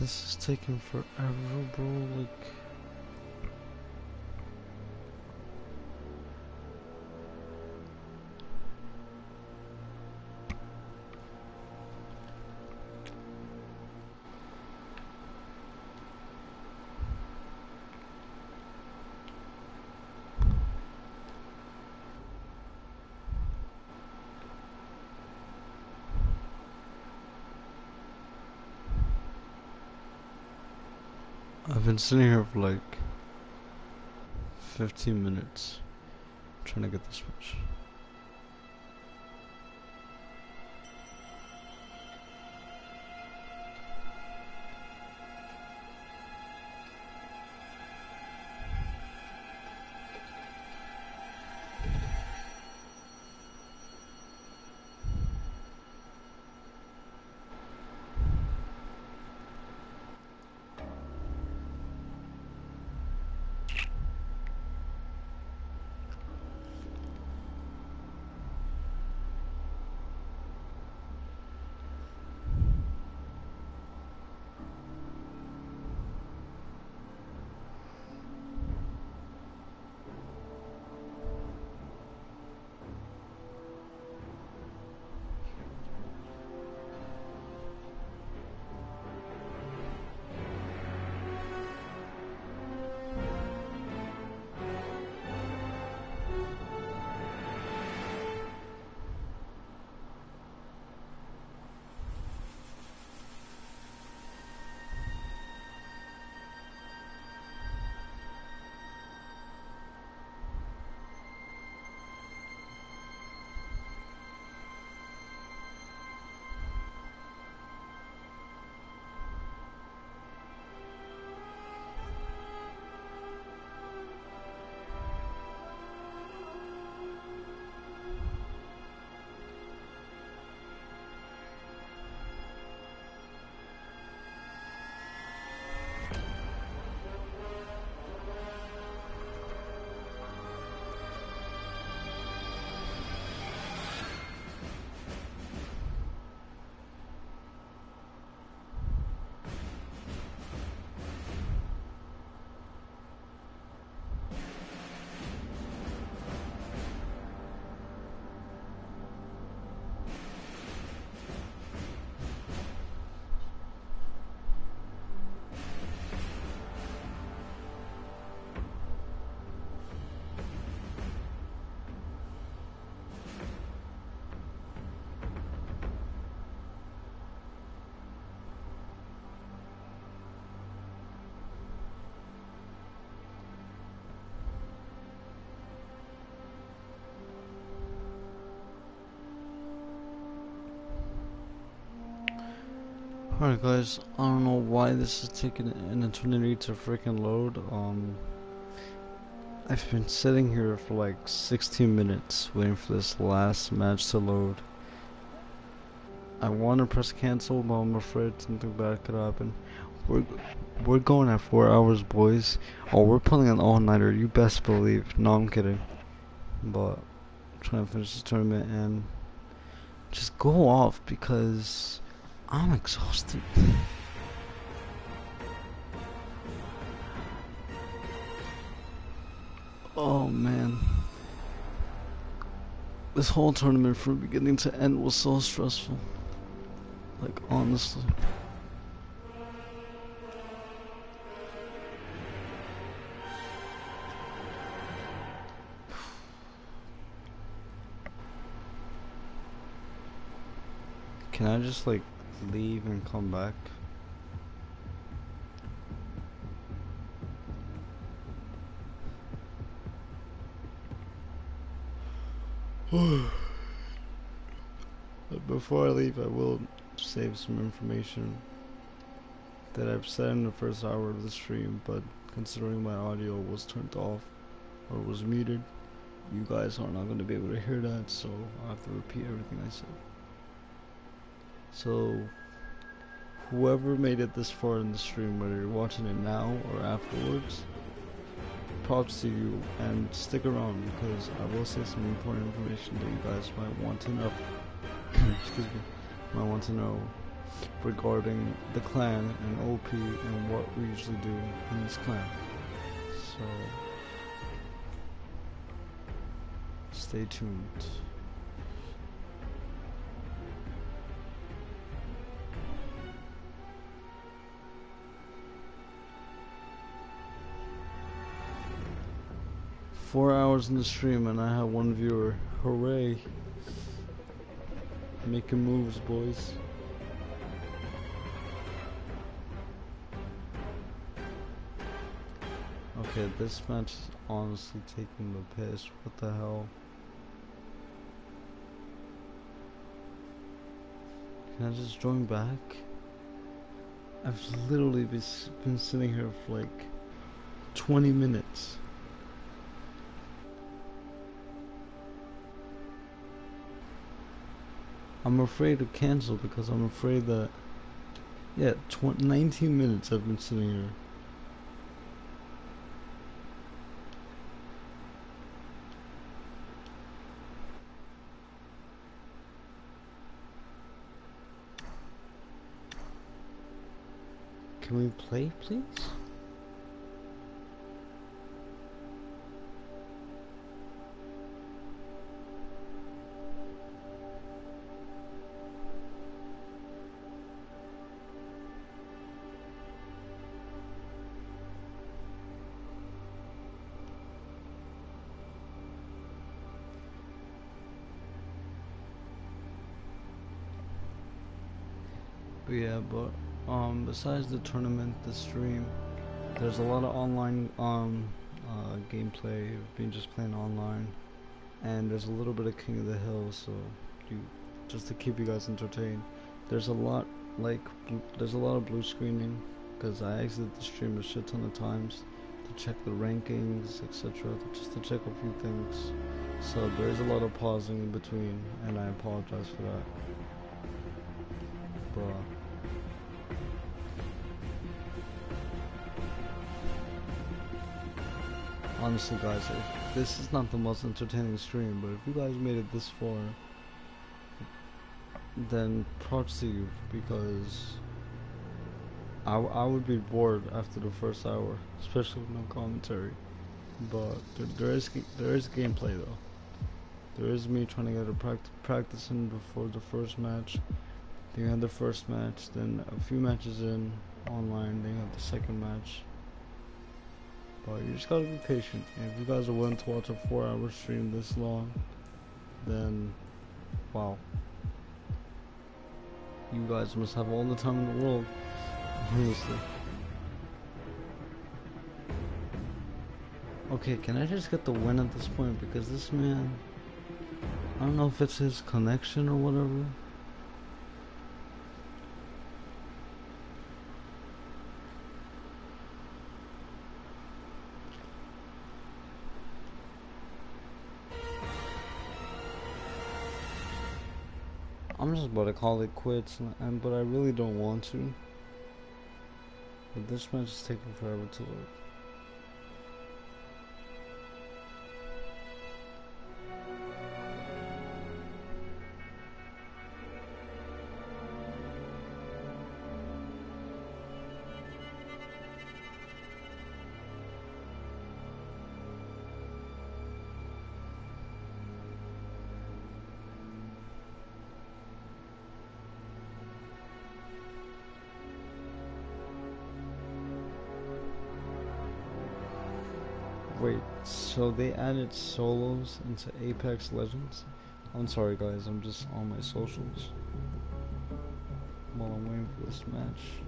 This is taking forever, bro. Like. Been sitting here for like 15 minutes trying to get this switch. Alright guys, I don't know why this is taking an eternity to freaking load. Um, I've been sitting here for like 16 minutes waiting for this last match to load. I want to press cancel, but I'm afraid something bad could happen. We're we're going at four hours, boys. Oh, we're pulling an all-nighter. You best believe. No, I'm kidding. But I'm trying to finish this tournament and just go off because I'm exhausted. Oh man. This whole tournament from beginning to end was so stressful. Like honestly. Can I just like leave and come back? But before I leave, I will save some information that I've said in the first hour of the stream, but considering my audio was turned off or was muted, you guys are not going to be able to hear that, so I have to repeat everything I said. So, whoever made it this far in the stream, whether you're watching it now or afterwards, props to you and stick around because I will say some important information that you guys might want to know. Excuse me, might want to know regarding the clan and OP and what we usually do in this clan. So, stay tuned. Four hours in the stream and I have one viewer. Hooray. Making moves, boys. Okay, this match is honestly taking the piss. What the hell? Can I just join back? I've literally been, been sitting here for like 20 minutes. I'm afraid to cancel because I'm afraid that yeah, 20, 19 minutes I've been sitting here. Can we play, please? Besides the tournament, the stream, there's a lot of online um, uh, gameplay. I've just playing online, and there's a little bit of King of the Hill, so you just to keep you guys entertained. There's a lot like there's a lot of blue screening because I exited the stream a shit ton of times to check the rankings, etc. Just to check a few things. So there's a lot of pausing in between, and I apologize for that. But honestly guys this is not the most entertaining stream but if you guys made it this far then props to you because I, I would be bored after the first hour especially with no commentary. But there, there is there is gameplay though. There is me trying to get a practice practicing before the first match. Then you have the first match then a few matches in online then you have the second match you just gotta be patient. And if you guys are willing to watch a four hour stream this long, then wow. You guys must have all the time in the world. Honestly. Okay, can I just get the win at this point? Because this man, I don't know if it's his connection or whatever. I'm just about to call it quits, and but I really don't want to. But this match is taking forever to load. So they added solos into Apex Legends? I'm sorry guys, I'm just on my socials while I'm waiting for this match.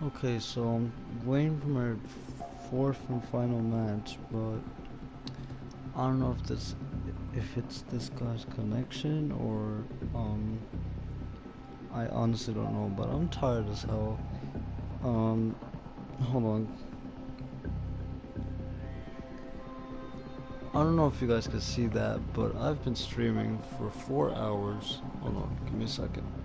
Okay, so I'm waiting for my fourth and final match, but I don't know if this, if it's this guy's connection or, um, I honestly don't know, but I'm tired as hell. Um, hold on. I don't know if you guys can see that, but I've been streaming for four hours. Hold on, give me a second.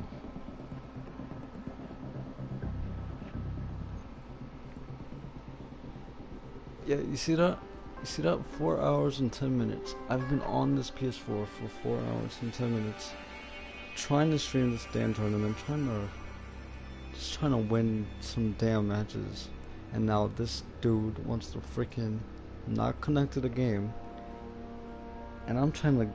Yeah, you see that? You see that? Four hours and ten minutes. I've been on this PS4 for four hours and ten minutes, trying to stream this damn tournament, trying to, just trying to win some damn matches, and now this dude wants to freaking not connect to the game, and I'm trying to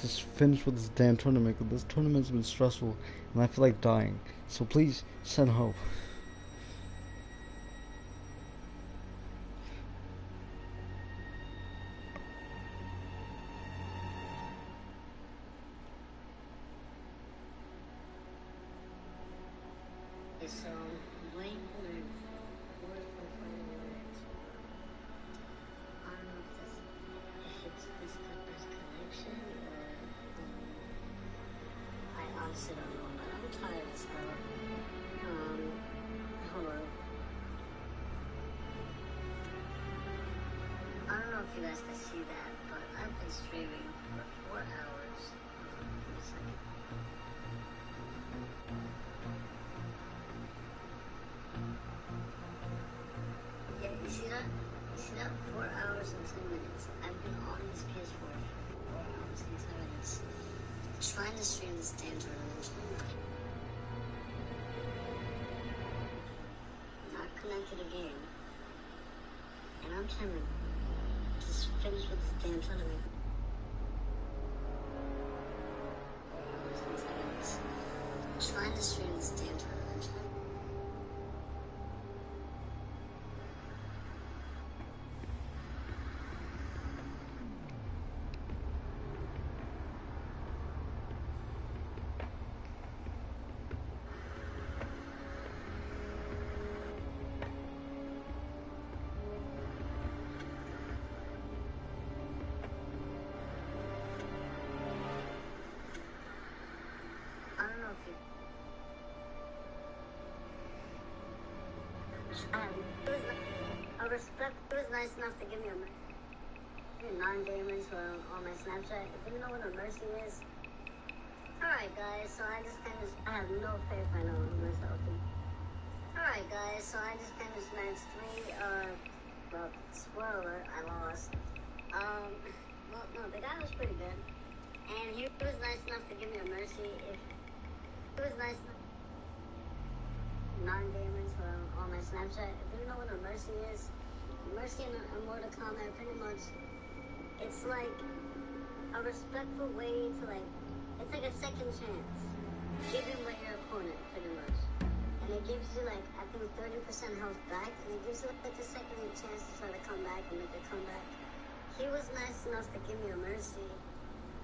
just finish with this damn tournament. Cause this tournament's been stressful, and I feel like dying. So please send help. Snapchat. If you know what a mercy is. Alright guys, so I just of I have no faith I know myself. Alright guys, so I just finished match three. Uh, well, spoiler, I lost. Um, well, no, the guy was pretty good, and he was nice enough to give me a mercy. If he was nice enough. For on my Snapchat. If you know what a mercy is, mercy in, in Mortal Kombat pretty much it's like a respectful way to like it's like a second chance. Given by your opponent pretty much. And it gives you like i think 30% health back and it gives you like a second chance to try to come back and make a comeback. He was nice enough to give me a mercy.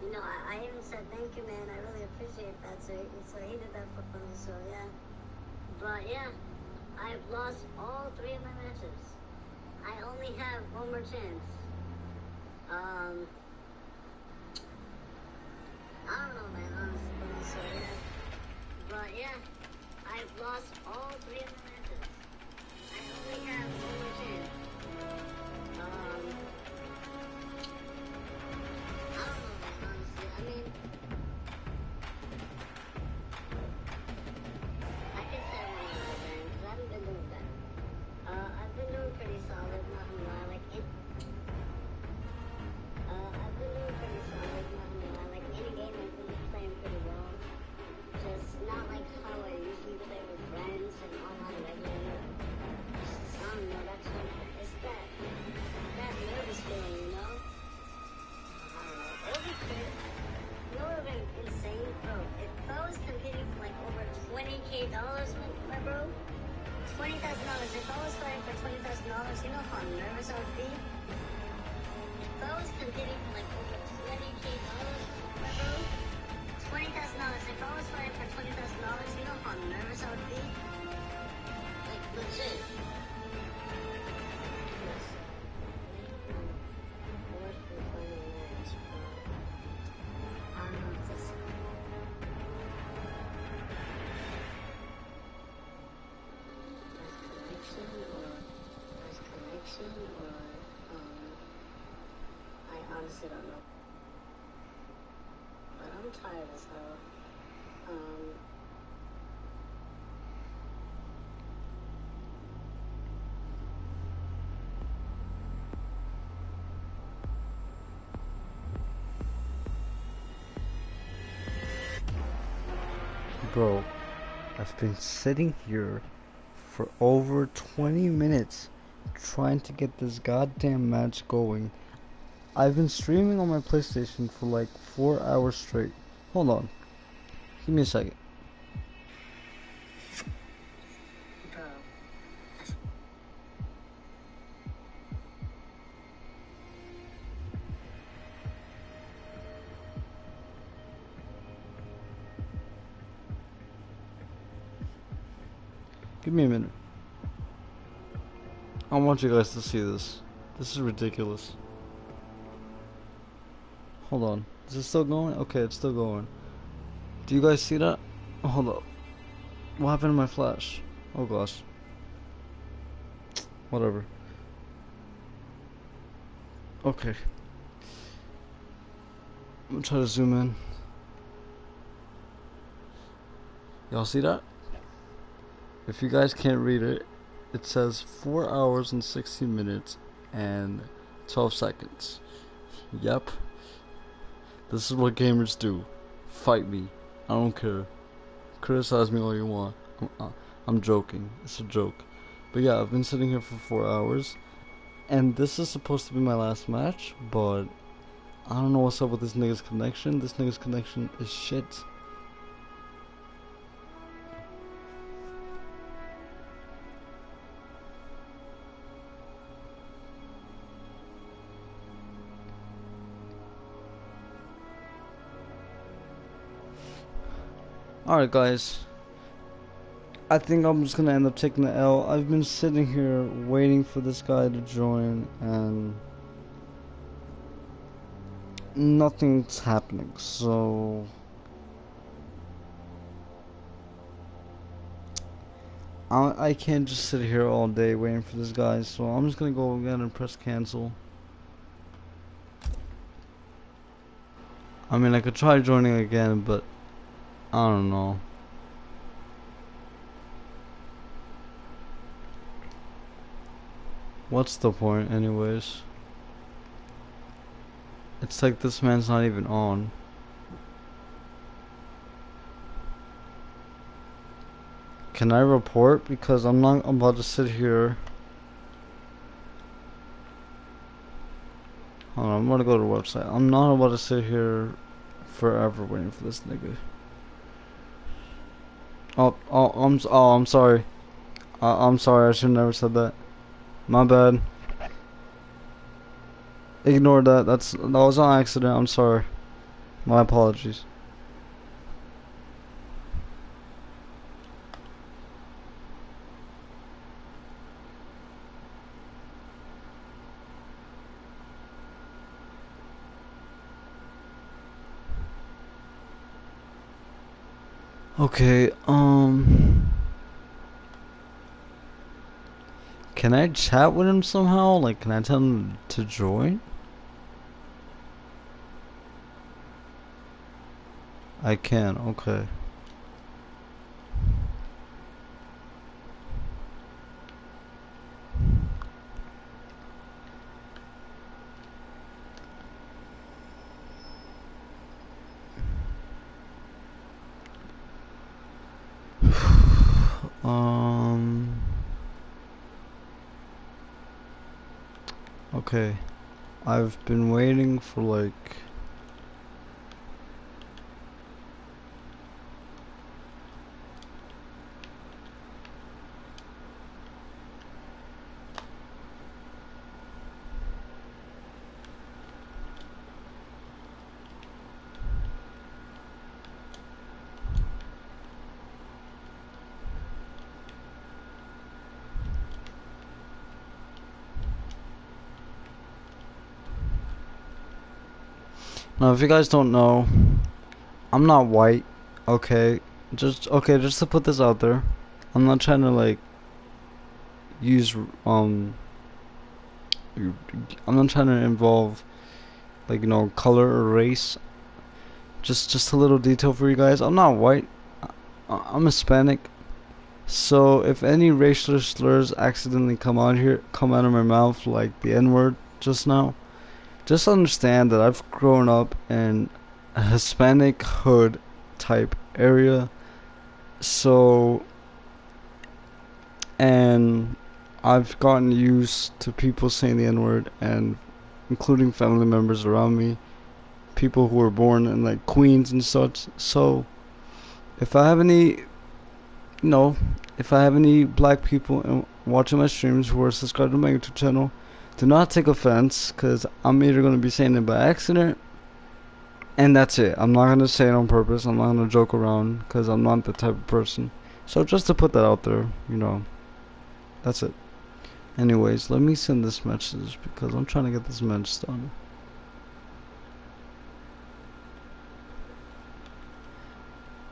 You know i, I even said thank you man. I really appreciate that so, so he did that for me so yeah. But yeah i've lost all three of my matches. I only have one more chance. Um, 20k dollars, my bro, $20,000, if I was fighting for $20,000, you know how nervous I would be? If I was competing for like over 20k dollars, my bro, $20,000, if I was fighting for $20,000, you know how nervous I would be? Like, legit. Know. But I'm tired as hell. Um Bro, I've been sitting here for over 20 minutes trying to get this goddamn match going. I've been streaming on my PlayStation for like 4 hours straight. Hold on. Give me a second. Give me a minute. I want you guys to see this. This is ridiculous. Hold on. Is it still going? Okay, it's still going. Do you guys see that? Oh, hold up. What happened to my flash? Oh gosh. Whatever. Okay. I'm try to zoom in. Y'all see that? If you guys can't read it, it says 4 hours and 16 minutes and 12 seconds. Yep. This is what gamers do. Fight me. I don't care. Criticize me all you want. I'm, uh, I'm joking. It's a joke. But yeah, I've been sitting here for 4 hours. And this is supposed to be my last match, but I don't know what's up with this nigga's connection. This nigga's connection is shit. Alright guys. I think I'm just gonna end up taking the L. I've been sitting here waiting for this guy to join and nothing's happening, so I, I can't just sit here all day waiting for this guy, so I'm just gonna go again and press cancel. I mean, I could try joining again, but I don't know. What's the point, anyways? It's like this man's not even on. Can I report? Because I'm not about to sit here. Hold on, I'm gonna go to the website. I'm not about to sit here forever waiting for this nigga. Oh, oh, I'm, oh, I'm sorry. I, I'm sorry. I should never said that. My bad. Ignore that. That's that was on accident. I'm sorry. My apologies. Okay, um Can I chat with him somehow? Like can I tell him to join? I can, okay. um Okay. I've been waiting for like Now, if you guys don't know, I'm not white, okay? Just, okay, just to put this out there, I'm not trying to, like, use, um, I'm not trying to involve, like, you know, color or race. Just, just a little detail for you guys. I'm not white. I'm Hispanic. So, if any racial slurs accidentally come out here, come out of my mouth, like the N-word just now, just understand that I've grown up in a Hispanic hood type area. So, and I've gotten used to people saying the N word, and including family members around me, people who were born in like Queens and such. So, if I have any, you know, if I have any black people watching my streams who are subscribed to my YouTube channel, do not take offense because I'm either going to be saying it by accident and that's it. I'm not going to say it on purpose. I'm not going to joke around because I'm not the type of person. So just to put that out there, you know, that's it. Anyways, let me send this message because I'm trying to get this message done.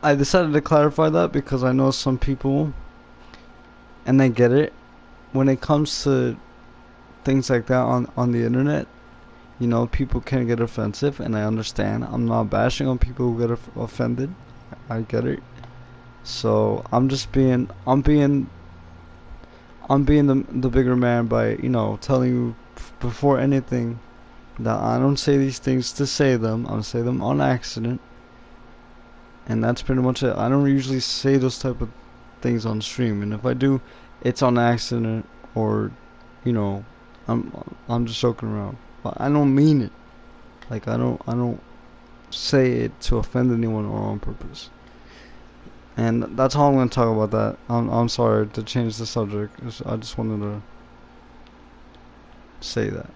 I decided to clarify that because I know some people, and I get it, when it comes to things like that on on the internet you know people can get offensive and i understand. I'm not bashing on people who get off- offended. I get it. So i'm just being i'm being i'm being the the bigger man by you know telling you before anything that i don't say these things to say them. I say them on accident. And that's pretty much it. I don't usually say those type of things on stream. And if i do it's on accident or you know I'm I'm just joking around, but I don't mean it. Like I don't I don't say it to offend anyone or on purpose. And that's all I'm gonna talk about that. I'm I'm sorry to change the subject. I just wanted to say that.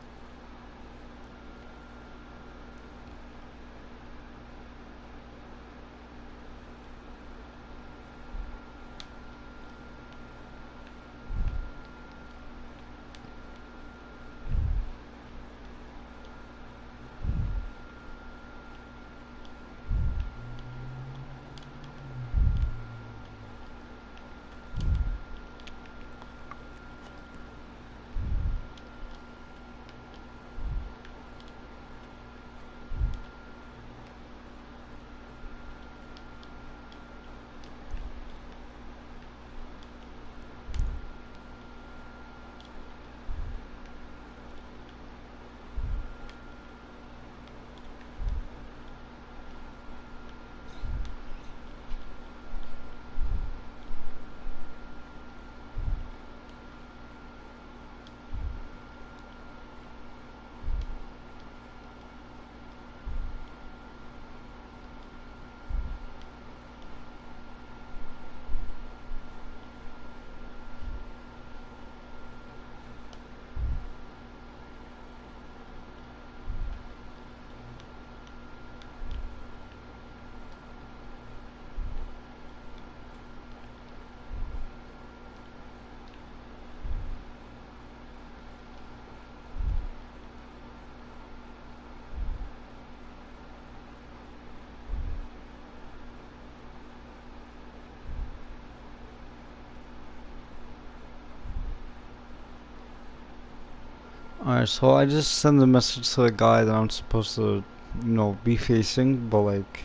Alright, so I just sent a message to the guy that I'm supposed to, you know, be facing, but like,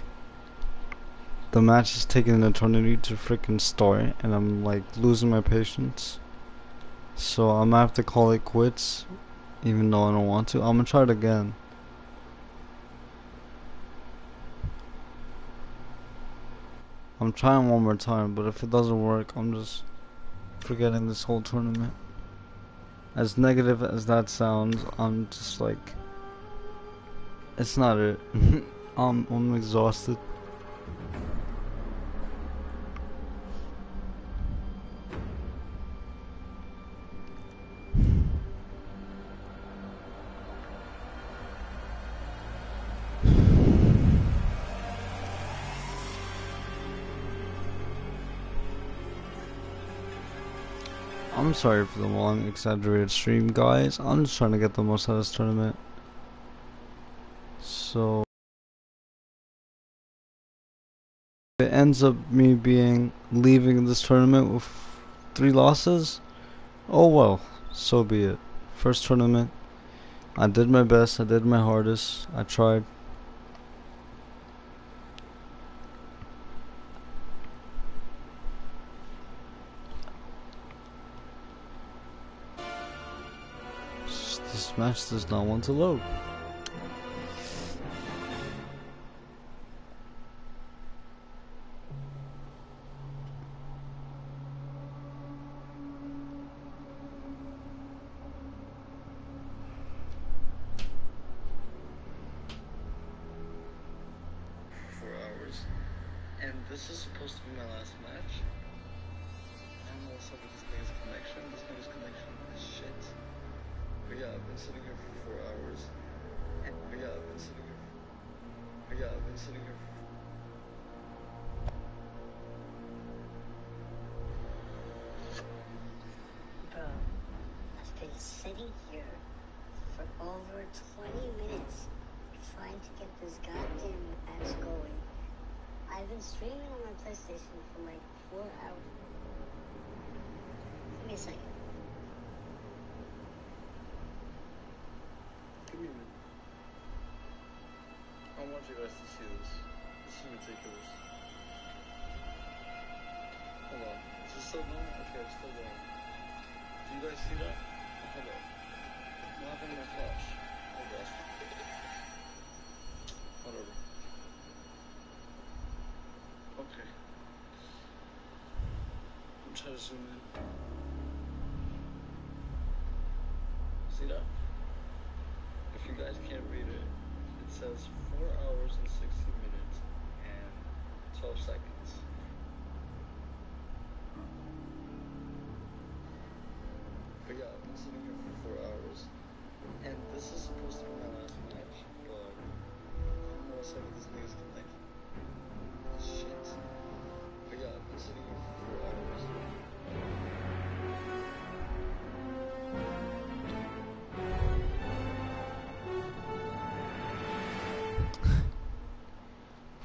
the match is taking an eternity to freaking start, and I'm like losing my patience. So I'm gonna have to call it quits, even though I don't want to. I'm gonna try it again. I'm trying one more time, but if it doesn't work, I'm just forgetting this whole tournament. As negative as that sounds, I'm just like, it's not it. I'm I'm exhausted. Sorry for the long exaggerated stream guys. I'm just trying to get the most out of this tournament. So it ends up me being leaving this tournament with three losses. Oh well, so be it. First tournament. I did my best, I did my hardest, I tried. Match does not want to load. Want you guys to see this. This is ridiculous. Hold on. Is it still going? Okay, it's still going. Do you guys see that? Hold on. What happened to my flash? Oh gosh. Whatever. Okay. I'm trying to zoom in. See that? If you guys can't read it, it says 4 hours and 60 minutes and 12 seconds. But yeah, I've been sitting here for 4 hours. And this is supposed to be my last match, but I don't know what's up with this nigga's connection. Shit. But yeah, I've been sitting here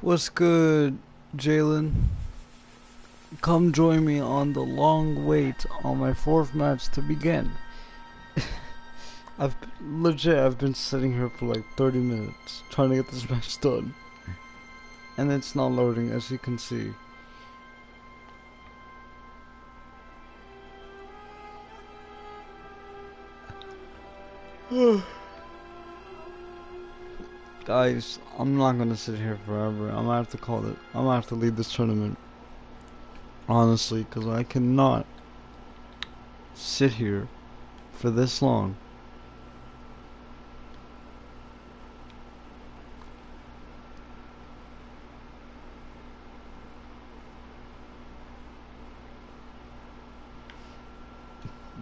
What's good, Jalen? Come join me on the long wait on my fourth match to begin. I've legit, I've been sitting here for like 30 minutes trying to get this match done. And it's not loading, as you can see. Guys, I'm not gonna sit here forever. I'm gonna have to call it. I'm gonna have to leave this tournament. Honestly, because I cannot sit here for this long.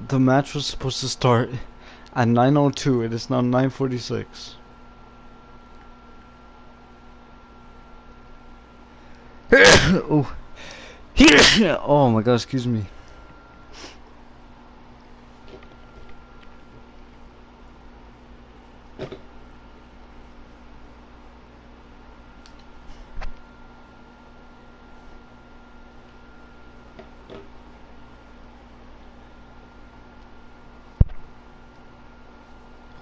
The match was supposed to start at 9.02. It is now 9.46. oh. oh my god, excuse me.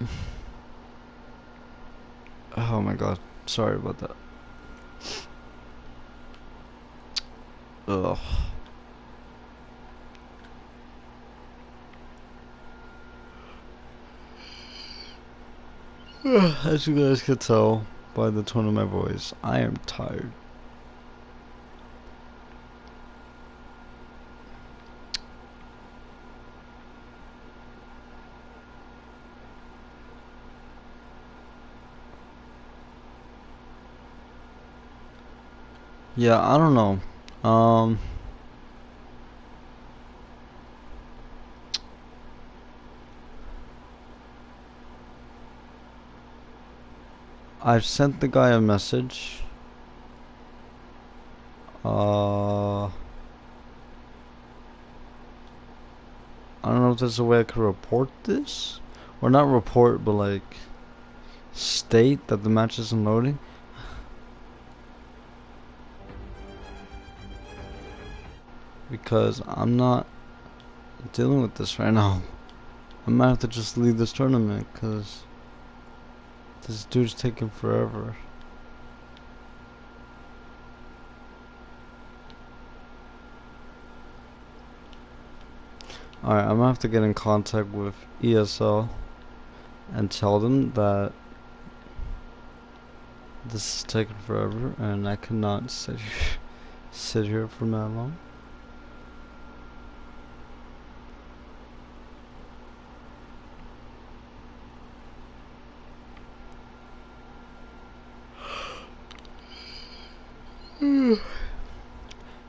oh my god, sorry about that. Ugh. As you guys could tell by the tone of my voice, I am tired. Yeah, I don't know. Um I've sent the guy a message. Uh I don't know if there's a way I could report this. Or not report, but like state that the match isn't loading. Because I'm not dealing with this right now. I might have to just leave this tournament because this dude's taking forever. Alright, I'm gonna have to get in contact with ESL and tell them that this is taking forever and I cannot sit sit here for that long.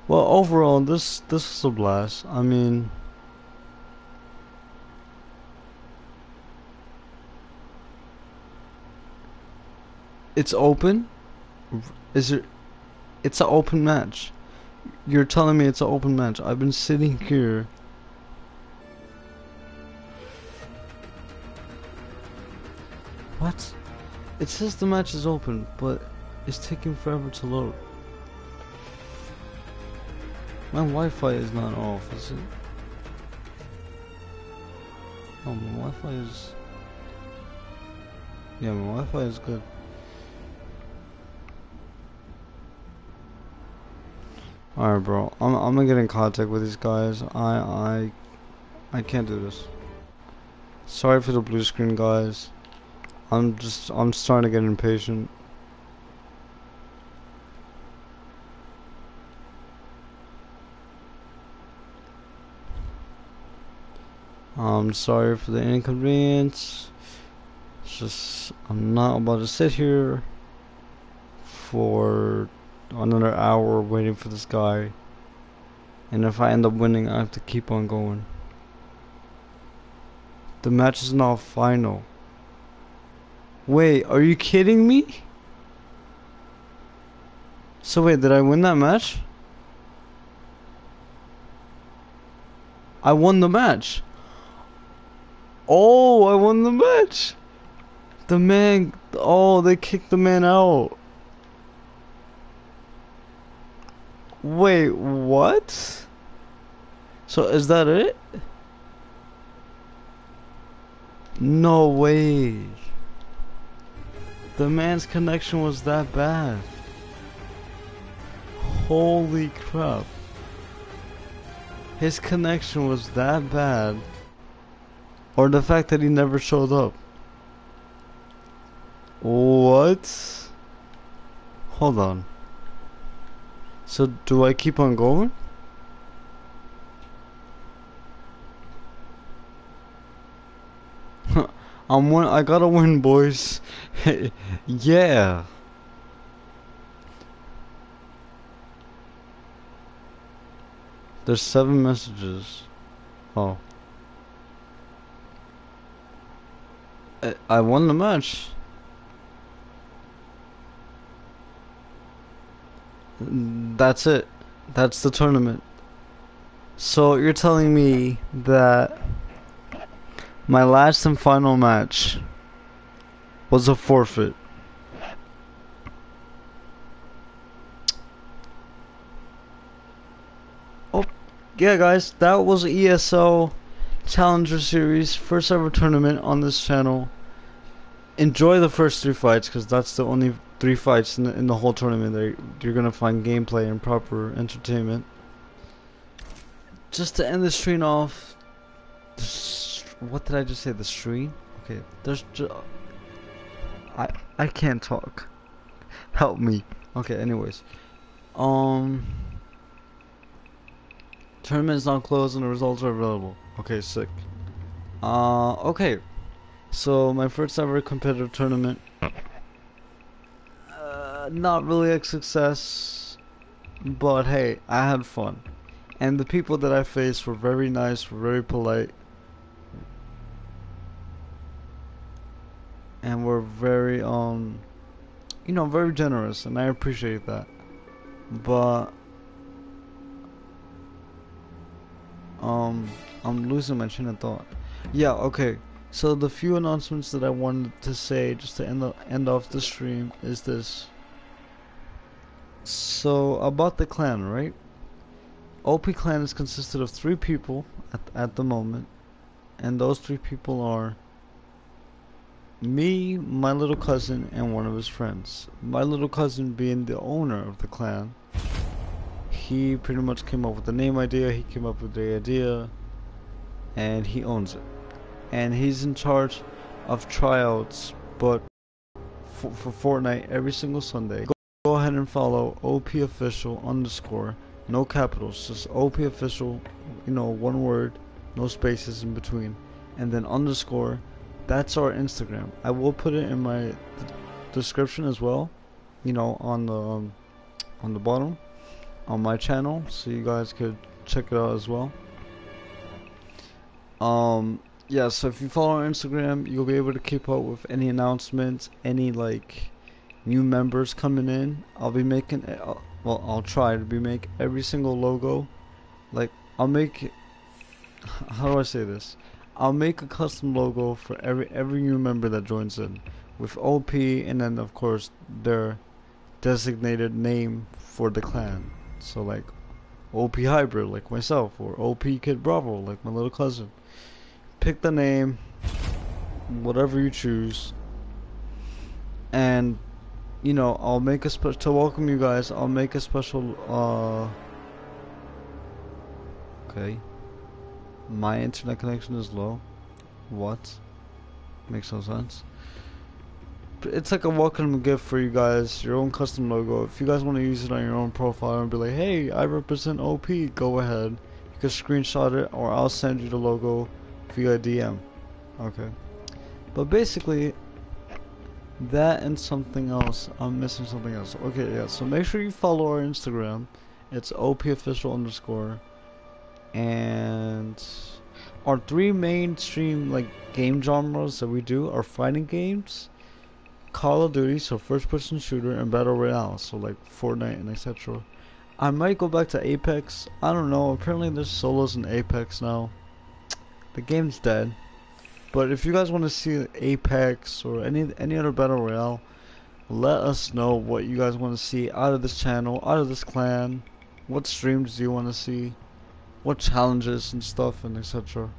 well, overall, this this is a blast. I mean, it's open. Is it? It's an open match. You're telling me it's an open match. I've been sitting here. What? It says the match is open, but it's taking forever to load. My Wi-Fi is not off, is it? Oh, my Wi-Fi is... Yeah, my Wi-Fi is good. Alright, bro. I'm, I'm gonna get in contact with these guys. I, I, I can't do this. Sorry for the blue screen, guys. I'm just, I'm starting to get impatient. I'm sorry for the inconvenience. It's just, I'm not about to sit here for another hour waiting for this guy. And if I end up winning, I have to keep on going. The match is not final. Wait, are you kidding me? So wait, did I win that match? I won the match. Oh, I won the match. The man, oh, they kicked the man out. Wait, what? So is that it? No way. The man's connection was that bad. Holy crap. His connection was that bad. Or the fact that he never showed up. What? Hold on. So do I keep on going? I'm win I gotta win boys. yeah. There's seven messages. Oh. I won the match. That's it. That's the tournament. So you're telling me that my last and final match was a forfeit. Oh, yeah guys, that was ESL Challenger Series, first ever tournament on this channel. enjoy the first three fights because that's the only three fights in the, in the whole tournament that you're gonna find gameplay and proper entertainment. Just to end the stream off, what did I just say? The stream? Okay, there's just I I can't talk. Help me. Okay, anyways, um, tournament is now closed and the results are available. Okay, sick. Uh, okay. So my first ever competitive tournament. Uh, not really a success, but hey, I had fun, and the people that I faced were very nice, were very polite, and were very um, you know, very generous, and I appreciate that. But um, I'm losing my train of thought. Yeah, okay. So the few announcements that I wanted to say just to end the, end off the stream is this. So about the clan, right? OP clan is consisted of three people at at the moment, and those three people are me, my little cousin, and one of his friends. My little cousin being the owner of the clan. He pretty much came up with the name idea, he came up with the idea, and he owns it. And he's in charge of tryouts, but for, for Fortnite every single Sunday. Go, go ahead and follow OP official underscore, no capitals, just OP official, you know, one word, no spaces in between, and then underscore that's our Instagram. I will put it in my description as well. You know, on the um, on the bottom on my channel, so you guys could check it out as well. Um, yeah. So if you follow our Instagram, you'll be able to keep up with any announcements, any like new members coming in. I'll be making. Uh, well, I'll try to be make every single logo. Like I'll make. How do I say this? I'll make a custom logo for every every new member that joins in with OP and then of course their designated name for the clan. So like OP Hybrid like myself or OP Kid Bravo like my little cousin. Pick the name, whatever you choose, and you know I'll make a special to welcome you guys. I'll make a special. uh Okay. My internet connection is low. What? Makes no sense. It's like a welcome gift for you guys, your own custom logo. If you guys want to use it on your own profile and be like, hey, I represent OP, go ahead. You can screenshot it or I'll send you the logo via DM. Okay. But basically, that and something else. I'm missing something else. Okay, yeah, so make sure you follow our Instagram. It's opofficial underscore and our three mainstream like game genres that we do are fighting games, Call of Duty, so first person shooter, and Battle Royale, so like Fortnite and etc. I might go back to Apex. I don't know. Apparently there's solos in Apex now. The game's dead. But if you guys want to see Apex or any any other Battle Royale, let us know what you guys want to see out of this channel, out of this clan. What streams do you want to see? what challenges and stuff and etc.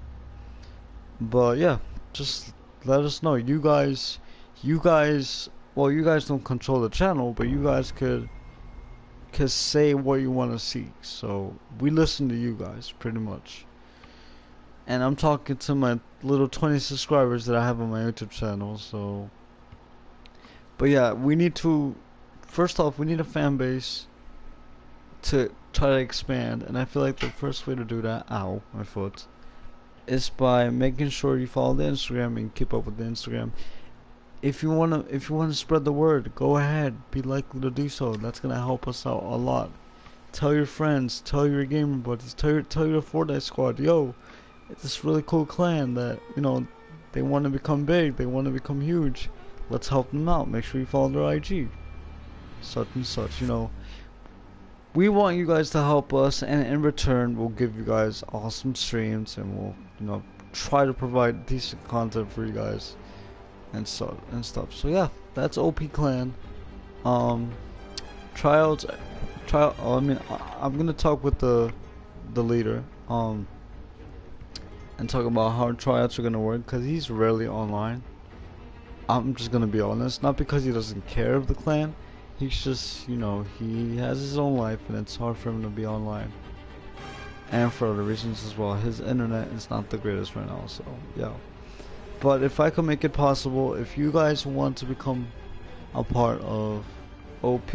But yeah, just let us know. You guys, you guys, well, you guys don't control the channel, but you guys could could say what you want to see. So we listen to you guys pretty much. And I'm talking to my little 20 subscribers that I have on my YouTube channel. So, but yeah, we need to. First off, we need a fan base to try to expand and I feel like the first way to do that ow my foot is by making sure you follow the Instagram and keep up with the Instagram if you wanna if you wanna spread the word go ahead be likely to do so that's gonna help us out a lot tell your friends tell your gamer buddies tell your tell your Fortnite squad yo this really cool clan that you know they want to become big they want to become huge. Let's help them out make sure you follow their IG such and such you know. We want you guys to help us and in return we'll give you guys awesome streams and we'll you know try to provide decent content for you guys and so and stuff. So yeah that's op clan. Um tryouts trial i mean i'm gonna talk with the the leader. Um and talk about how tryouts are gonna work because he's rarely online I'm just gonna be honest. Not because he doesn't care of the clan. He's just, you know, he has his own life and it's hard for him to be online. And for other reasons as well. His internet is not the greatest right now, so yeah. But if I could make it possible, if you guys want to become a part of OP,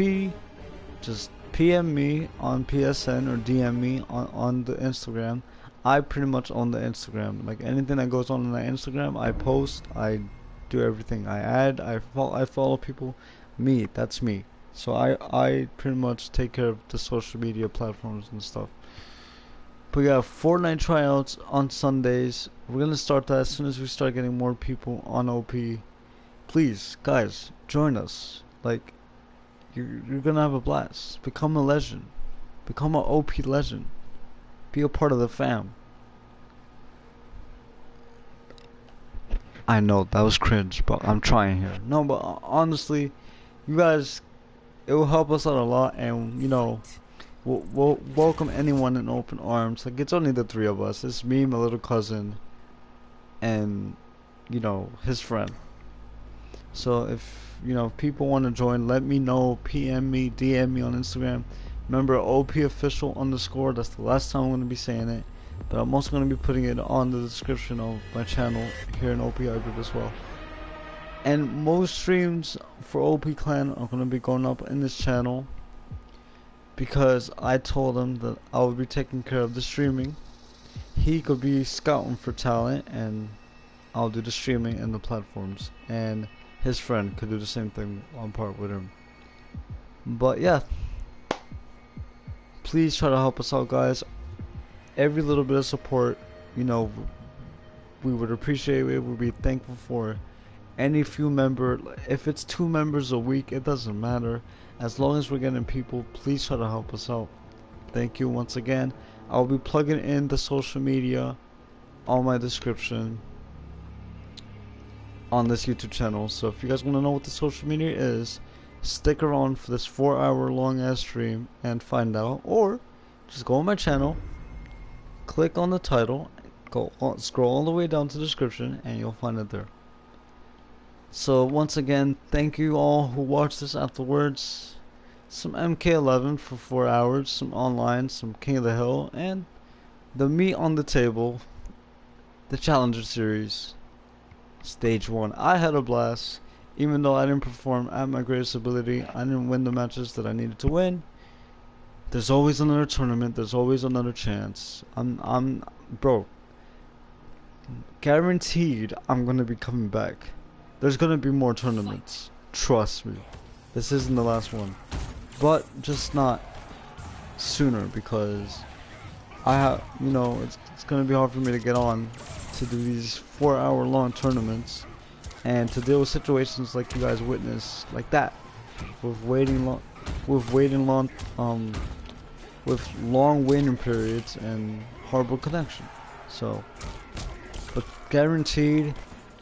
just PM me on PSN or DM me on, on the Instagram. I pretty much own the Instagram. Like anything that goes on on the Instagram, I post, I do everything. I add, I follow, I follow people. Me, that's me. So I I pretty much take care of the social media platforms and stuff. But yeah, Fortnite tryouts on Sundays. We're gonna start that as soon as we start getting more people on OP. Please, guys, join us. Like, you're, you're gonna have a blast. Become a legend. Become an OP legend. Be a part of the fam. I know that was cringe, but I'm trying here. No, but uh, honestly, you guys, it will help us out a lot, and you know, we'll, we'll welcome anyone in open arms. Like it's only the three of us. It's me, my little cousin, and you know his friend. So if you know people want to join, let me know. PM me, DM me on Instagram. Remember OP official underscore. That's the last time I'm gonna be saying it. But I'm also going to be putting it on the description of my channel here in OP Hybrid as well. And most streams for OP Clan are going to be going up in this channel because I told him that I would be taking care of the streaming. He could be scouting for talent and I'll do the streaming and the platforms. And his friend could do the same thing on part with him. But yeah, please try to help us out guys every little bit of support, you know, we would appreciate it. We'd be thankful for any few member. If it's two members a week, it doesn't matter. As long as we're getting people, please try to help us out. Thank you once again. I'll be plugging in the social media on my description on this YouTube channel. So if you guys want to know what the social media is, stick around for this four hour long ass stream and find out. Or just go on my channel, click on the title, go on, scroll all the way down to the description, and you'll find it there. So once again, thank you all who watched this afterwards. Some MK11 for 4 hours, some online, some King of the Hill, and the meat on the table, the Challenger Series, Stage 1. I had a blast, even though I didn't perform at my greatest ability, I didn't win the matches that I needed to win. There's always another tournament. There's always another chance. I'm, I'm, bro. Guaranteed, I'm gonna be coming back. There's gonna be more tournaments. Trust me. This isn't the last one, but just not sooner because I have, you know, it's, it's gonna be hard for me to get on to do these four-hour-long tournaments and to deal with situations like you guys witnessed, like that, with waiting long, with waiting long, um, with long waiting periods and horrible connection. So, but guaranteed,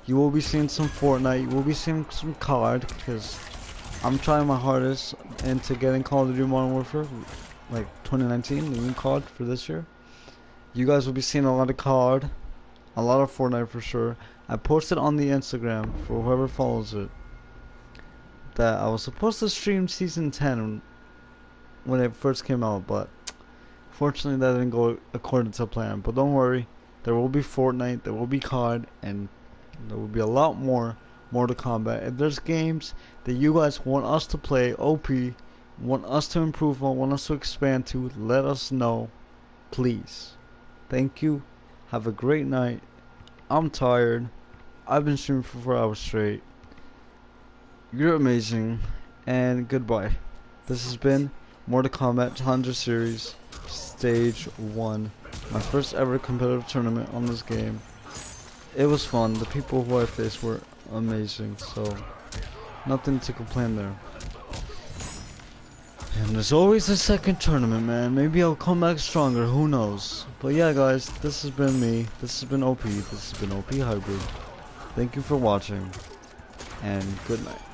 you will be seeing some Fortnite, you will be seeing some COD, because I'm trying my hardest into getting Call of Duty Modern Warfare, like 2019, the new COD for this year. You guys will be seeing a lot of COD, a lot of Fortnite for sure. I posted on the Instagram for whoever follows it that I was supposed to stream season 10 when it first came out, but fortunately that didn't go according to plan. But don't worry, there will be Fortnite, there will be COD, and there will be a lot more Mortal Kombat. If there's games that you guys want us to play, OP, want us to improve on, want us to expand to, let us know, please. Thank you. Have a great night. I'm tired. I've been streaming for four hours straight. You're amazing. And goodbye. This has been Mortal Kombat Challenger Series Stage 1. My first ever competitive tournament on this game. It was fun. The people who I faced were amazing. So, nothing to complain there. And there's always a second tournament, man. Maybe I'll come back stronger. Who knows? But yeah, guys, this has been me. This has been OP. This has been OP Hybrid. Thank you for watching. And good night.